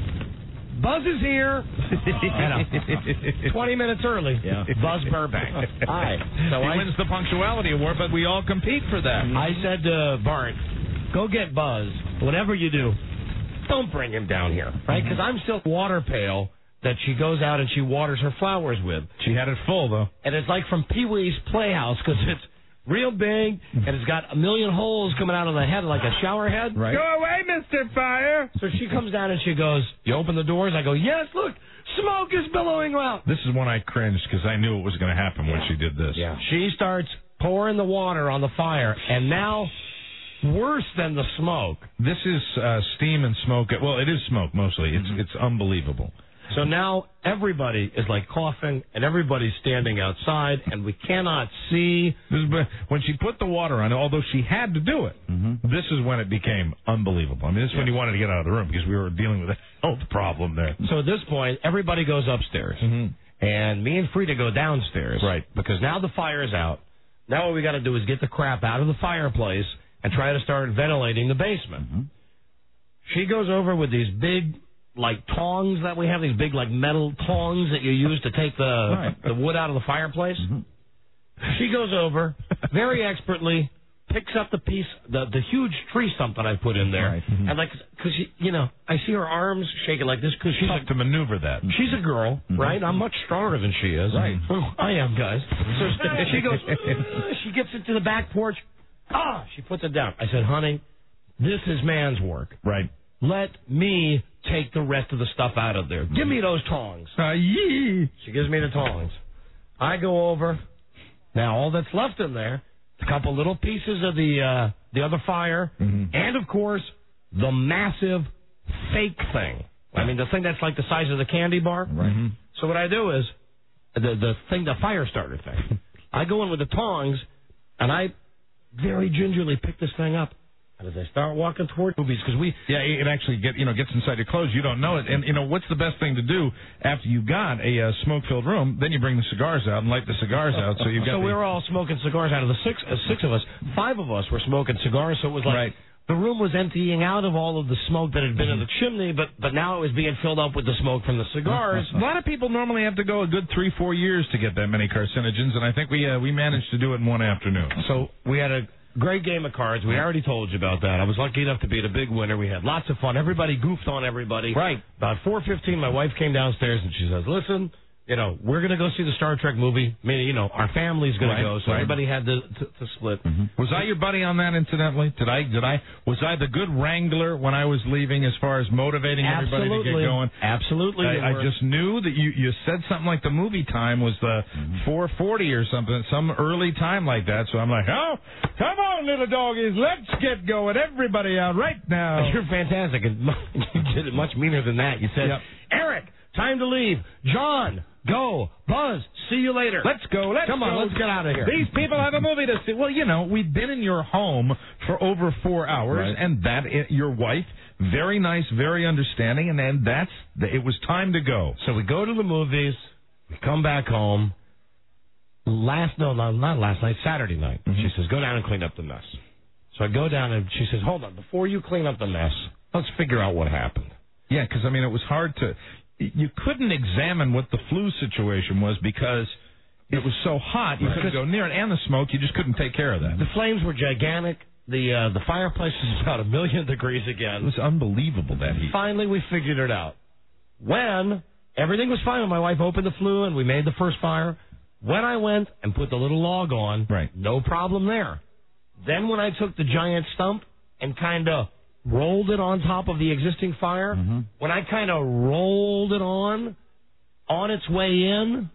Buzz is here. (laughs) (laughs) 20 minutes early. Yeah. Buzz Burbank. (laughs) Hi. So he I, wins the punctuality award, but we all compete for that. I said to Bart, Go get Buzz. Whatever you do, don't bring him down here, right? Mm-hmm. Because I'm still water pail that she goes out and she waters her flowers with. She had it full though. And it's like from Pee Wee's Playhouse because it's real big and it's got a million holes coming out of the head like a shower head. Right. Go away, Mr. Fire. So she comes down and she goes, You open the doors? I go, Yes, look, smoke is billowing out. This is when I cringed because I knew it was going to happen when she did this. Yeah. She starts pouring the water on the fire and now worse than the smoke. This is uh, steam and smoke. Well, it is smoke mostly. It's Mm-hmm. it's unbelievable. So now everybody is like coughing and everybody's standing outside and we cannot see. This is when she put the water on. Although she had to do it, this is when it became unbelievable. I mean, this is when you wanted to get out of the room because we were dealing with a (laughs) health problem there. So at this point, everybody goes upstairs, and me and Freda go downstairs. Right. Because now the fire is out. Now what we got to do is get the crap out of the fireplace and try to start ventilating the basement. Mm-hmm. She goes over with these big, like tongs that we have, these big like metal tongs that you use to take the the wood out of the fireplace. Mm-hmm. She goes over very expertly, picks up the piece, the the huge tree stump that I put in there, mm-hmm. and like because you know I see her arms shaking like this because she's Tough to maneuver that. She's a girl, right? I'm much stronger than she is. Right. I am, guys. So (laughs) she goes, she gets into the back porch, Ah, she puts it down. I said, honey, this is man's work. Right. Let me take the rest of the stuff out of there. Give me those tongs. Uh, yee. She gives me the tongs. I go over. Now all that's left in there, a couple little pieces of the uh, the other fire, and of course the massive fake thing. I mean the thing that's like the size of the candy bar. Right. So what I do is the the thing, the fire starter thing. (laughs) I go in with the tongs, and I very gingerly pick this thing up. And as I start walking toward movies, because we Yeah, it actually get you know gets inside your clothes. You don't know it, and you know what's the best thing to do after you've got a uh, smoke-filled room? Then you bring the cigars out and light the cigars out. So you've (laughs) got so the, we were all smoking cigars out of the six uh, six of us. Five of us were smoking cigars, so it was like Right. The room was emptying out of all of the smoke that had been in the chimney, but but now it was being filled up with the smoke from the cigars. A lot of people normally have to go a good three, four years to get that many carcinogens, and I think we uh, we managed to do it in one afternoon. So we had a great game of cards. We already told you about that. I was lucky enough to be the big winner. We had lots of fun. Everybody goofed on everybody. Right. About 4:15, my wife came downstairs and she says, "Listen, you know, we're going to go see the Star Trek movie. I mean, you know, our family's going Right, to go, so right. everybody had to, to, to split." Mm-hmm. Was I your buddy on that? Incidentally, did I did I was I the good wrangler when I was leaving as far as motivating everybody to Absolutely. get going? Absolutely. you I, I just knew that you you said something like the movie time was the mm-hmm. 4:40 or something, some early time like that. So I'm like, oh, come on, little doggies, let's get going, everybody out right now. (laughs) You're fantastic. And (laughs) you did it much meaner than that. You said, Yep. Eric, time to leave. John, go. Buzz, see you later. Let's go. Let's Come on, go. let's get out of here. These people have a movie to see. Well, you know, we've been in your home for over four hours, Right. and that your wife, very nice, very understanding, and then that's it was time to go. So we go to the movies. We come back home. Last no, no, not last night. Saturday night. Mm-hmm. She says, "Go down and clean up the mess." So I go down and she says, "Hold on, before you clean up the mess, let's figure out what happened." Yeah, because I mean, it was hard to. You couldn't examine what the flue situation was because it was so hot. You Right. couldn't go near it, and the smoke. You just couldn't take care of that. The flames were gigantic. The uh, the fireplace was (laughs) about a million degrees again. It was unbelievable that heat. Finally, we figured it out. When everything was fine, when my wife opened the flue and we made the first fire, when I went and put the little log on, right. no problem there. Then when I took the giant stump and kind of rolled it on top of the existing fire, Mm-hmm. when I kind of rolled it on, on its way in,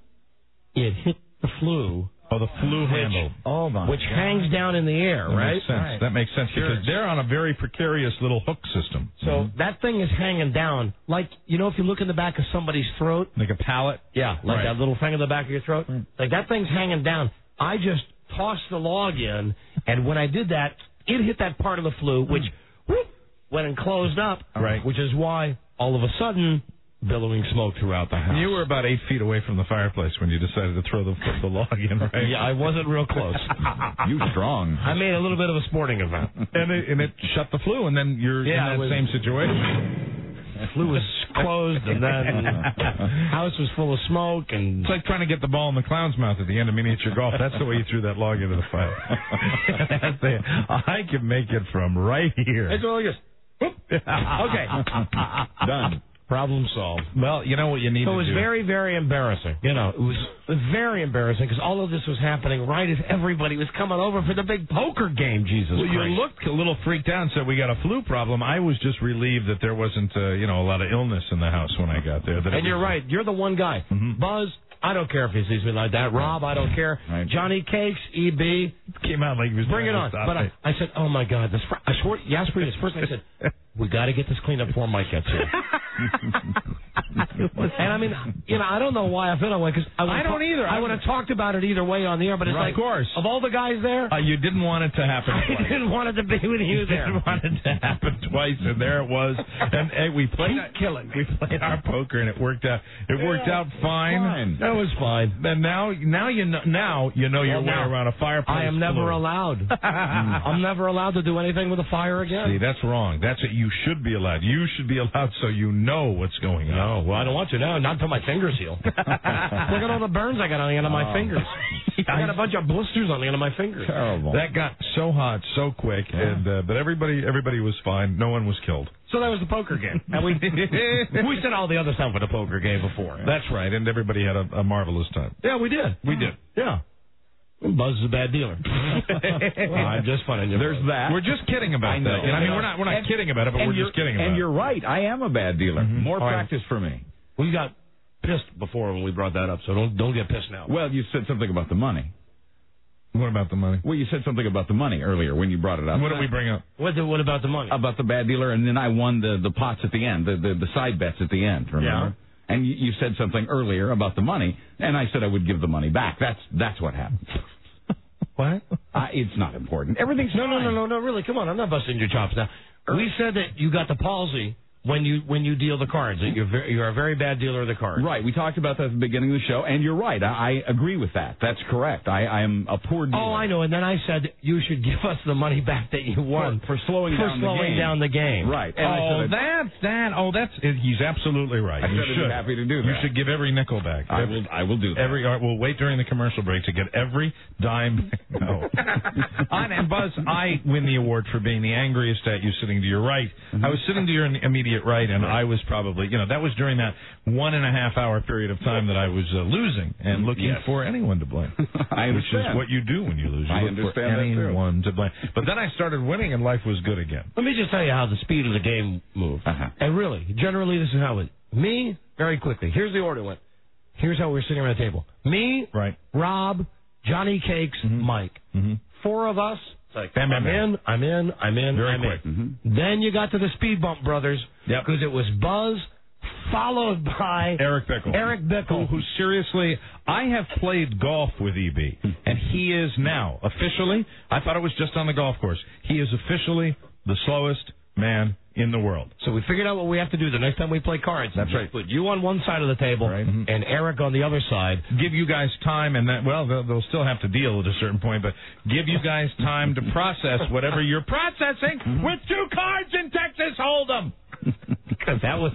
it hit the flue. Oh, the flue which, handle. Oh my Which hangs down in the air, That right? makes sense. That makes sense Sure. because they're on a very precarious little hook system. So mm-hmm. that thing is hanging down, like you know, if you look in the back of somebody's throat, like a palate. Yeah, like Right. that little thing in the back of your throat. Mm. Like that thing's hanging down. I just tossed the log in, and when I did that, it hit that part of the flue, which mm. whoop, went and closed up. Right. Which is why all of a sudden, billowing smoke throughout the house. You were about eight feet away from the fireplace when you decided to throw the, the log in, right? (laughs) Yeah, I wasn't real close. (laughs) you strong. I made a little bit of a sporting event. And it, and it shut the flue, and then you're Yeah, in that was- same situation. Flue was closed, and then (laughs) house was full of smoke, and It's like trying to get the ball in the clown's mouth at the end of miniature golf. That's the way you threw that log into the fire. I can make it from right here. it's all just (laughs) okay, Done. problem solved. Well, you know what you need So to do. it was do. very, very embarrassing. You know, it was very embarrassing because all of this was happening right as everybody was coming over for the big poker game. Jesus Well, you looked a little freaked out and said we got a flue problem. I was just relieved that there wasn't, uh, you know, a lot of illness in the house when I got there. And you're right. You're the one guy. Buzz, I don't care if he sees me like that. Rob, I don't care. Johnny Cakes, EB, Came out like he was bring it on. But I. I said, oh my God, this. Fr- I swore, Jasper, this first. I said, (laughs) we got to get this cleaned up before Mike gets here. (laughs) and I mean, you know, I don't know why I feel that way because I, I don't ta- either. I would have talked about it either way on the air, but it's Right, like, of course. of all the guys there, Uh, you didn't want it to happen. (laughs) I twice. didn't want it to be with you there. didn't want it to happen twice, and there it was. (laughs) And hey, we played killing. we played our poker, and it worked out. It worked out fine. That was fine. And now, now you know. Now you know your Well, way around a fireplace. I am never flue. allowed. (laughs) I'm never allowed to do anything with a fire again. See, that's wrong. That's it. you should be allowed. You should be allowed so you know what's going on. No, well, I don't want to. No, not until my fingers heal. (laughs) Look at all the burns I got on the end of my Oh. fingers. (laughs) I got a bunch of blisters on the end of my fingers. Terrible. That got so hot so quick, and uh, but everybody everybody was fine. No one was killed. So that was the poker game. (laughs) And we we said all the other stuff for the poker game before. That's right, and everybody had a, a marvelous time. Yeah, we did. We did. Yeah. Buzz is a bad dealer. I'm just funning you. There's that. We're just kidding about I know. that. I mean, we're not we're not And- kidding about it, but we're just kidding about And it. you're right. I am a bad dealer. More All right. practice for me. We got pissed before when we brought that up, so don't don't get pissed now. Well, you said something about the money. What about the money? Well, you said something about the money earlier when you brought it up. What did we bring up? What the, what about the money? About the bad dealer, and then I won the the pots at the end, the the, the side bets at the end. Remember? Yeah. And you, you said something earlier about the money, and I said I would give the money back. That's that's what happened. (laughs) what? Uh, it's not important. Everything's no, no, no, no, no. Really, come on. I'm not busting your chops now. We said that you got the palsy when you when you deal the cards. You're very, you're a very bad dealer of the cards. Right. We talked about that at the beginning of the show, and you're right. I, I agree with that. That's correct. I, I am a poor dealer. Oh, I know. And then I said you should give us the money back that you won for, for slowing for down slowing the game. down the game. Right. And I oh, said that's that. Oh, that's he's absolutely right. I you said I'd be should. happy to do that. You should give every nickel back. I Every- will. I will do that. Every all right, we'll wait during the commercial break to get every dime. (laughs) No. (laughs) and, and Buzz, I win the award for being the angriest at you sitting to your right. Mm-hmm. I was sitting to your immediate right, and I was probably, you know, that was during that one and a half hour period of time that I was uh, losing and looking Yes. for anyone to blame. (laughs) I Which is what you do when you lose. You I look for understand that, too. anyone to blame. But then I started winning, and life was good again. Let me just tell you how the speed of the game moved. Uh-huh. And really, generally, this is how it. Me, very quickly. Here's the order went. Here's how we were sitting around the table. Me, Right. Rob, Johnny Cakes, Mike. Mm-hmm. Four of us. It's like, Bam, bam, I'm bam. in, I'm in, I'm in, Very I'm quick. in. Then you got to the Speed Bump Brothers. Yep. Because it was Buzz, followed by Eric Bickel. Eric Bickel. Who, who seriously, I have played golf with EB, and he is now officially. I thought it was just on the golf course. He is officially the slowest man in the world. So we figured out what we have to do the next time we play cards. That's right. Put you on one side of the table Right. Mhm. and Eric on the other side. Give you guys time, and that well, they'll, they'll still have to deal at a certain point, but give you guys time to process whatever you're processing with two cards in Texas Hold'em. Because (laughs) that was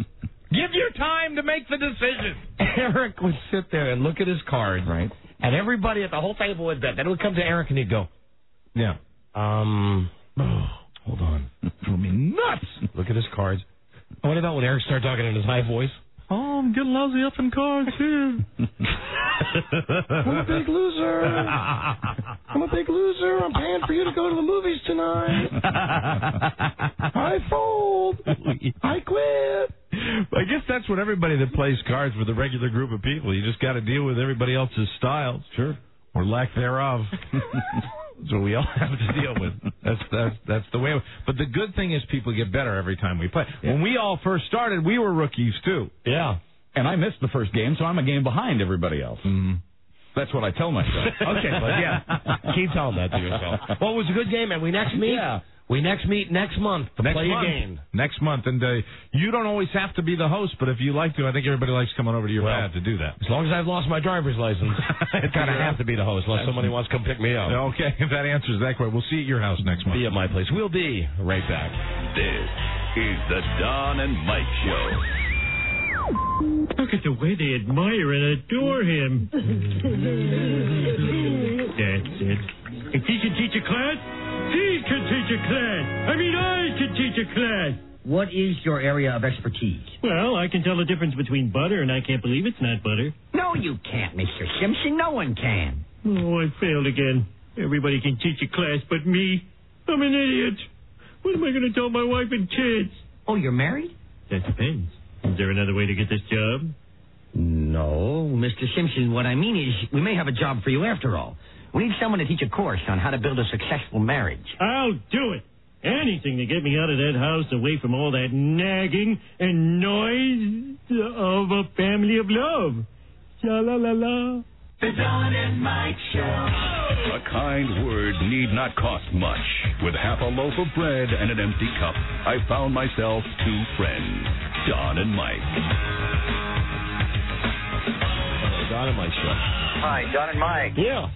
Give you time to make the decision. Eric would sit there and look at his cards, Right. and everybody at the whole table would bet. Then it would come to Eric, and he'd go, Yeah. um, Hold on. (laughs) Drove me nuts. look at his cards. What about when Eric started talking in his high voice? Oh, I'm getting lousy up in cards here. (laughs) I'm a big loser. I'm a big loser. I'm paying for you to go to the movies tonight. I fold. I quit. I guess that's what everybody that plays cards with a regular group of people. You just got to deal with everybody else's styles. Sure. Or lack thereof. (laughs) That's what we all (laughs) have to deal with. That's that's that's the way. But the good thing is people get better every time we play. When we all first started, we were rookies too. Yeah. And I missed the first game, so I'm a game behind everybody else. Mm-hmm. That's what I tell myself. (laughs) Okay, but yeah, (laughs) keep telling that to yourself. Well, it was a good game, and we next meet. Yeah. We next meet next month to Next play month. a game. Next month, and uh, you don't always have to be the host, but if you like to, I think everybody likes coming over to your Well, pad to do that. As long as I've lost my driver's license, I kind of have to be the host unless somebody wants to come pick me up. Okay, if (laughs) that answers that question, we'll see you at your house next month. Be at my place. We'll be right back. This is the Don and Mike Show. Look at the way they admire and adore him. (laughs) That's it. If he can teach a class, he can teach a class. I mean, I can teach a class. What is your area of expertise? Well, I can tell the difference between butter and I can't believe it's not butter. No, you can't, Mr. Simpson. No one can. Oh, I failed again. Everybody can teach a class but me. I'm an idiot. What am I going to tell my wife and kids? Oh, you're married? That depends. Is there another way to get this job? No, Mr. Simpson. What I mean is, we may have a job for you after all. We need someone to teach a course on how to build a successful marriage. I'll do it. Anything to get me out of that house, away from all that nagging and noise of a family of love. Sha la la la. The Don and Mike Show. A kind word need not cost much. With half a loaf of bread and an empty cup, I found myself two friends, Don and Mike. Don and Mike show. Hi, Don and Mike. Yeah.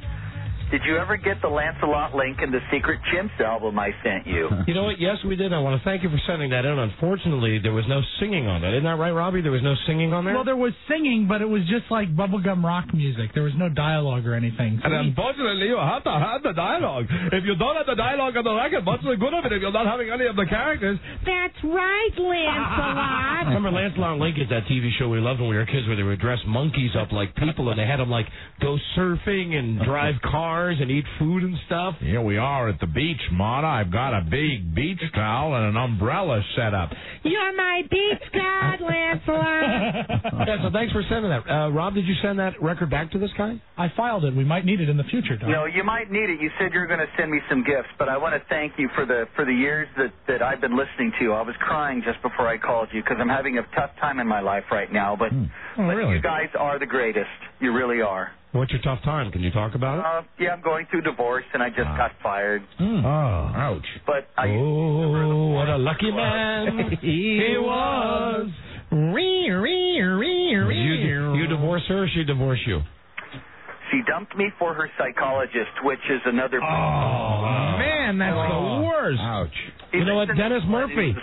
Did you ever get the Lancelot link in the Secret Chimps album I sent you? (laughs) You know what? Yes, we did. I want to thank you for sending that in. Unfortunately, there was no singing on that. Isn't that right, Robbie? There was no singing on there? Well, there was singing, but it was just like bubblegum rock music. There was no dialogue or anything. So we- unfortunately, you have to have the dialogue. If you don't have the dialogue on the record, what's the good of it if you're not having any of the characters? That's right, Lancelot. (laughs) Remember Lancelot and Link is that TV show we loved when we were kids where they would dress monkeys up like people and they had them like go surfing and drive cars (laughs) bars and eat food and stuff. Here we are at the beach, Mona. I've got a big beach towel and an umbrella set up. You're my beach god, (laughs) Lancelot. yeah, so thanks for sending that. Uh, Rob, did you send that record back to this guy? I filed it. We might need it in the future, Doc. You know, you might need it. You said you were going to send me some gifts, but I want to thank you for the for the years that that I've been listening to you. I was crying just before I called you because I'm having a tough time in my life right now. But, Oh, but really? you guys are the greatest. You really are. What's your tough time? Can you talk about it? Uh, yeah, I'm going through divorce, and I just ah. got fired. Oh, ouch. But I. Oh, what a lucky (laughs) man (laughs) he was. You, you divorce her or she divorce you? She dumped me for her psychologist, which is another. Oh, man, that's the worst. Ouch. You know what? Dennis Murphy.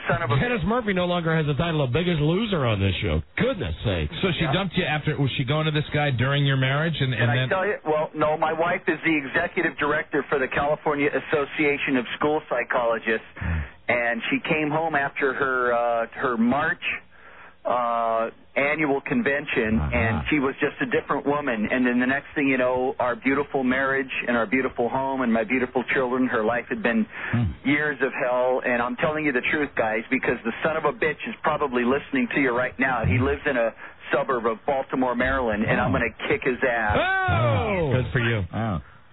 Dennis Murphy no longer has the title of biggest loser on this show. Goodness sake. So she dumped you after? Was she going to this guy during your marriage? And, and Can I then tell you? Well, no, my wife is the executive director for the California Association of School Psychologists, and she came home after her uh, her March uh, annual convention, and she was just a different woman. And then the next thing you know, our beautiful marriage and our beautiful home and my beautiful children, her life had been years of hell. And I'm telling you the truth, guys, because the son of a bitch is probably listening to you right now. He lives in a suburb of Baltimore, Maryland, and I'm going to kick his ass. Oh, good for you.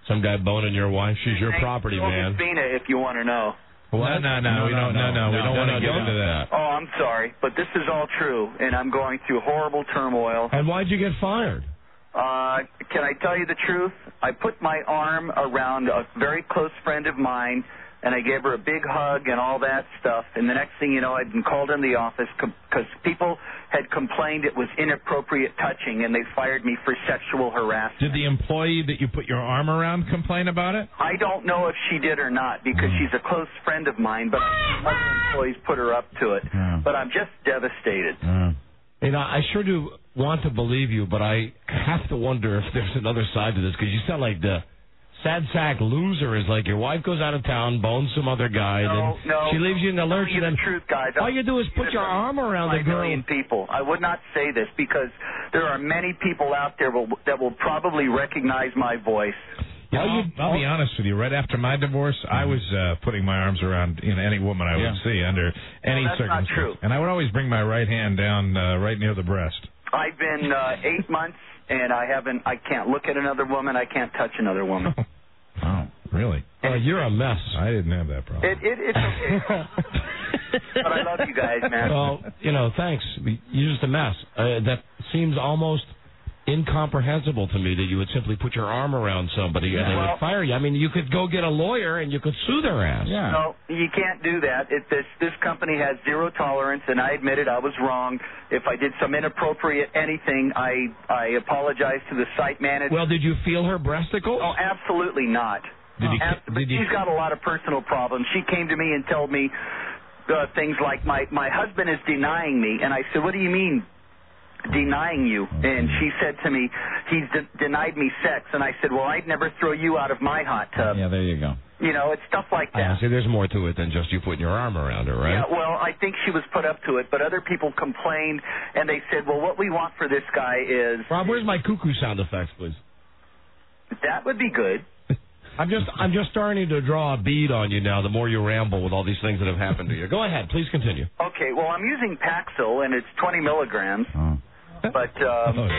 Some guy boning your wife. She's your property, man. Christina if you want to know. No, no, no, we don't. No, no, we don't want to get into that. Oh, I'm sorry, but this is all true, and I'm going through horrible turmoil. And why'd you get fired? Uh, can I tell you the truth? I put my arm around a very close friend of mine, and I gave her a big hug and all that stuff. And the next thing you know, I'd been called in the office because people had complained it was inappropriate touching, and they fired me for sexual harassment. Did the employee that you put your arm around complain about it? I don't know if she did or not because she's a close friend of mine, but other employees put her up to it. But I'm just devastated. You know, I sure do want to believe you, but I have to wonder if there's another side to this because you sound like the sad sack loser. Is like your wife goes out of town, bones some other guy, No, then no. she leaves you in the lurch, and then truth, guys. all you do is put your arm around the Five girl. million people. I would not say this because there are many people out there will, that will probably recognize my voice. I'll, I'll be honest with you. Right after my divorce, I was uh, putting my arms around you know, any woman I would Yeah. see under any that's not circumstance, and I would always bring my right hand down uh, right near the breast. I've been uh, eight months and I haven't. I can't look at another woman. I can't touch another woman. (laughs) Oh, really? Oh, you're a mess. I didn't have that problem. It, it, it's okay. (laughs) but I love you guys, man. Well, you know, thanks. You're just a mess. Uh, that seems almost incomprehensible to me that you would simply put your arm around somebody and they Well- would fire you. I mean, you could go get a lawyer and you could sue their ass. No, you can't do that. It, this this company has zero tolerance, and I admit it. I was wrong. If I did some inappropriate anything, I I apologize to the site manager. Well, did you feel her breasticles? Oh, absolutely not. Did he- Abs- but she's got a lot of personal problems. She came to me and told me uh, things like my my husband is denying me, and I said, "What do you mean?" Denying you, and she said to me, "He's de- denied me sex," and I said, "Well, I'd never throw you out of my hot tub." Yeah, there you go. You know, it's stuff like that. Yeah, see, there's more to it than just you putting your arm around her, right? Yeah, well, I think she was put up to it, but other people complained, and they said, "Well, what we want for this guy is Rob, where's my cuckoo sound effects, please? that would be good." (laughs) I'm just I'm just starting to draw a bead on you now. The more you ramble with all these things that have happened to you, go ahead, please continue. Okay, well, I'm using Paxil, and it's 20 milligrams. Oh. (laughs) But um,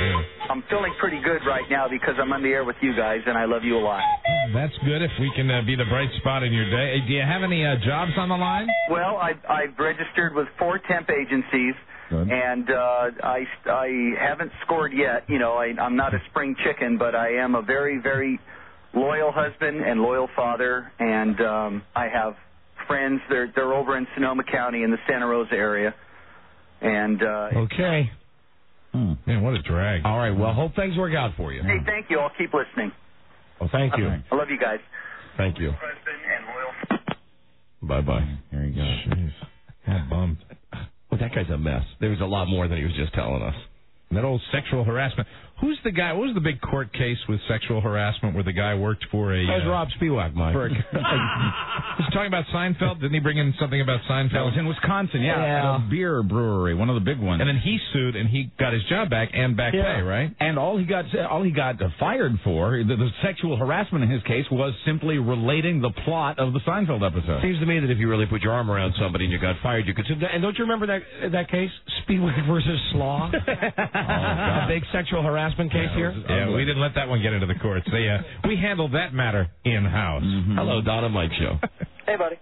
I'm feeling pretty good right now because I'm on the air with you guys, and I love you a lot. That's good if we can uh, be the bright spot in your day. Do you have any uh, jobs on the line? Well, I, I've registered with four temp agencies, and uh, I I haven't scored yet. You know, I, I'm not a spring chicken, but I am a very very loyal husband and loyal father, and um, I have friends. They're they're over in Sonoma County in the Santa Rosa area, and uh, Okay. Hmm. Man, what a drag. All right. Well, hope things work out for you. hey, thank you. I'll keep listening. Well, thank you. I love you guys. Thank you. Bye bye. There you go. Jeez. I'm bummed. Well, that guy's a mess. There was a lot more than he was just telling us. That old sexual harassment. Who's the guy? What was the big court case with sexual harassment where the guy worked for a? That was uh, Rob Spewak, Mike. For a, (laughs) was talking about Seinfeld? Didn't he bring in something about Seinfeld? That was in Wisconsin, yeah, Yeah. a beer brewery, one of the big ones. And then he sued, and he got his job back and back pay, right? And all he got all he got fired for the, the sexual harassment in his case was simply relating the plot of the Seinfeld episode. Seems to me that if you really put your arm around somebody and you got fired, you could. And don't you remember that that case, Spewak versus Slaw? (laughs) a big sexual harassment case here. Yeah, we didn't let that one get into the courts. They, uh, we handled that matter in house. Hello, Don and Mike Show. (laughs) Hey, buddy.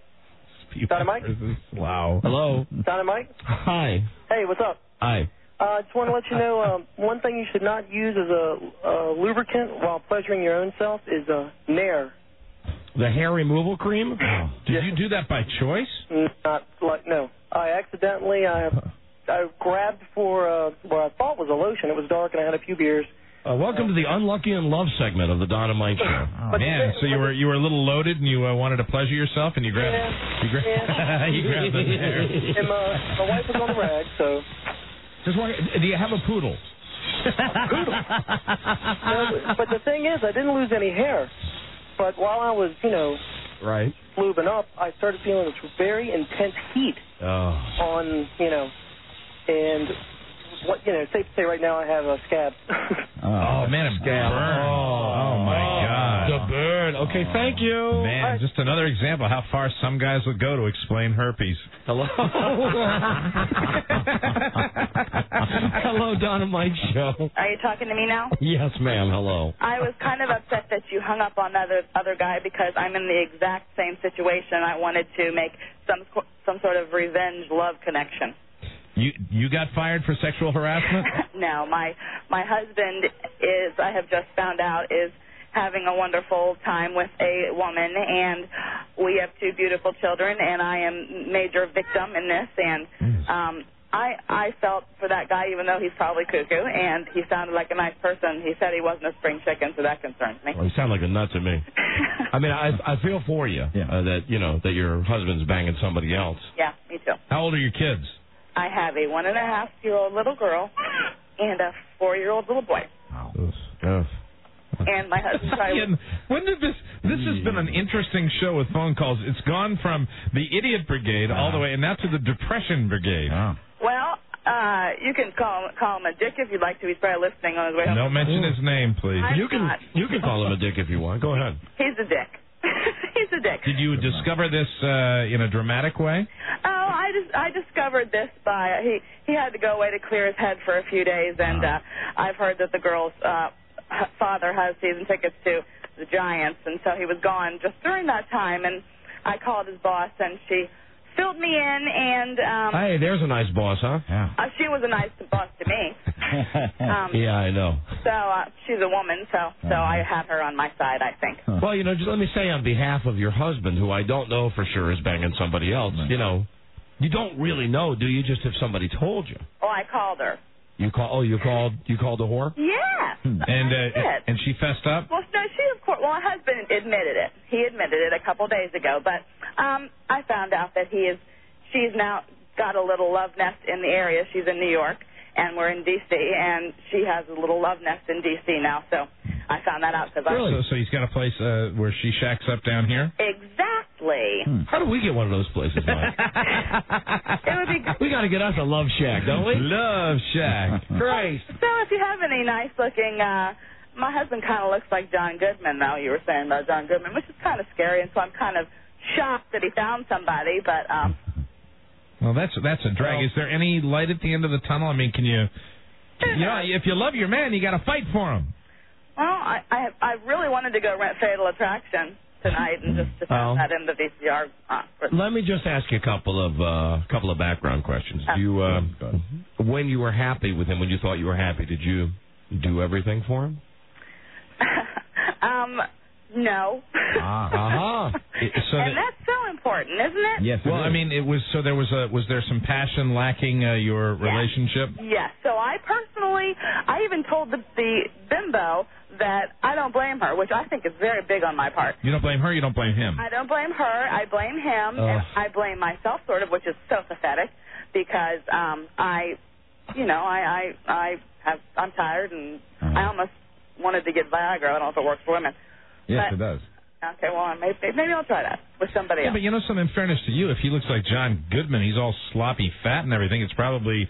Don and Mike? (laughs) Wow. Hello. Don and Mike? Hi. Hey, what's up? Hi. Uh, I just want to let you know um, one thing you should not use as a, a lubricant while pleasuring your own self is uh, Nair. The hair removal cream. Did you do that by choice? Not like no. I accidentally I I grabbed for uh, what I thought was a lotion. It was dark and I had a few beers. Uh, welcome to the Unlucky in Love segment of the Don and Mike Show. (laughs) Oh, man, so you were you were a little loaded and you uh, wanted to pleasure yourself and you grabbed you, gra- (laughs) you grabbed the hair. And my, my wife was on the rag, so Just wondering, do you have a poodle? (laughs) No, but the thing is, I didn't lose any hair. But while I was, you know, Right. lubing up, I started feeling this very intense heat Oh. on, you know, and what, you know, safe to say right now I have a scab. (laughs) Oh, oh, man, a Scab. burned. Oh, oh, my oh, God. The burn. Okay, thank you. Man, just another example of how far some guys would go to explain herpes. Hello. (laughs) (laughs) Hello, Don and Mike Show. Are you talking to me now? Yes, ma'am. Hello. I was kind of upset that you hung up on the other other guy because I'm in the exact same situation. I wanted to make some some sort of revenge love connection. You you got fired for sexual harassment? (laughs) no, my my husband is I have just found out is having a wonderful time with a woman and we have two beautiful children and I am major victim in this and um I I felt for that guy even though he's probably cuckoo and he sounded like a nice person. He said he wasn't a spring chicken, so that concerns me. Well, you sound like a nut to me. (laughs) I mean, I I feel for you uh, that you know that your husband's banging somebody else. Yeah, me too. How old are your kids? I have a one and a half year old little girl and a four year old little boy. Wow. And my husband (laughs) probably Ian, when did this? This has been an interesting show with phone calls. It's gone from the idiot brigade all the way, and now to the depression brigade. Well, uh, you can call call him a dick if you'd like to. He's probably listening on his way home. Don't mention his name, please. I'm You can not. you can call him a dick if you want. Go ahead. He's a dick. (laughs) He's a dick. Did you discover this uh, in a dramatic way? Oh, I just I discovered this by he he had to go away to clear his head for a few days, and uh, I've heard that the girl's uh, father has season tickets to the Giants, and so he was gone just during that time. And I called his boss, and she filled me in, and um, Hey, there's a nice boss, huh? Yeah. uh, she was a nice boss to me. (laughs) Um, yeah, I know. So uh, she's a woman, so so I have her on my side, I think. Well, you know, just let me say on behalf of your husband, who I don't know for sure is banging somebody else, you know, you don't really know, do you? Just if somebody told you. Oh, I called her. You call? Oh, you called? You called a whore? Yeah. And uh, and she fessed up. Well, no, she of course. Well, my husband admitted it. He admitted it a couple days ago. But um, I found out that he is. She's now got a little love nest in the area. She's in New York, and we're in D.C. And she has a little love nest in D.C. now. So I found that out because i So, so he's got a place uh, where she shacks up down here. exactly. How do we get one of those places, Mike? (laughs) It would be. we got to get us a love shack, don't we? Love shack. (laughs) Christ. So if you have any nice looking. uh my husband kind of looks like John Goodman, though. You were saying about John Goodman, which is kind of scary, and so I'm kind of shocked that he found somebody. But um, Well, that's that's a drag. Is there any light at the end of the tunnel? I mean, can you? You know, if you love your man, you got to fight for him. Well, I, I I really wanted to go rent Fatal Attraction tonight and just to Oh. that in the VCR. Uh, Let me just ask you a couple of uh, couple of background questions. Do you, uh, when you were happy with him, when you thought you were happy, did you do everything for him? (laughs) um, no. Ah. Uh-huh. So and that- that's so important, isn't it? Yes. Well, I mean, it was so there was a was there some passion lacking uh, your relationship? Yes. So I personally, I even told the, the bimbo that I don't blame her, which I think is very big on my part. You don't blame her. You don't blame him. I don't blame her. I blame him, and I blame myself, sort of, which is so pathetic because um, I, you know, I, I, I have. I'm tired, and Uh-huh. I almost wanted to get Viagra. I don't know if it works for women. Yes, But- it does. Okay, well, maybe, maybe I'll try that with somebody Yeah, else. but you know something. In fairness to you, if he looks like John Goodman, he's all sloppy, fat, and everything. It's probably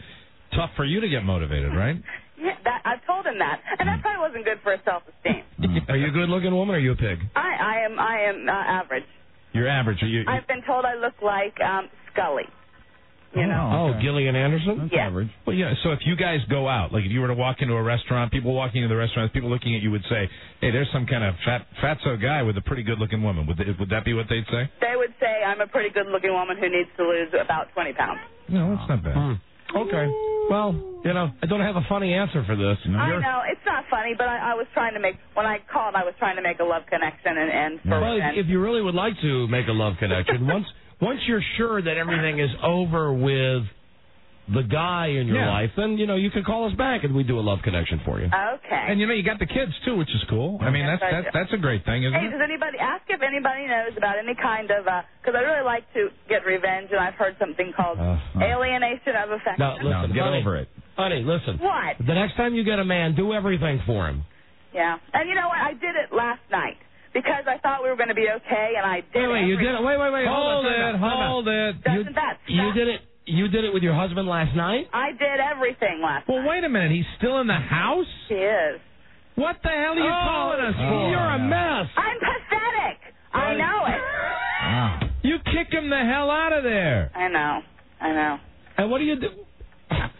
tough for you to get motivated, right? (laughs) Yeah, that, I told him that, and that probably wasn't good for his self-esteem. (laughs) Are you a good-looking woman or are you a pig? I, I am, I am uh, average. You're average. Are you? I've been told I look like um, Scully. You know. Oh, Gillian Anderson? Yeah. Well, yeah. So if you guys go out, like if you were to walk into a restaurant, people walking into the restaurant, people looking at you would say, "Hey, there's some kind of fat, fatso guy with a pretty good-looking woman." Would they, would that be what they'd say? They would say I'm a pretty good-looking woman who needs to lose about 20 pounds. No, that's not bad. Hmm. Okay. Well, you know, I don't have a funny answer for this. I know it's not funny, but I, I was trying to make when I called, I was trying to make a love connection, and and for Well, and, if you really would like to make a love connection, (laughs) once once you're sure that everything is over with the guy in your Yeah. life, then you know you can call us back and we do a love connection for you. okay. And you know, you got the kids too, which is cool. I mean, Yes, that's I that's that's a great thing, isn't Hey, it? does anybody ask if anybody knows about any kind of because I really like to get revenge, and I've heard something called Uh, alienation of affection. Now, listen, get honey, over it. honey, listen. What? The next time you get a man, do everything for him. Yeah, and you know what? I did it last night because I thought we were going to be okay, and I did. Wait, wait, you did it. Wait, wait, wait. Hold on, time it, out, time out. hold it. Doesn't that You did it. You did it with your husband last night. I did everything last Well, night. wait a minute. He's still in the house. He is. What the hell are you Oh, calling us for? Oh, You're a mess. I'm pathetic. I know it. Wow. You kick him the hell out of there. I know. I know. And what do you do?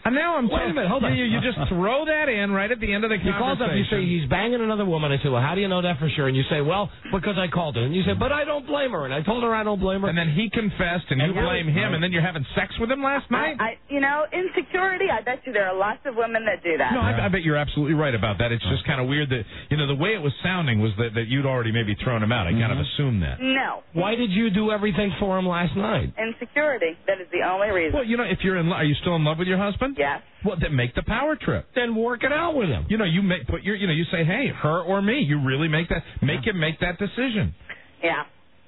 And now I'm Wait a minute, hold on. You, you just throw that in right at the end of the He calls up. You say he's banging another woman. I say, well, how do you know that for sure? And you say, well, because I called her. And you say, but I don't blame her. And I told her I don't blame her. And then he confessed, and you And now- blame him, and then you're having sex with him last night. I, I, you know, insecurity. I bet you there are lots of women that do that. No, I, I bet you're absolutely right about that. It's just kind of weird that you know the way it was sounding was that, that you'd already maybe thrown him out. I kind of mm-hmm. assumed that. No. Why did you do everything for him last night? Insecurity. That is the only reason. Well, you know, if you're in, lo- are you still in love with your husband? Yes. Well, then make the power trip. Then work it out with him. You know, you make put your, you know, you say, hey, her or me. You really make that, make him make that decision. Yeah.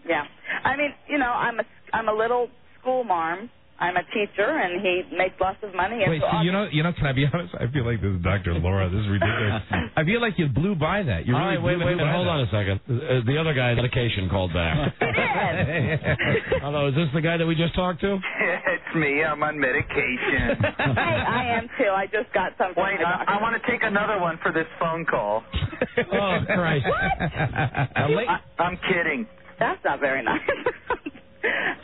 Yeah. I mean, you know, I'm a I'm a little school marm. I'm a teacher, and he makes lots of money. and Wait, so see, you know, you know, can I be (laughs) honest? I feel like this is Dr. Laura. This is ridiculous. (laughs) I feel like you blew by that. You All really right, wait, blew wait a minute. Hold that. on a second. Uh, the other guy, medication, called back. (laughs) Hello, is this the guy that we just talked to? it's me. I'm on medication. hey, I am too. I just got some. Wait, I. I want to take another one for this phone call. Oh, Christ. Now, la- I, I'm kidding. That's not very nice.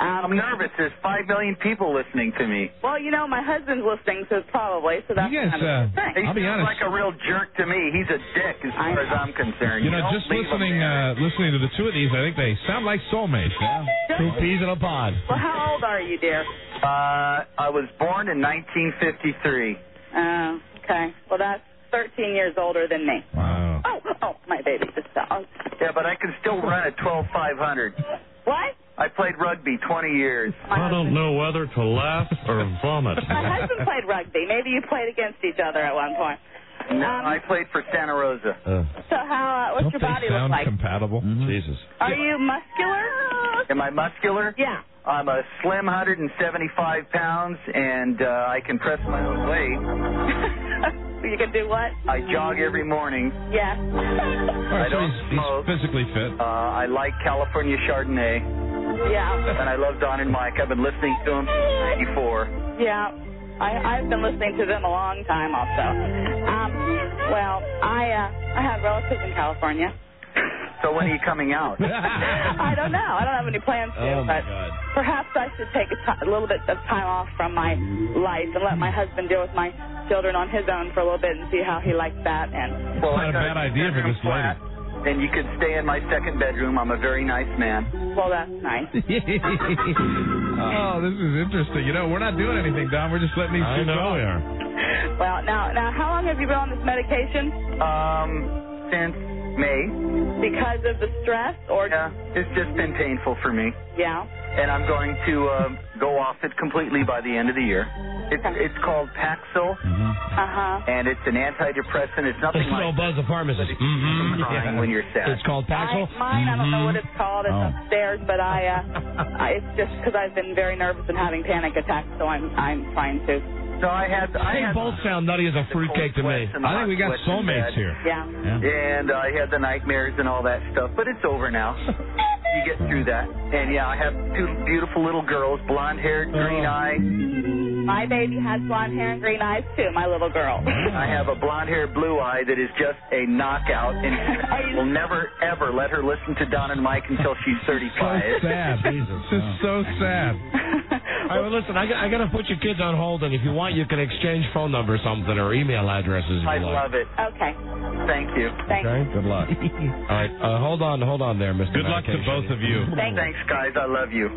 Um, I'm nervous. There's five million people listening to me. well, you know, my husband's listening, so probably. So that's You guys, kind of a uh, thing. He I'll be sounds honest. like a real jerk to me. He's a dick as far as I'm concerned. You know, don't just listening, uh, listening to the two of these, I think they sound like soulmates. Yeah. Two peas in a pod. Well, how old are you, dear? Uh, I was born in 1953. Oh, okay. Well, that's 13 years older than me. Wow. Oh, oh, my baby just fell. Yeah, but I can still run at 12500. What? I played rugby 20 years. I don't know whether to laugh or vomit. My husband played rugby. Maybe you played against each other at one point. No, Um, I played for Santa Rosa. Uh, So how? Uh, what's Don't your they body look sound like? compatible? Jesus. Are you muscular? Am I muscular? Yeah. I'm a slim 175 pounds, and uh, I can press my own weight. (laughs) you can do what? I jog every morning. Yeah. All right, I so don't he's, he's smoke. physically fit. Uh, I like California Chardonnay, Yeah. and I love Don and Mike. I've been listening to them since '94. Yeah. I, I've been listening to them a long time also. Um, well, I uh, I have relatives in California. So when are you coming out? (laughs) I don't know. I don't have any plans to, Oh, but God. perhaps I should take a, little bit of time off from my life and let my husband deal with my children on his own for a little bit and see how he likes that. And Well, not I a got bad idea for this lady. flat, And you could stay in my second bedroom. I'm a very nice man. well, that's nice. (laughs) oh, this is interesting. You know, we're not doing anything, Don. We're just letting these I two know go. we are. Well, now, now, how long have you been on this medication? Um, since May. Because of the stress, or Yeah, it's just been painful for me. yeah? and I'm going to uh, go off it completely by the end of the year. It's it's called Paxil, Uh huh. and it's an antidepressant. It's This nothing is all like Buzz the pharmacist. Mm-hmm. crying when you're sad. It's called Paxil. Mine, I don't know what it's called. It's Oh. upstairs, but I, uh, (laughs) I, it's just because I've been very nervous and having panic attacks, so I'm, I'm trying to. No, I had. I They had both sound nutty as a fruitcake to me. and the hot sweats in bed. Yeah. And I had the nightmares and all that stuff, but it's over now. you get through that. And yeah, I have two beautiful little girls, blonde haired, green oh. eyed. My baby has blonde hair and green eyes too. My little girl. (laughs) I have a blonde haired blue eye that is just a knockout, and (laughs) I will never ever let her listen to Don and Mike until she's 35. So sad. (laughs) This is so sad. All right, well, listen, I, got- I got to put your kids on hold, and if you want, you can exchange phone numbers, something, or email addresses. I like. love it. Okay. Thank you. Thanks. Okay. Good luck. All right, uh, hold on, hold on there, Mr. Good luck to both of you. Thanks. Thanks, guys. I love you.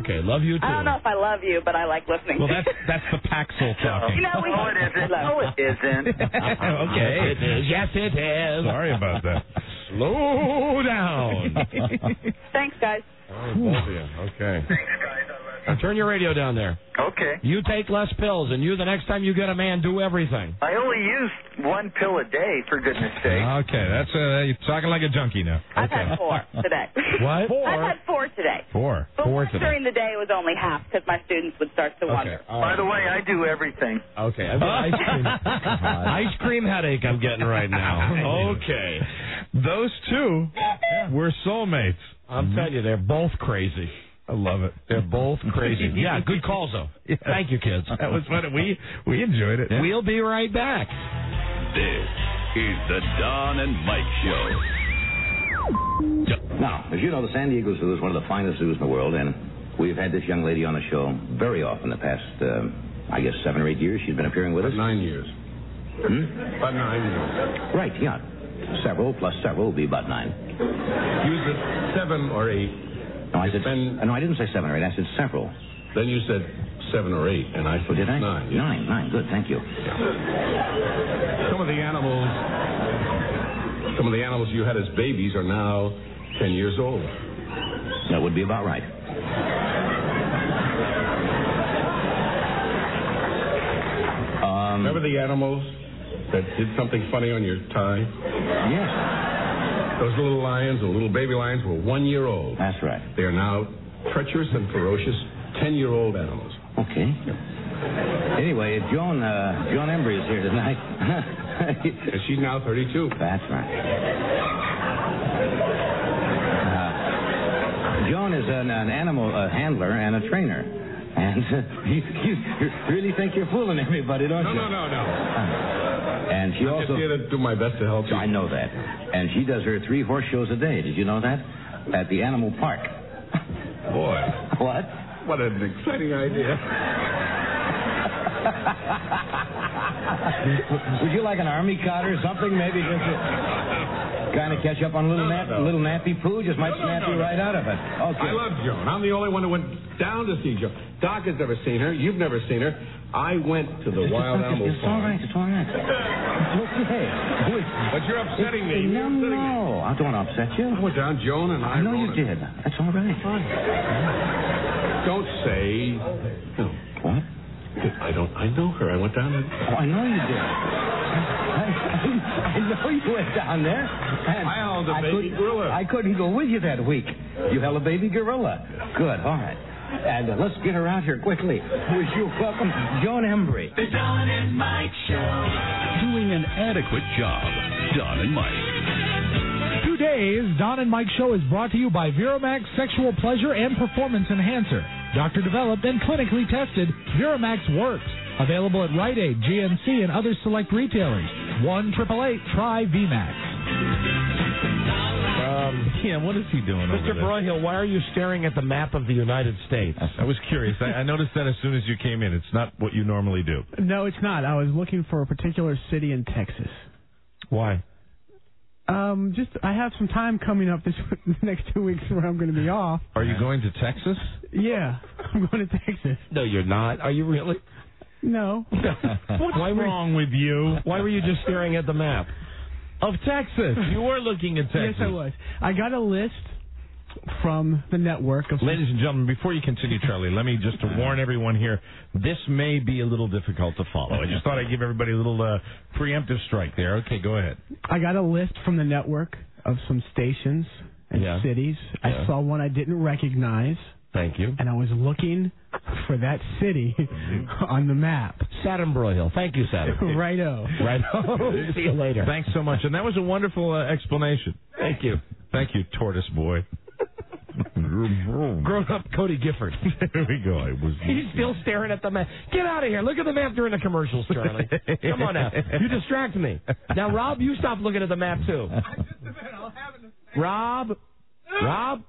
Okay, love you too. I don't know if I love you, but I like listening. Well, to that's that's the Paxil talking. You know, we No, it isn't. No, it isn't. (laughs) okay. Yes, it is. Yes, it is. Sorry about that. Slow down. (laughs) Thanks, guys. All right, both of you. Okay. Now turn your radio down there. Okay. You take less pills, and you, the next time you get a man, do everything. I only use one pill a day, for goodness sake. Okay, that's uh, you're talking like a junkie now. I've had four today. (laughs) What? I've had four today. Four. But Four today. during the day it was only half because my students would start to wonder. Okay. all By the way, I do everything. Okay. I've got ice cream. (laughs) ice cream headache I'm getting right now. (laughs) Okay. Those two were soulmates. I'm telling you, they're both crazy. I love it. They're both (laughs) crazy. Yeah, good calls though. Yeah. Thank you, kids. That was fun. We we enjoyed it. We'll be right back. This is the Don and Mike Show. Now, as you know, the San Diego Zoo is one of the finest zoos in the world, and we've had this young lady on the show very often the past, uh, I guess, seven or eight years. She's been appearing with us. Nine years. Hmm? About nine years. Right, yeah. Several plus several will be about nine. You said seven or eight. No, I said. uh, no, I didn't say seven or eight. I said several. Then you said seven or eight, and I said did I? nine. yeah. Nine, nine. Good, thank you. Some of the animals, some of the animals you had as babies are now ten years old. That would be about right. Um, Remember the animals that did something funny on your tie? Yes, Those little lions, the little baby lions, were one year old. that's right. They are now treacherous and ferocious ten-year-old animals. Okay. Anyway, Joan, uh, Joan Embery is here tonight. (laughs) And she's now 32. That's right. Uh, Joan is an, an animal uh, handler and a trainer. And uh, (laughs) you, you really think you're fooling everybody, don't No, you? no, no, no. no. And she I'm also. here to do my best to help you. I know that. And she does her three horse shows a day. Did you know that? At the animal park. Boy, (laughs) What? what an exciting idea. Would you like an army cot or something? Maybe just to kind of catch up on a little No, nap, no. little nappy poo. Just might No, no, snap no, you no. right out of it. Okay. I love Joan. I'm the only one who went down to see Joan. Doc has never seen her. You've never seen her. I went to the It's wild animal It's all farm. right. It's all right. It's okay. But you're upsetting me. No, You're upsetting me. no. I don't want to upset you. I went down, Joan and I. I know you it. did. That's all right. Fine. Don't say. No. What? I don't. I know her. I went down and. Oh, I know you did. I, I know you went down there. And I held a I baby couldn't- gorilla. I couldn't go with you that week. You held a baby gorilla. Good. All right. And uh, let's get her out here quickly. Wish you welcome, Joan Embery. The Don and Mike Show. Doing an adequate job. Don and Mike. Today's Don and Mike Show is brought to you by Viromax Sexual Pleasure and Performance Enhancer. Doctor developed and clinically tested, Viromax works. Available at Rite Aid, GNC, and other select retailers. 1 888 Try VMAX. Um, Yeah, what is he doing over Mr. there? Broyhill, why are you staring at the map of the United States? (laughs) I was curious. I, I noticed that as soon as you came in. It's not what you normally do. No, it's not. I was looking for a particular city in Texas. Why? Um, just I have some time coming up this (laughs) the next two weeks where I'm going to be off. Are you going to Texas? Yeah, (laughs) I'm going to Texas. No, you're not. Are you really? No. (laughs) What's Why were- wrong with you? Why were you just staring at the map? Of Texas. You were looking at Texas. Yes, I was. I got a list from the network of. Ladies and gentlemen, before you continue, Charlie, let me just warn everyone here, this may be a little difficult to follow. I just thought I'd give everybody a little uh, preemptive strike there. Okay, go ahead. I got a list from the network of some stations and Yeah. cities. Yeah. I saw one I didn't recognize, Thank you. and I was looking for that city on the map. Saturn Broyhill. Thank you, Saturn. (laughs) Righto. Right. (laughs) See you later. Thanks so much. And that was a wonderful uh, explanation. Thank you. Thank you, tortoise boy. (laughs) Grown up Cody Gifford. (laughs) there we go. I was. He's still staring at the map. Get out of here. Look at the map during the commercials, Charlie. Come on now. You distract me. Now, Rob, you stop looking at the map, too. (laughs) Rob? Rob?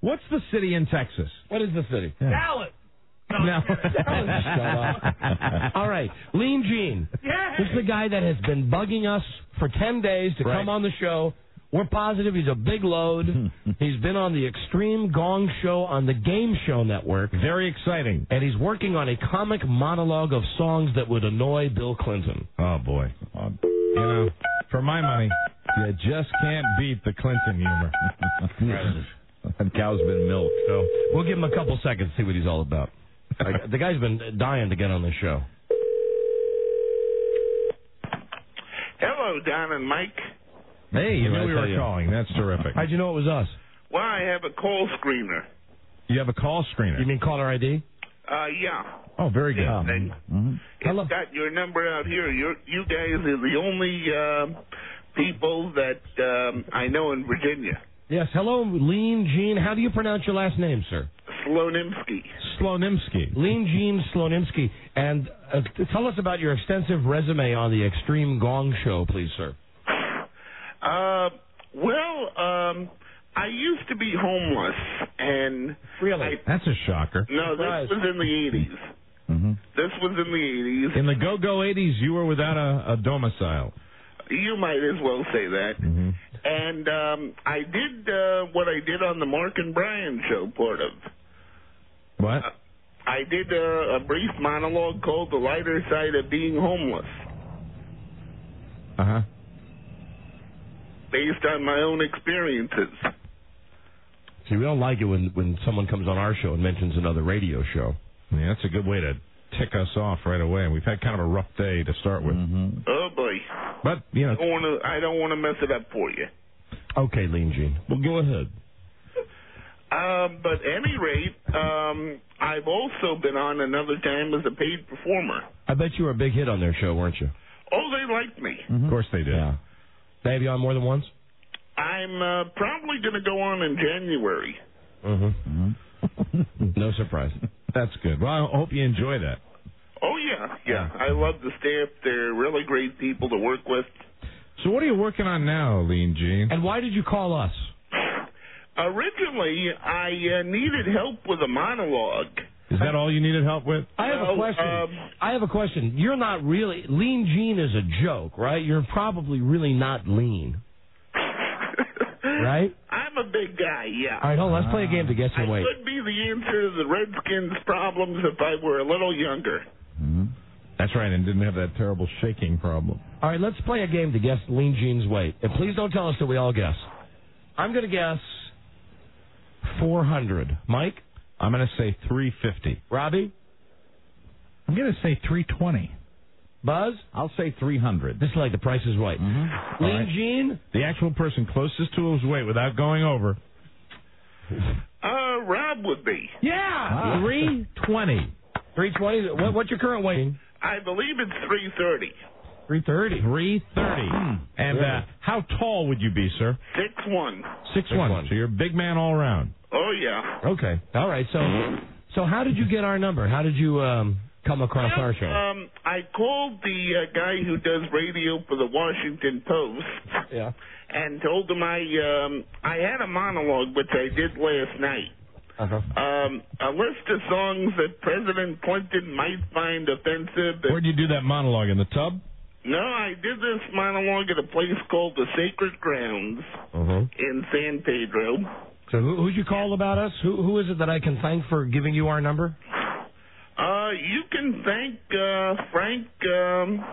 What's the city in Texas? What is the city? Dallas. No. All right. Lean Gene. This is the guy that has been bugging us for 10 days to Right. come on the show. We're positive he's a big load. (laughs) he's been on the Extreme Gong Show on the Game Show Network. Very exciting. And he's working on a comic monologue of songs that would annoy Bill Clinton. Oh boy. Uh, you know, for my money, you just can't beat the Clinton humor. (laughs) that cow's been milked. So we'll give him a couple seconds to see what he's all about. Like, (laughs) the guy's been dying to get on the show. Hello, Don and Mike. Hey, you What knew we were you? calling. That's terrific. How'd you know it was us? Well, I have a call screener. You have a call screener. You mean caller ID? Uh, yeah. Oh, very good. Yeah, and Mhm. it's got your number out here. You're, you guys are the only uh, people that um, I know in Virginia. Yes. Hello, Lean Gene. How do you pronounce your last name, sir? Slonimsky. Slonimsky. Lean Gene Slonimsky. And uh, tell us about your extensive resume on the Extreme Gong Show, please, sir. Uh, well, um, I used to be homeless, and really, I, That's a shocker. no, this was in the 80s. Mm-hmm. This was in the 80s. In the go-go 80s, you were without a, a domicile. You might as well say that. Mm-hmm. And um, I did uh, what I did on the Mark and Brian show, part of. What? I did uh, a brief monologue called "The Lighter Side of Being Homeless," Uh huh. Based on my own experiences. See, we don't like it when, when someone comes on our show and mentions another radio show. Yeah, that's a good way to tick us off right away. We've had kind of a rough day to start with. Mm-hmm. Oh boy! But, you know. I don't want to. I don't want to mess it up for you. Okay, Lean Gene. Well, go ahead. Um, but at any rate, um, I've also been on another time as a paid performer. I bet you were a big hit on their show, weren't you? Oh, they liked me. Of course they did. Yeah. They have you on more than once? I'm uh, probably going to go on in January. Mm-hmm. (laughs) no surprise. That's good. Well, I hope you enjoy that. Oh yeah, yeah. I love the staff. They're really great people to work with. So, what are you working on now, Lean Gene? And why did you call us? Originally, I uh, needed help with a monologue. Is that all you needed help with? I have a question. um, I have a question. You're not really Lean Gene is a joke, right? You're probably really not lean, (laughs) right? I'm a big guy, yeah. All right, hold on. Let's play a game to guess your I weight. could be the answer to the Redskins' problems if I were a little younger. That's right, and didn't have that terrible shaking problem. All right, let's play a game to guess Lean Gene's weight. And please don't tell us that we all guess. I'm going to guess 400. Mike? I'm going to say 350. Robbie? I'm going to say 320. Buzz? I'll say 300. This is like the price is right. Lean All right. Gene? The actual person closest to his weight without going over. Uh, Rob would be. Yeah! 320. 320. What, what's your current weight? I believe it's 330. 330. 330. And uh, how tall would you be, sir? Six one. Six one. So you're a big man all around. Oh yeah. Okay. All right. So, so how did you get our number? How did you um, come across our show? Um, I called the uh, guy who does radio for the Washington Post Yeah. and told him I um, I had a monologue which I did last night. Uh-huh. Um, a list of songs that President Clinton might find offensive. Where'd you do that monologue in the tub? No, I did this monologue at a place called the Sacred Grounds Uh-huh. in San Pedro. So who, who'd you call about us? Who, who is it that I can thank for giving you our number? Uh, you can thank uh, Frank um,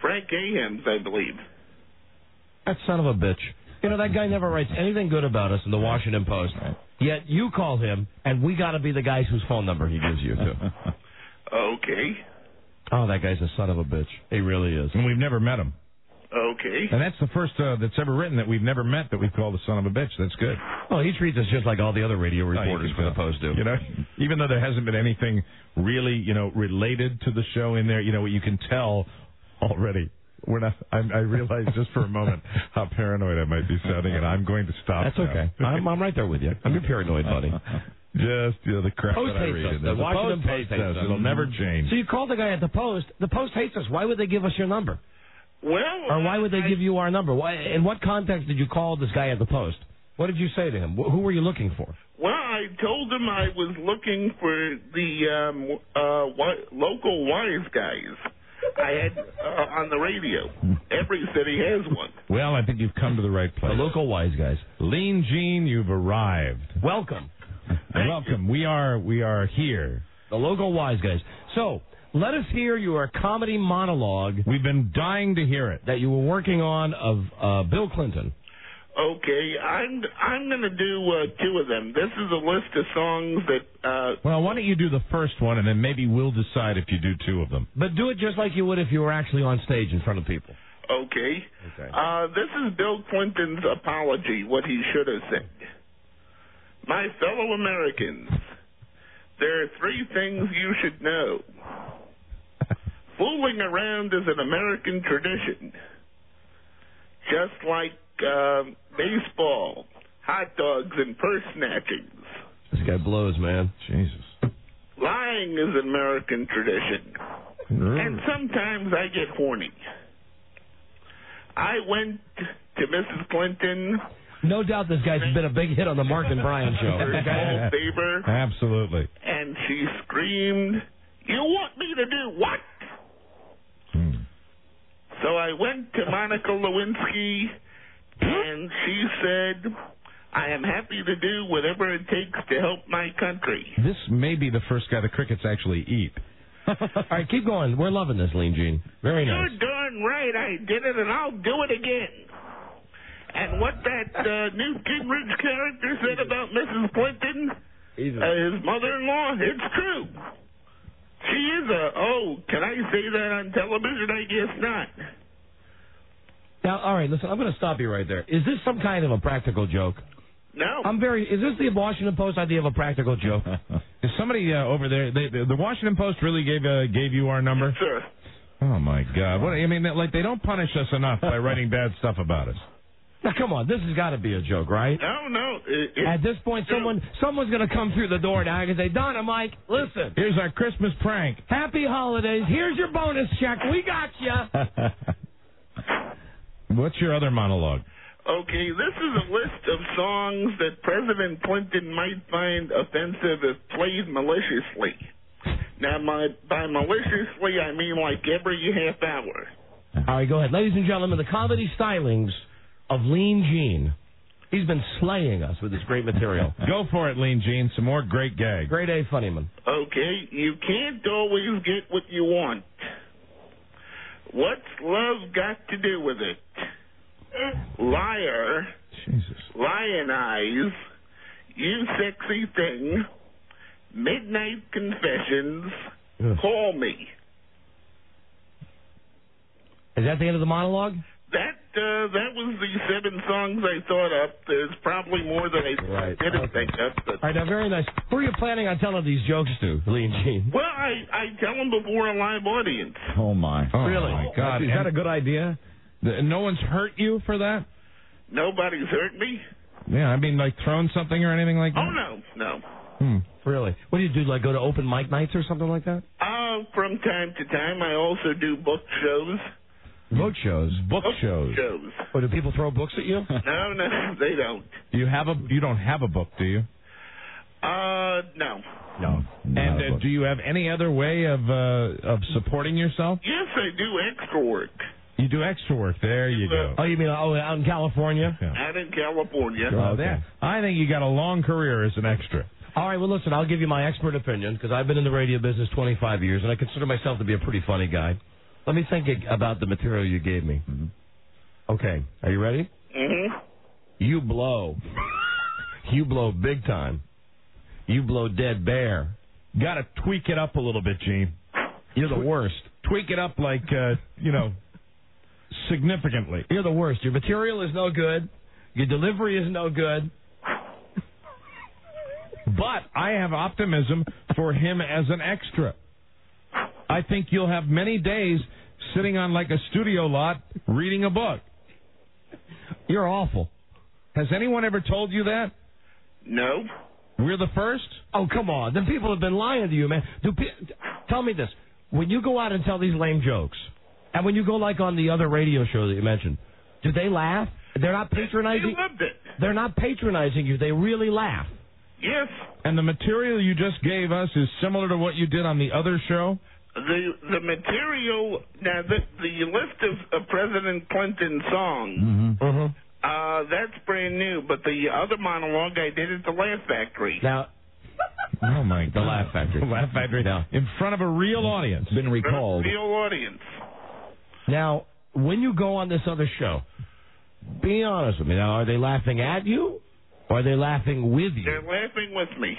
Frank Ahrens, I believe. That son of a bitch. You know, that guy never writes anything good about us in the Washington Post. Yet you call him, and we got to be the guys whose phone number he gives you, too. (laughs) Okay. Oh, that guy's a son of a bitch. He really is. And we've never met him. Okay. And that's the first uh, that's ever written that we've never met that we've called a son of a bitch. That's good. Well, he treats us just like all the other radio reporters can for the. Post do. You know, even though there hasn't been anything really, you know, related to the show in there, you know, what you can tell already. We're not. I, I realize just for a moment how paranoid I might be sounding, and I'm going to stop. That's now. okay. I'm, I'm right there with you. (laughs) I'm your paranoid buddy. Just you know the crap Post that I hates read. us. in The there. The Washington Post Post hates hates us. us. It'll never change. So you called the guy at the Post. The Post hates us. Why would they give us your number? Well, Or why would they give you our number? Why, in what context did you call this guy at the Post? What did you say to him? Who were you looking for? Well, I told him I was looking for the um, uh, wi- local wise guys. I had uh, on the radio. Every city has one. Well, I think you've come to the right place. The local wise guys. Lean Gene, you've arrived. Welcome. Welcome. We are we are here. The local wise guys. So, let us hear your comedy monologue. We've been dying to hear it. That you were working on of uh, Bill Clinton. Okay, I'm I'm going to do uh, two of them. This is a list of songs that. Uh, Well, why don't you do the first one, and then maybe we'll decide if you do two of them. But do it just like you would if you were actually on stage in front of people. okay. Okay. Uh, this is Bill Clinton's apology. What he should have said. My fellow Americans, there are three things you should know. Fooling around is an American tradition. Just like uh, baseball, hot dogs, and purse snatchings. This guy blows, man. Jesus. Lying is an American tradition. And sometimes I get horny. I went to Mrs. Clinton No doubt this guy's been a big hit on the Mark and Brian show. (laughs) for a Absolutely. and she screamed, You want me to do what? Hmm. So I went to Monica Lewinsky, and she said, I am happy to do whatever it takes to help my country. This may be the first guy the crickets actually eat. All right, keep going. We're loving this, Lean Gene. Very nice. You're darn right I did it, and I'll do it again. And what that uh, Newt Gingrich character said about Mrs. Clinton, uh, his mother-in-law, it's true. She is a, oh, can I say that on television? I guess not. Now, all right, listen, I'm going to stop you right there. Is this some kind of a practical joke? No. I'm very. Is this the Washington Post idea of a practical joke? (laughs) Is somebody uh, over there? They, the Washington Post really gave uh, gave you our number? Sir. Oh my God! What I mean, like they don't punish us enough by writing bad stuff about us. Now, come on, this has got to be a joke, right? No, no. It, it, At this point, someone someone's going to come through the door now and say, Donna, Mike, listen. Here's our Christmas prank. Happy holidays. Here's your bonus check. We got you. (laughs) What's your other monologue? Okay, this is a list of songs that President Clinton might find offensive if played maliciously. Now, my, by maliciously, I mean like every half hour. All right, go ahead. Ladies and gentlemen, the comedy stylings of Lean Gene. He's been slaying us with this great material. (laughs) Go for it, Lean Gene. Some more great gags. Great A funnyman. Okay, you can't always get what you want. What's love got to do with it? Liar, Jesus. lionize, you sexy thing, midnight confessions, call me. Is that the end of the monologue? That uh, that was the seven songs I thought up. There's probably more than I Right. didn't think of. But All right, now, very nice. Who are you planning on telling these jokes to, Lean Gene? well, I I tell them before a live audience. Oh my. Really? Oh, Really? my God! Is that a good idea? th- no one's hurt you for that? Nobody's hurt me. Yeah, I mean, like thrown something or anything like that. Oh no, no. Hmm. Really? What do you do, like go to open mic nights or something like that? Uh, from time to time, I also do book shows. Boat shows. Book shows. Shows. Or do people throw books at you? (laughs) No, no, they don't. You have a you don't have a book, do you? Uh, no. No. And uh, do you have any other way of uh, of supporting yourself? Yes, I do extra work You do extra work. There you go. Oh, you mean oh, out in California? out in California. Oh, there. I think you got a long career as an extra. All right, well, listen, I'll give you my expert opinion because I've been in the radio business 25 years and I consider myself to be a pretty funny guy. Let me think about the material you gave me. Okay, are you ready? Mm-hmm. You blow. you blow big time. You blow dead bear. Got to tweak it up a little bit, Gene. You're the worst. Tweak it up like uh, you know, significantly. You're the worst. Your material is no good. Your delivery is no good. But I have optimism for him as an extra. I think you'll have many days sitting on like a studio lot reading a book. You're awful. Has anyone ever told you that? No. We're the first? Oh, come on. The people have been lying to you, man. Do pe- tell me this. When you go out and tell these lame jokes, and when you go like on the other radio show that you mentioned, do they laugh? They're not patronizing. They loved it. They're not patronizing you. They really laugh. Yes. And the material you just gave us is similar to what you did on the other show? The the material now the the list of, of President Clinton songs. Mm-hmm. Uh, that's brand new, but the other monologue I did at the Laugh Factory. Now, Oh my God! The Laugh Factory. The Laugh Factory. Now, in front of a real audience. Been recalled. Real audience. now, when you go on this other show, be honest with me. Now, are they laughing at you, or are they laughing with you? They're laughing with me.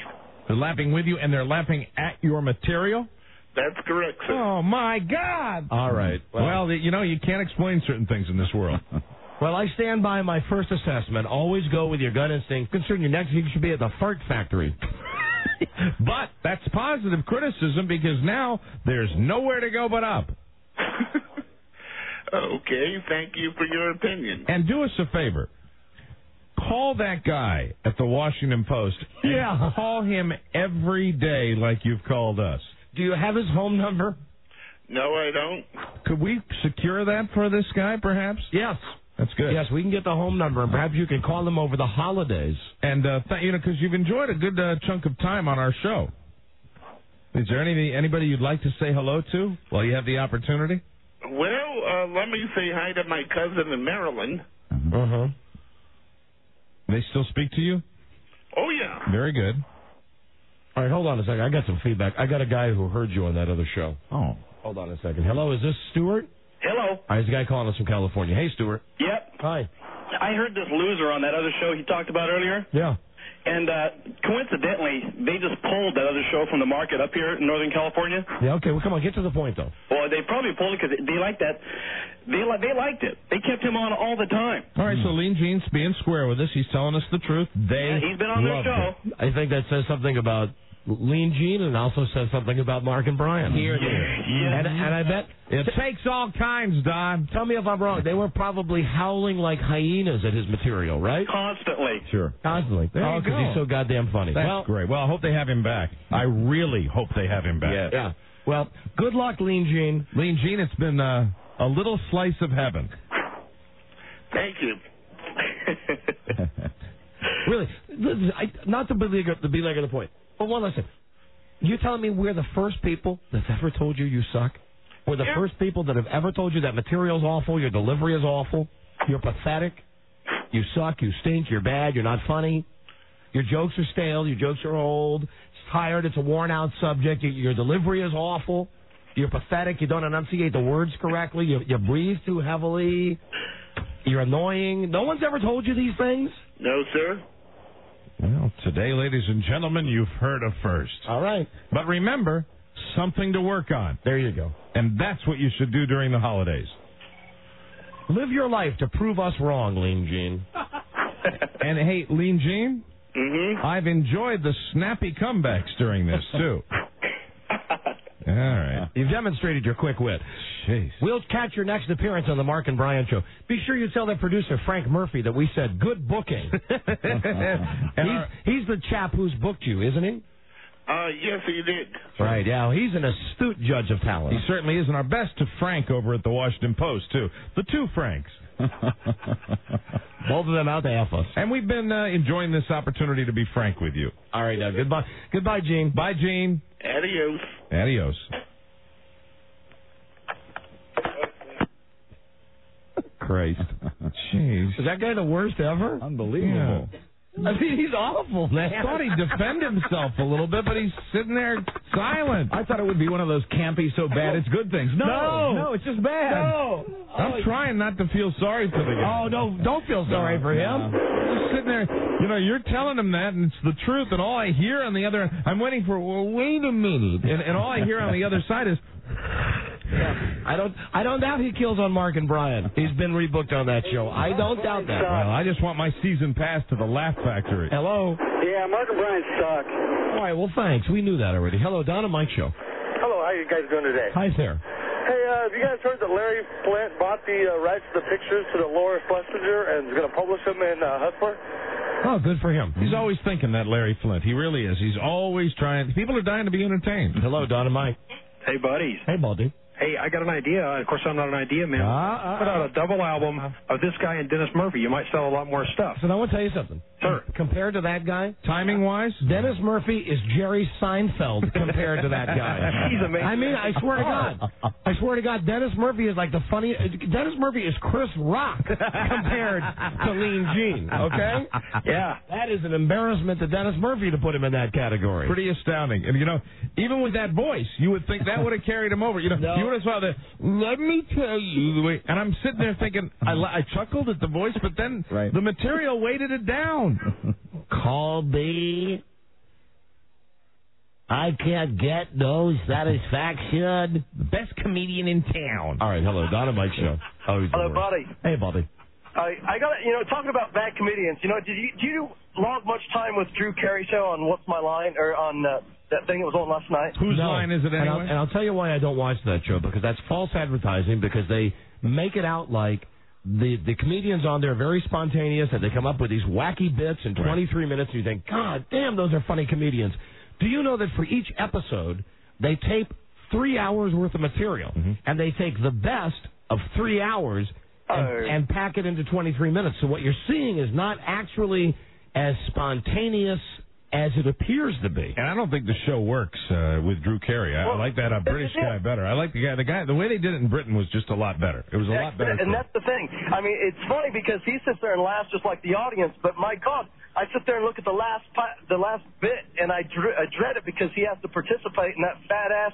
They're laughing with you, and they're laughing at your material. That's correct, sir. Oh my God! All right. Well, you know you can't explain certain things in this world. (laughs) Well, I stand by my first assessment. Always go with your gut instinct. Concern your next week should be at the fart factory. (laughs) but that's positive criticism because now there's nowhere to go but up. (laughs) Okay, thank you for your opinion. And do us a favor. Call that guy at the Washington Post. Yeah. Call him every day like you've called us. Do you have his home number? No, I don't. Could we secure that for this guy, perhaps? Yes. That's good. Yes, we can get the home number, and perhaps you can call him over the holidays. And uh, th- you know, because you've enjoyed a good uh, chunk of time on our show. Is there any anybody you'd like to say hello to while you have the opportunity? Well, uh, let me say hi to my cousin in Maryland. Uh huh. They still speak to you? Oh yeah. Very good. All right, hold on a second. I got some feedback. I got a guy who heard you on that other show. Oh. Hold on a second. Hello, is this Stuart? Hello. All right, there's a guy calling us from California. Hey, Stuart. Yep. Hi. I heard this loser on that other show he talked about earlier. Yeah. And uh, coincidentally, they just pulled that other show from the market up here in Northern California. Yeah. Okay. Well, come on, get to the point though. Well, they probably pulled it because they liked that. They li- they liked it. They kept him on all the time. All right, so Lean Gene's being square with us. He's telling us the truth. They Yeah, he's been on their show. it. I think that says something about Lean Gene and also says something about Mark and Brian. Here, Yeah. And, and I bet. It takes all kinds, Don. Tell me if I'm wrong. They were probably howling like hyenas at his material, right? Constantly. Sure. Constantly. There oh, because he's so goddamn funny. That's well, great. Well, I hope they have him back. I really hope they have him back. yeah. Well, good luck, Lean Gene. Lean Gene, it's been uh, a little slice of heaven. Thank you. (laughs) (laughs) Really, I, not to belabor, to belabor the point, but one last thing. You're telling me we're the first people that's ever told you you suck? We're the Yeah. first people that have ever told you that material's awful, your delivery is awful, you're pathetic, you suck, you stink, you're bad, you're not funny, your jokes are stale, your jokes are old, it's tired, it's a worn out subject, your, your delivery is awful, you're pathetic, you don't enunciate the words correctly, you, you breathe too heavily, you're annoying. No one's ever told you these things? no, sir. Well, today, ladies and gentlemen, you've heard of first. All right. But remember, something to work on. There you go. And that's what you should do during the holidays. Live your life to prove us wrong, Lean Gene. (laughs) And hey, Lean Gene, Mm-hmm. I've enjoyed the snappy comebacks during this, too. (laughs) All right. You've demonstrated your quick wit. Jeez. We'll catch your next appearance on the Mark and Brian show. Be sure you tell that producer Frank Murphy that we said good booking. (laughs) And he's, our- he's the chap who's booked you, isn't he? Uh, yes, he did. Right. Yeah. He's an astute judge of talent. He certainly is, and our best to Frank over at the Washington Post, too. The two Franks. (laughs) Both of them out to F us. And we've been uh, enjoying this opportunity to be frank with you. All right. Now goodbye. Goodbye, Gene. Bye, Gene. Adios. Adios. Christ. Jeez. Is that guy the worst ever? Unbelievable. I mean, he's awful, man. I thought he'd defend himself a little bit, but he's sitting there silent. I thought it would be one of those campy, so bad it's good things. No, No. no, it's just bad. No. I'm oh. trying not to feel sorry for the guy. Oh no! Don't feel sorry for him. Just sitting there, you know, you're telling him that, and it's the truth, and all I hear on the other, I'm waiting for, well, wait a minute, and, and all I hear on the other side is, I don't. I don't doubt he kills on Mark and Brian. He's been rebooked on that show. I don't doubt that. Well, I just want my season pass to the Laugh Factory. Hello. Yeah, Mark and Brian suck. All right. Well, thanks. We knew that already. Hello, Don and Mike show. Hello, how you guys doing today? Hi there. Hey, uh, have you guys heard that Larry Flynt bought the uh, rights to the pictures to the Laura Schlesinger and is going to publish them in uh, Hustler? Oh, good for him. He's always thinking that Larry Flynt. He really is. He's always trying. People are dying to be entertained. Hello, Don and Mike. Hey, buddies. Hey, Baldy. Hey, I got an idea. Of course, I'm not an idea man. Ah, ah, Put out a double album of this guy and Dennis Murphy. You might sell a lot more stuff. So I want to tell you something. Sir. (laughs) Compared to that guy, timing wise, Dennis Murphy is Jerry Seinfeld compared to that guy. (laughs) He's amazing. I mean, I swear to God, (laughs) I swear to God, Dennis Murphy is like the funny. Dennis Murphy is Chris Rock compared to Lean Gene. Okay. Yeah. That is an embarrassment to Dennis Murphy to put him in that category. Pretty astounding. And you know, even with that voice, you would think that would have carried him over. You know, No. you would have saw the. Let me tell you the way. And I'm sitting there thinking, I, I chuckled at the voice, but then the material weighted it down. Colby, I can't get no satisfaction. The best comedian in town. All right, hello, Don and Mike show. Oh, he's the Hello, worst. buddy. Hey, buddy. I I got you know talking about bad comedians. You know, did you do you log much time with Drew Carey show on What's My Line or on uh, that thing that was on last night? Whose No. and I'll, and I'll tell you why I don't watch that show because that's false advertising because they make it out like the the comedians on there are very spontaneous and they come up with these wacky bits in 23 minutes and you think, God damn, those are funny comedians. Do you know that for each episode they tape three hours worth of material mm-hmm. and they take the best of three hours and, oh. and pack it into 23 minutes. So what you're seeing is not actually as spontaneous as it appears to be. And I don't think the show works uh, with Drew Carey. I, I like that uh, British guy better. I like the guy. The guy. The way they did it in Britain was just a lot better. It was a lot better. And that's the thing. I mean, it's funny because he sits there and laughs just like the audience. But my God, I sit there and look at the last pi- the last bit, and I, dr- I dread it because he has to participate, in that fat ass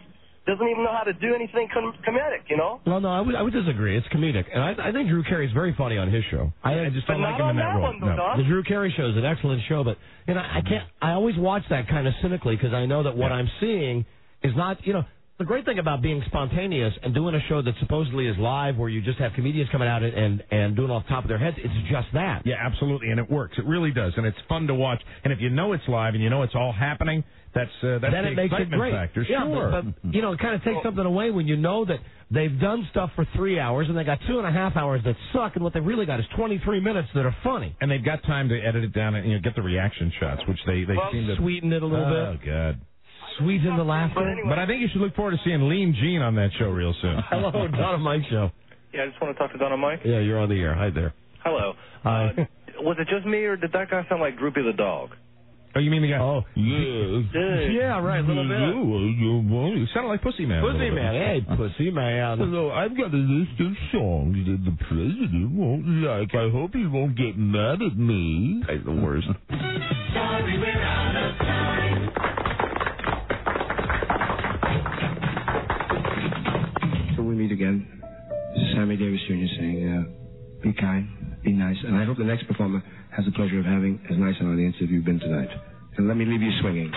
doesn't even know how to do anything com- comedic. You know? Well, no, I would, I would disagree. It's comedic, and I, I think Drew Carey's very funny on his show. I, I just don't like not him in on that that role. one, though, Don. The Drew Carey show is an excellent show, but you know, I can't. I always watch that kind of cynically because I know that what I'm seeing is not. You know, the great thing about being spontaneous and doing a show that supposedly is live, where you just have comedians coming out and and, and doing off the top of their heads, it's just that. Yeah, absolutely, and it works. It really does, and it's fun to watch. And if you know it's live and you know it's all happening, that's uh, that's then the it makes it excitement great. factor. Yeah, sure. but, but you know, it kind of takes something away when you know that they've done stuff for three hours and they got two and a half hours that suck, and what they've really got is 23 minutes that are funny. and they've got time to edit it down and you know get the reaction shots, which they they Well, seem to sweeten it a little bit. oh, bit. good. Sweeten the laughter. But I think you should look forward to seeing Lean Gene on that show real soon. (laughs) Hello, Don and Mike show. Yeah, I just want to talk to Don and Mike. Yeah, you're on the air. Hi there. Hello. Hi. Uh, (laughs) was it just me, or did that guy sound like Droopy the dog? Oh, you mean the guy? Oh, Yeah. yeah, right, a little bit. You sounded like Pussy Man. Pussy man, hey, pussy man. Hello, I've got a list of songs that the president won't like. I hope he won't get mad at me. He's the worst. Sorry, we're out of time. So we meet again. This is Sammy Davis Jr. saying, uh, be kind, be nice, and I hope the next performer has the pleasure of having as nice an audience as you've been tonight. And let me leave you swinging.